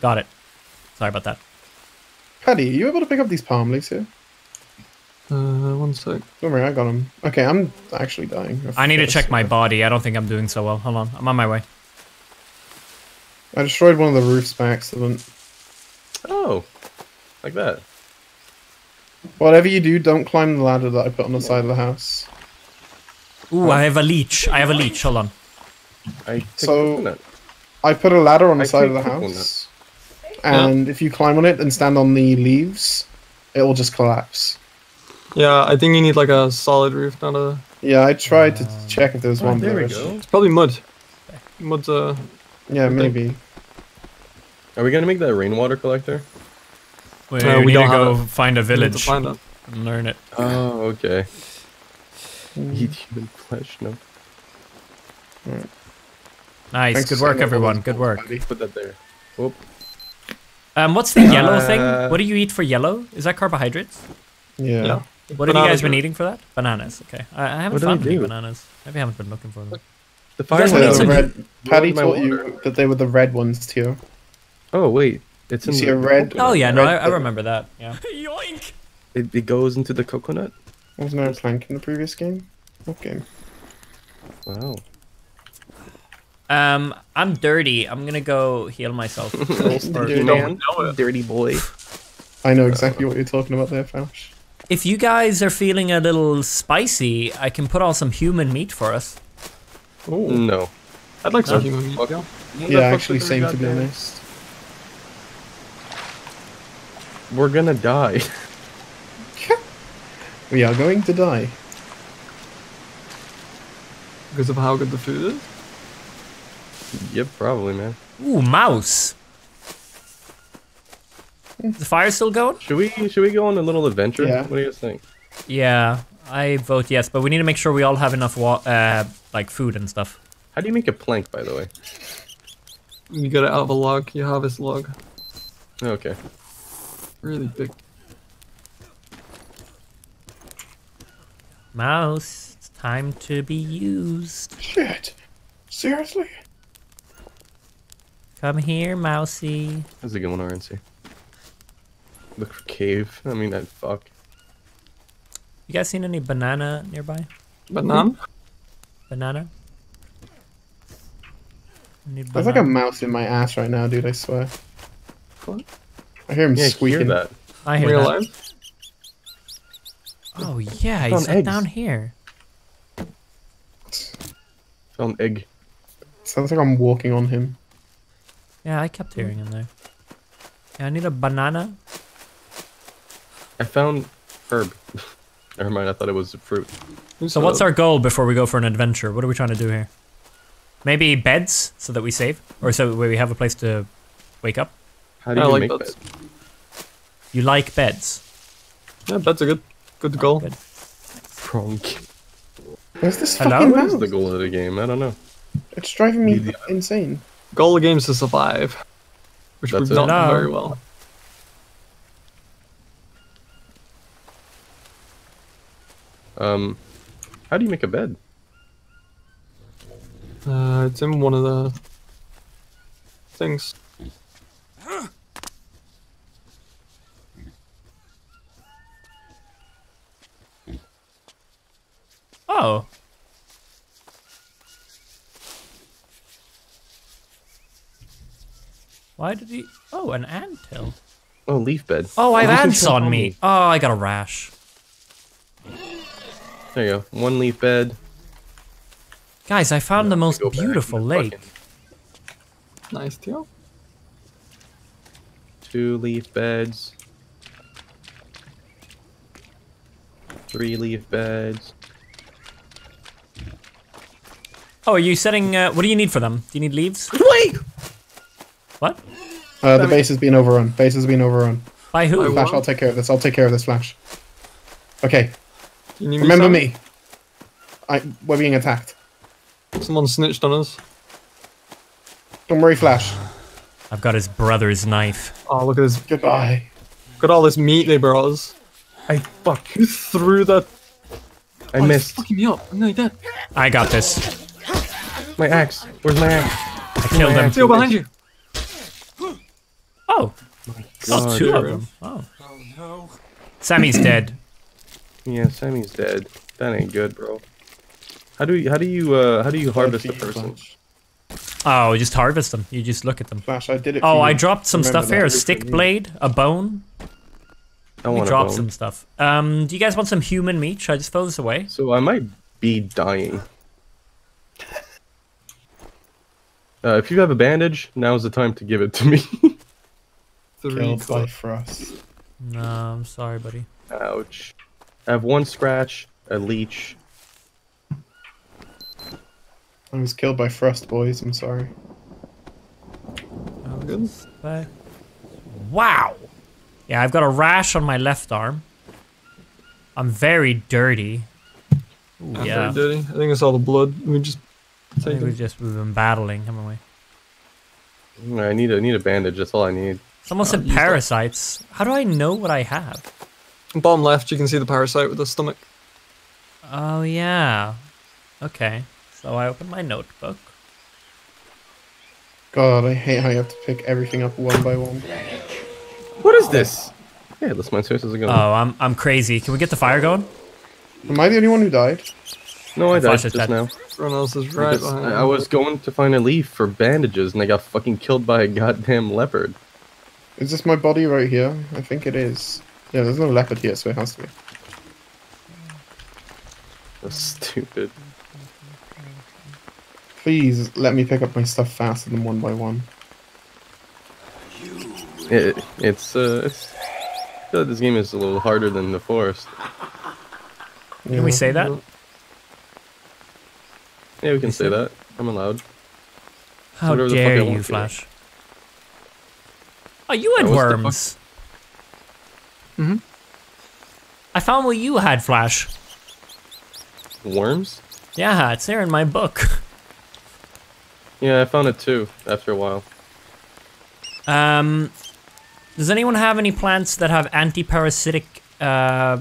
Got it. Sorry about that. Paddy, are you able to pick up these palm leaves here? Uh, one sec. Don't worry, I got them. Okay, I'm actually dying. of I need to check my body. I don't think I'm doing so well. Hold on. I'm on my way. I destroyed one of the roofs by accident. Oh, like that. Whatever you do, don't climb the ladder that I put on the side of the house. Ooh, I have a leech. I have a leech. Hold on. I So- I put a ladder on the I side of the house, and if you climb on it and stand on the leaves, it will just collapse. Yeah, I think you need like a solid roof, not a. Yeah, I tried to check if there was Oh, one. there we go. It's probably mud. Mud's uh. Yeah, Okay. maybe. Are we gonna make that rainwater collector? Wait, Uh, we, we need to don't go have find a we to village Find it. and learn it. Oh, okay. Mm. Eat human flesh. No. Nice. Thanks Good work, everyone. Good work. buddy. Put that there. Whoop. Um, what's the yellow thing? Uh, What do you eat for yellow? Is that carbohydrates? Yeah. Yeah. What have you guys been eating for that? Bananas. Okay. I, I haven't What found any bananas. Maybe I haven't been looking for them. The fire want Yeah, to the red. Paddy my taught water. you that they were the red ones too. Oh wait, it's in see the a red- coconut. Oh yeah, no, I, Red I thing. remember that. Yeah. Yoink! It, it goes into the coconut. Wasn't there a plank in the previous game? What game? Wow. Um, I'm dirty. I'm gonna go heal myself. Dirty man, know dirty boy. I know exactly what you're talking about there, Fash. if you guys are feeling a little spicy, I can put on some human meat for us. Oh, No. I'd like some No. human meat. Yeah. Yeah, actually, same to be honest. We're gonna die. We are going to die. Because of how good the food is. yep, probably, man. Ooh, mouse. Is the fire still going? Should we should we go on a little adventure? Yeah. What do you guys think? Yeah, I vote yes, but we need to make sure we all have enough wa- uh, like food and stuff. How do you make a plank, by the way? You get it out of a log. You harvest log. Okay. Really big. Mouse, it's time to be used. Shit. Seriously? Come here, mousy. That's a good one, RNC. Look for cave. I mean, that fuck. You guys seen any banana nearby? Banana? Banana? Any There's like a mouse in my ass right now, dude. I swear. What? I hear him Yeah, squeaking. hear that. I hear Real that. life? Oh yeah, Found he's like down here. Found egg. Sounds like I'm walking on him. Yeah, I kept hearing him there. Yeah, I need a banana. I found herb. Never mind. I thought it was fruit. So what's our goal before we go for an adventure? What are we trying to do here? Maybe beds so that we save, or so we have a place to wake up. How do you like make beds. beds? You like beds? Yeah, beds are good. Good goal. Good. Pronk. Where's this Hello? fucking What is mouse? the goal of the game? I don't know. It's driving me Yeah. insane. Goal of games to survive, which That's we've it. not done Hello? very well. Um, how do you make a bed? Uh, it's in one of the things. Oh. Why did he? Oh, an ant hill. Oh, leaf bed. Oh, I have ants on funny. me. Oh, I got a rash. There you go. One leaf bed. Guys, I found the most beautiful lake. fucking Nice, deal. Two leaf beds. Three leaf beds. Oh, are you setting? Uh, what do you need for them? Do you need leaves? Wait! What? Uh, the base has been overrun. Base has been overrun. By who? By Flash, what? I'll take care of this. I'll take care of this, Flash. Okay, You remember some? me. I we're being attacked. Someone snitched on us. Don't worry, Flash. I've got his brother's knife. Oh, look at this. Goodbye. Look at all this meat they brought us. I fuck. Who threw that? Oh, I Oh, he's missed. fucking me up. I'm nearly dead. I got this. My axe. Where's my axe? I killed him. Still behind you. Oh, oh, God. two of them. Oh, Oh no. Sammy's dead. Yeah, Sammy's dead. That ain't good, bro. How do you how do you uh how do you harvest a Good for you, person? Flash. Oh, just harvest them. You just look at them. Flash, I did it. Oh, I dropped some stuff here. A stick blade, a bone. I We want a dropped bone. some stuff. Um, do you guys want some human meat? Should I just throw this away? So I might be dying. Uh, if you have a bandage, now's the time to give it to me. Three Killed by clip. Frost. No, I'm sorry, buddy. Ouch. I have one scratch, a leech. I was killed by Frost, boys. I'm sorry. Oh, Good. Bye. Wow. Yeah, I've got a rash on my left arm. I'm very dirty. Ooh, I'm yeah. very dirty. I think it's all the blood. We just I take think we've just we've been battling, haven't we? I need a I need a bandage. That's all I need. Someone said use that. parasites. How do I know what I have? Bottom left, you can see the parasite with the stomach. Oh yeah. Okay. So I open my notebook. God, I hate how you have to pick everything up one by one. What is this? Yeah, that's my sources again. Oh, I'm I'm crazy. Can we get the fire going? Am I the only one who died? no, I died just dead. now. Everyone else is right Because behind. I I was going to find a leaf for bandages, and I got fucking killed by a goddamn leopard. Is this my body right here? I think it is. Yeah, there's no leopard here, so it has to be. That's stupid. Please let me pick up my stuff faster than one by one. It, it's uh, it's. I feel like this game is a little harder than the forest. Can we say that? Yeah, we can say that. I'm allowed. How whatever the fuck I dare you, to. Flash? Oh, you had the worms. Mhm. I found what you had, Flash. Worms? Yeah, it's there in my book. Yeah, I found it too. After a while. Um, does anyone have any plants that have anti-parasitic uh,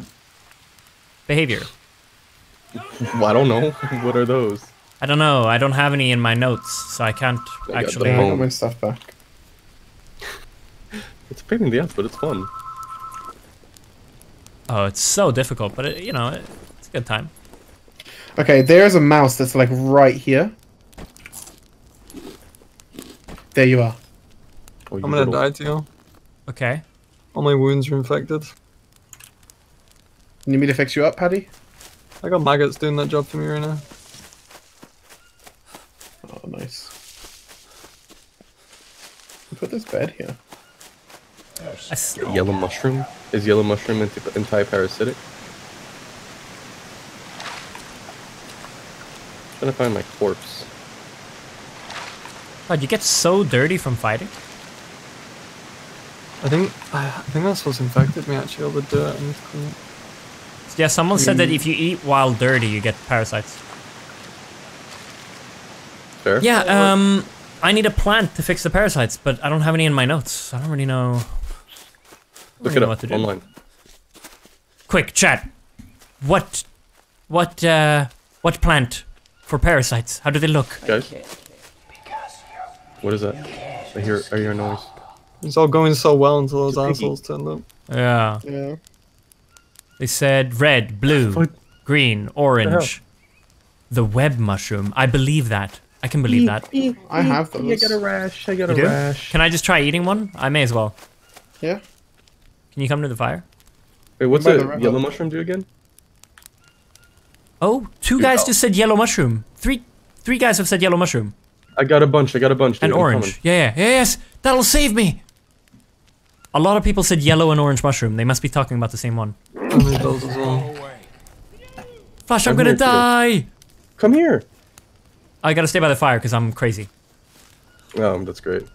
behavior? Well, I don't know. what are those? I don't know. I don't have any in my notes, so I can't I actually. Yeah, I got my stuff back. It's a pain in the ass, but it's fun. Oh, it's so difficult, but it, you know, it, it's a good time. Okay, there's a mouse that's like right here. There you are. Oh, you I'm gonna little- die, Teo. Okay. All my wounds are infected. Need me to fix you up, Paddy? I got maggots doing that job for me right now. Oh, nice. Put this bed here. I s- Yellow mushroom? Is yellow mushroom anti- anti-parasitic? Trying to find my corpse. God, you get so dirty from fighting. I think I, I think that's what's infected me actually. All the dirt and clean. Yeah, someone said that if you eat while dirty, you get parasites. Fair. Yeah, um, I need a plant to fix the parasites, but I don't have any in my notes. I don't really know. I don't Look really it up what online. Quick, chat. What, what, uh, what plant for parasites? How do they look? Guys? What is that? I hear I hear a noise. It's all going so well until those It's a piggy. assholes turned up. Yeah, Yeah. they said red, blue, What? green, orange. The web mushroom. I believe that. I can believe that. I have I those. got a rash. I get You a do? rash. Can I just try eating one? I may as well. Yeah. Can you come to the fire? Wait, what's a the river. yellow mushroom do again? Oh, two Dude, guys oh. just said yellow mushroom. Three, three guys have said yellow mushroom I got a bunch. I got a bunch. Dude. and orange. Yeah, yeah, yeah, yes. That'll save me. A lot of people said yellow and orange mushroom. They must be talking about the same one. I need those as well. Flash, I'm I'm gonna here too. die. Come here. I gotta stay by the fire because I'm crazy. Oh, that's great.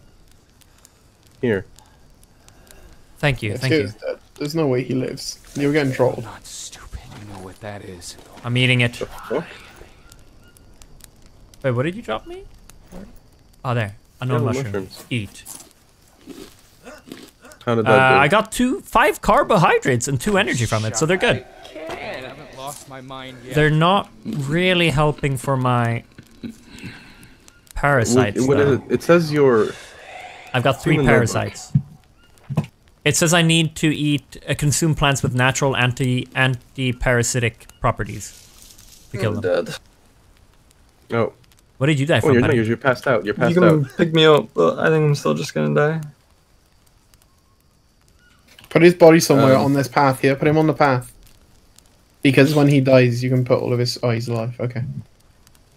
Here. Thank you, This thank you. kid's dead. There's no way he lives. You're getting trolled. Not stupid. You know what that is. I'm eating it. Wait, what did you drop me? Oh, there. Unknown Yellow mushroom. mushrooms. Eat. How did Uh, that do? I got two, five carbohydrates and two energy from it, so they're good. I haven't lost my mind yet. They're not really helping for my parasites. What- what it? It says your. I've got three in the notebook. parasites. It says I need to eat, uh, consume plants with natural anti anti parasitic properties to kill them. dead. Oh. What did you die Oh, from? you're, no, Paddy? you're, you're passed out. You're You can out. pick me up, but I think I'm still just gonna die. Put his body somewhere Um, on this path here. Put him on the path. Because when he dies, you can put all of his. Oh, he's alive. Okay.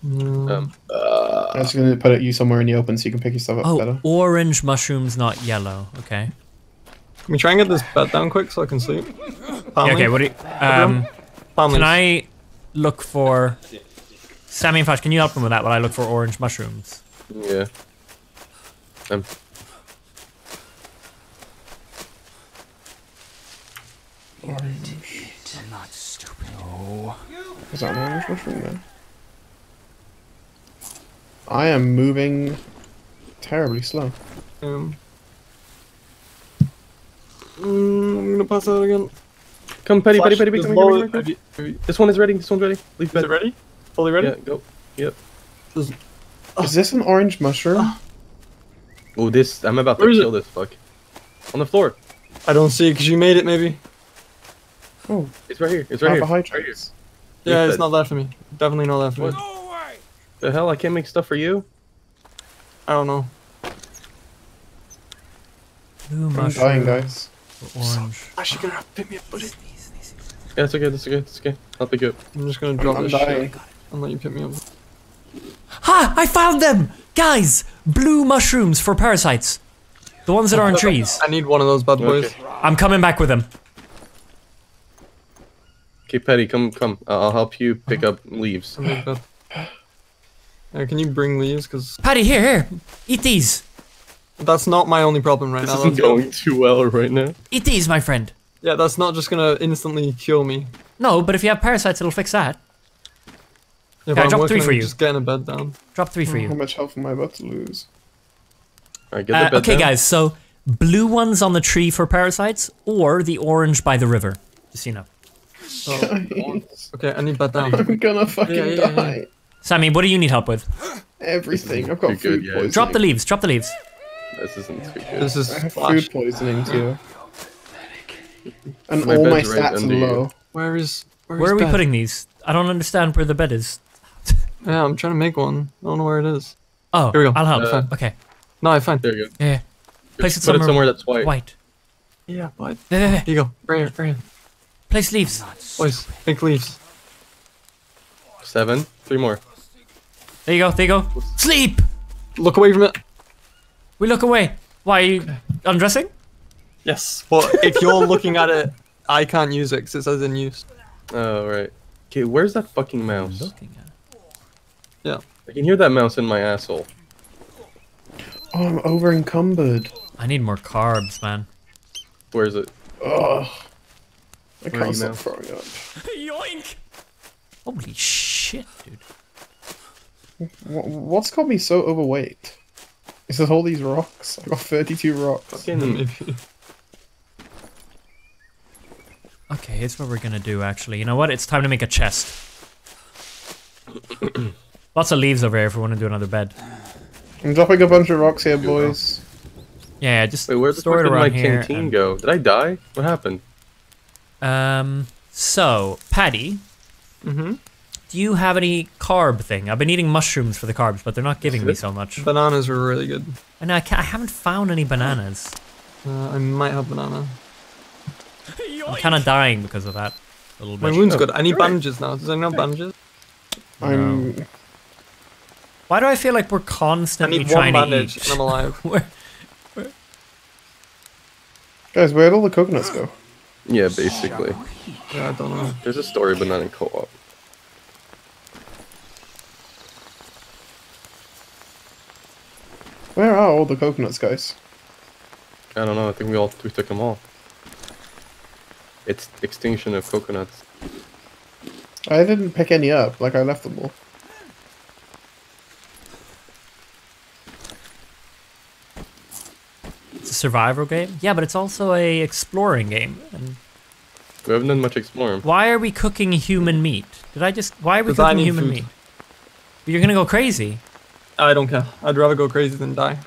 Mm. Um, I was going to put you somewhere in the open so you can pick yourself up Oh, better. orange mushrooms, not yellow. Okay. Can we try and get this bed down quick so I can sleep? Yeah, okay. What do you, um? Palm Can leaf. I look for Sammy and Flash? Can you help him with that while I look for orange mushrooms? yeah. Um, I'm not stupid. No. Is that an orange mushroom there? I am moving terribly slow. Um, mm, I'm gonna pass out again. come, Petty, Petty, Flash, Petty, Petty, there's come here, low- come here, have come you- This one is ready. This one's ready. Leave Is bed. it ready? Fully ready? Yeah, go. Yep. There's- Is this an orange mushroom? Oh, this. I'm about to Where is it? kill this fuck. On the floor. I don't see it because you made it, maybe. Oh, It's right here. It's right here. Right here. carbohydrates. Yeah, Leave it's bed. not there for me. Definitely not there for What? me. No way. The hell? I can't make stuff for you. I don't know. Blue I'm dying, guys. Or Orange. Actually, gonna have to pick me up, buddy. Yeah, it's okay. That's okay. It's okay. I'll pick you up. I'm just gonna drop I'm this dying. shit and let you pick me up. Ha! I found them, guys. Blue mushrooms for parasites. The ones that are on trees. I need one of those bad boys. Okay. I'm coming back with them. Okay, Petty, come, come. Uh, I'll help you pick up leaves. I need that. Uh, can you bring leaves? Because Patty, here, here. Eat these. That's not my only problem right This now. isn't going too well right now. Eat these, my friend. Yeah, that's not just gonna instantly cure me. No, but if you have parasites, it'll fix that. Yeah, Okay, I but dropped three for on you. Just getting a bed down. Drop three for How you. much health am I about to lose? All right, get the Uh, bed okay, down. guys. So blue ones on the tree for parasites, or the orange by the river. Just so you know. Guys, Okay, I need bed down. I'm gonna fucking Yeah, yeah, yeah. die. Sammy, what do you need help with? Everything. I've Too got good, food yeah. poisoning. Drop the leaves. Drop the leaves. This isn't too good. This is I have flash. food poisoning too. And My all my bed's right stats are under you. low. Where is? Where, Where is are we bed? putting these? I don't understand where the bed is. Yeah, I'm trying to make one. I don't know where it is. Oh, Here we go. I'll help. Uh, okay. No, I find. There you go. Yeah. Place it Put it somewhere somewhere that's white. white. Yeah, but There, there, there. here you go. Right here, right here. Place leaves. Boys, pink leaves. Seven. Three more. There you go. There you go. Sleep. Look away from it. We look away. Why are you undressing? Yes. But if you're looking at it, I can't use it because it says in use. Oh, right. Okay, where's that fucking mouse? Looking at. I can hear that mouse in my asshole. Oh, I'm over encumbered. I need more carbs, man. Where is it? Ugh. I Where can't stop throwing up. Yoink! Holy shit, dude. What's got me so overweight? Is it all these rocks? I got 32 rocks. Fucking Okay, here's what we're gonna do actually. You know what? It's time to make a chest. Lots of leaves over here if we want to do another bed. I'm dropping a bunch of rocks here, boys. Yeah, yeah, just Wait, where the store fuck it did my around here. canteen and- go? Did I die? What happened? Um, so, Patty, Mm-hmm. Do you have any carb thing? I've been eating mushrooms for the carbs, but they're not giving me so much. Bananas were really good. And I, ca I haven't found any bananas. Uh, I might have banana. I'm kind of dying because of that. A little My wound's Oh, good. I need right. bandages now. Does anyone have bandages? I'm. Why do I feel like we're I constantly need one trying to bandage eat? and I'm alive. Where- Guys, where'd all the coconuts go? Yeah, basically. Yeah, I don't know. There's a story, but not in co-op. Where are all the coconuts, guys? I don't know. I think we all we took them all. It's extinction of coconuts. I didn't pick any up, like I left them all. It's a survival game? Yeah, but it's also a exploring game. And We haven't done much exploring. why are we cooking human meat? Did I just... Why are we 'Cause I cooking human food. meat? You're gonna go crazy. I don't care. I'd rather go crazy than die.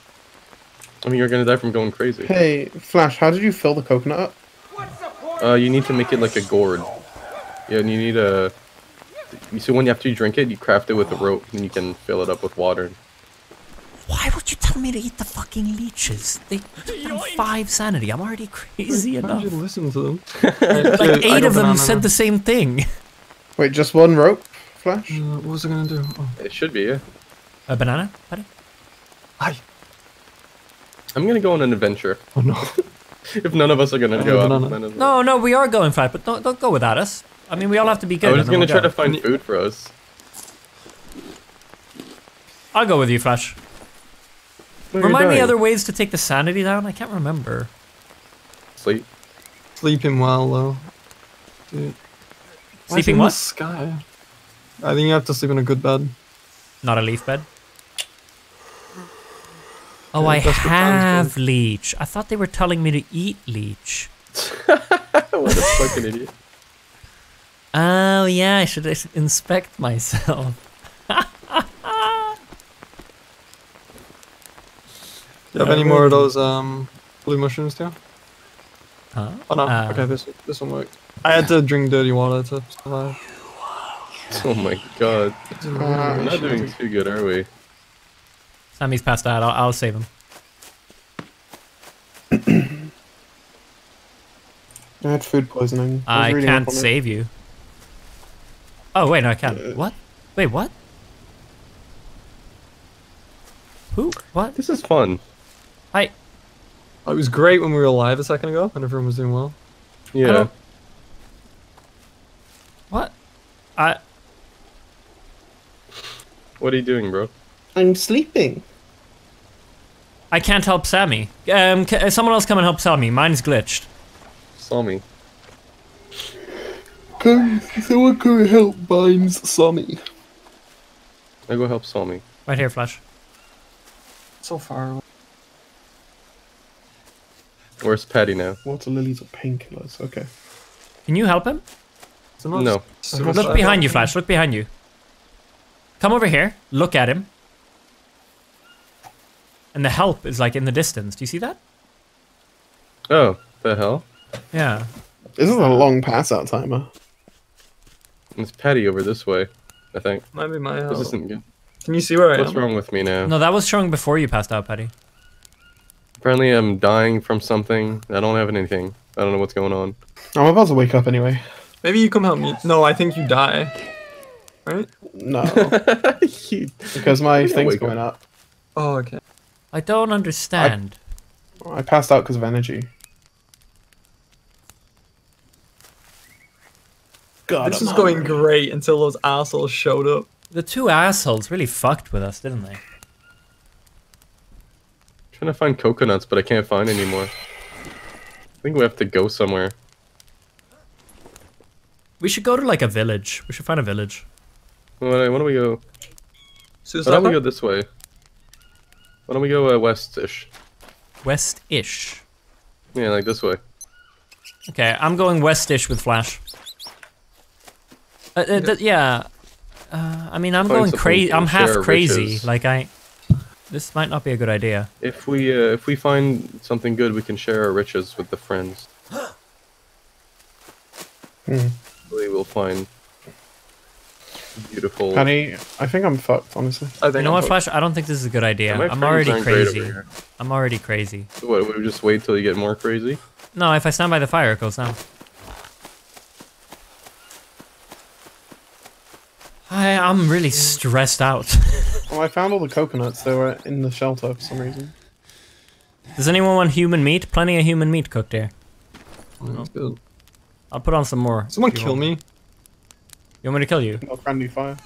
I mean, you're gonna die from going crazy. Hey, Flash, how did you fill the coconut up? Uh, you need to make it like a gourd. Yeah, and you need a. You see, when you after you drink it, you craft it with a rope, and you can fill it up with water. Why would you tell me to eat the fucking leeches? They took down five sanity. I'm already crazy Why enough. don't you listen to them? Like eight of them said the same thing. Wait, just one rope, Flash? Uh, what was I gonna do? Oh. It should be, yeah. A banana, buddy? Hi. I'm gonna go on an adventure. Oh no. if none of us are gonna go out, banana. none of us- No, no, we are going flat, but don't don't go without us. I mean, we all have to be good. I was and just then gonna we'll try go. to find food for us. I'll go with you, Flash. No, Remind me other ways to take the sanity down. I can't remember. Sleep. Sleeping well though. Dude. Why is Sleeping in the what? Sky. I think you have to sleep in a good bed. Not a leaf bed. Oh, I that's what sounds have leech. I thought they were telling me to eat leech. what a fucking idiot. Oh yeah, I should, I should inspect myself. Do you have any more of those um blue mushrooms too? Huh? Oh no. Uh, okay, this this one worked. I had to drink dirty water to survive. Oh my god. We're not doing too good, are we? Sammy's passed out. I'll, I'll save him. I had food poisoning. was I can't save you. Oh wait, no, I can. Uh, What? Wait, what? Who? What? This is fun. I. It was great when we were alive a second ago and everyone was doing well. Yeah. don't- What? I. What are you doing, bro? I'm sleeping. I can't help Sammy. Um, ca- someone else come and help Sammy. Mine's glitched. Saw me. Can someone come help Bynes Sammy? I go help Sammy. Right here, Flash. So far away. Where's Patty now? Water lilies are painkillers. Okay. Can you help him? So No. suicide Look behind you. Flash. Look behind you. Come over here. Look at him. And the help is like in the distance. Do you see that? Oh, the hell? Yeah. This is a long pass out timer. It's Patty over this way, I think. Might be my This help. isn't good. Can you see where I What's am? wrong with me now? No, that was showing before you passed out, Patty. Apparently I'm dying from something. I don't have anything. I don't know what's going on. I'm about to wake up anyway. Maybe you come help me. No, I think you die. Right? No, You- because my Yeah, thing's going up. Oh, okay. I don't understand. I passed out because of energy. God, this I'm was going hungry. great until those assholes showed up. The two assholes really fucked with us, didn't they? trying to find coconuts, but I can't find any more. I think we have to go somewhere. We should go to like a village. We should find a village. Why don't we go? Why don't we go this way? Why don't we go uh, west-ish? West-ish. Yeah, like this way. Okay, I'm going west-ish with Flash. Uh, uh, th- yeah. Uh, I mean, I'm Find going crazy. I'm half crazy. riches. Like I. This might not be a good idea. If we uh, if we find something good, we can share our riches with the friends. Hmm. We'll find beautiful. Penny, I think I'm fucked, honestly. I think You know I'm what, fucked. Flash? I don't think this is a good idea. My I'm already aren't great over crazy. I'm already crazy. So what? We just wait till you get more crazy. No, if I stand by the fire, it goes down. I, I'm really stressed out. Oh, I found all the coconuts. They were in the shelter for some reason. Does anyone want human meat? Plenty of human meat cooked here. That's good. I'll put on some more. Someone kill want. me. You want me to kill you? Not friendly fire.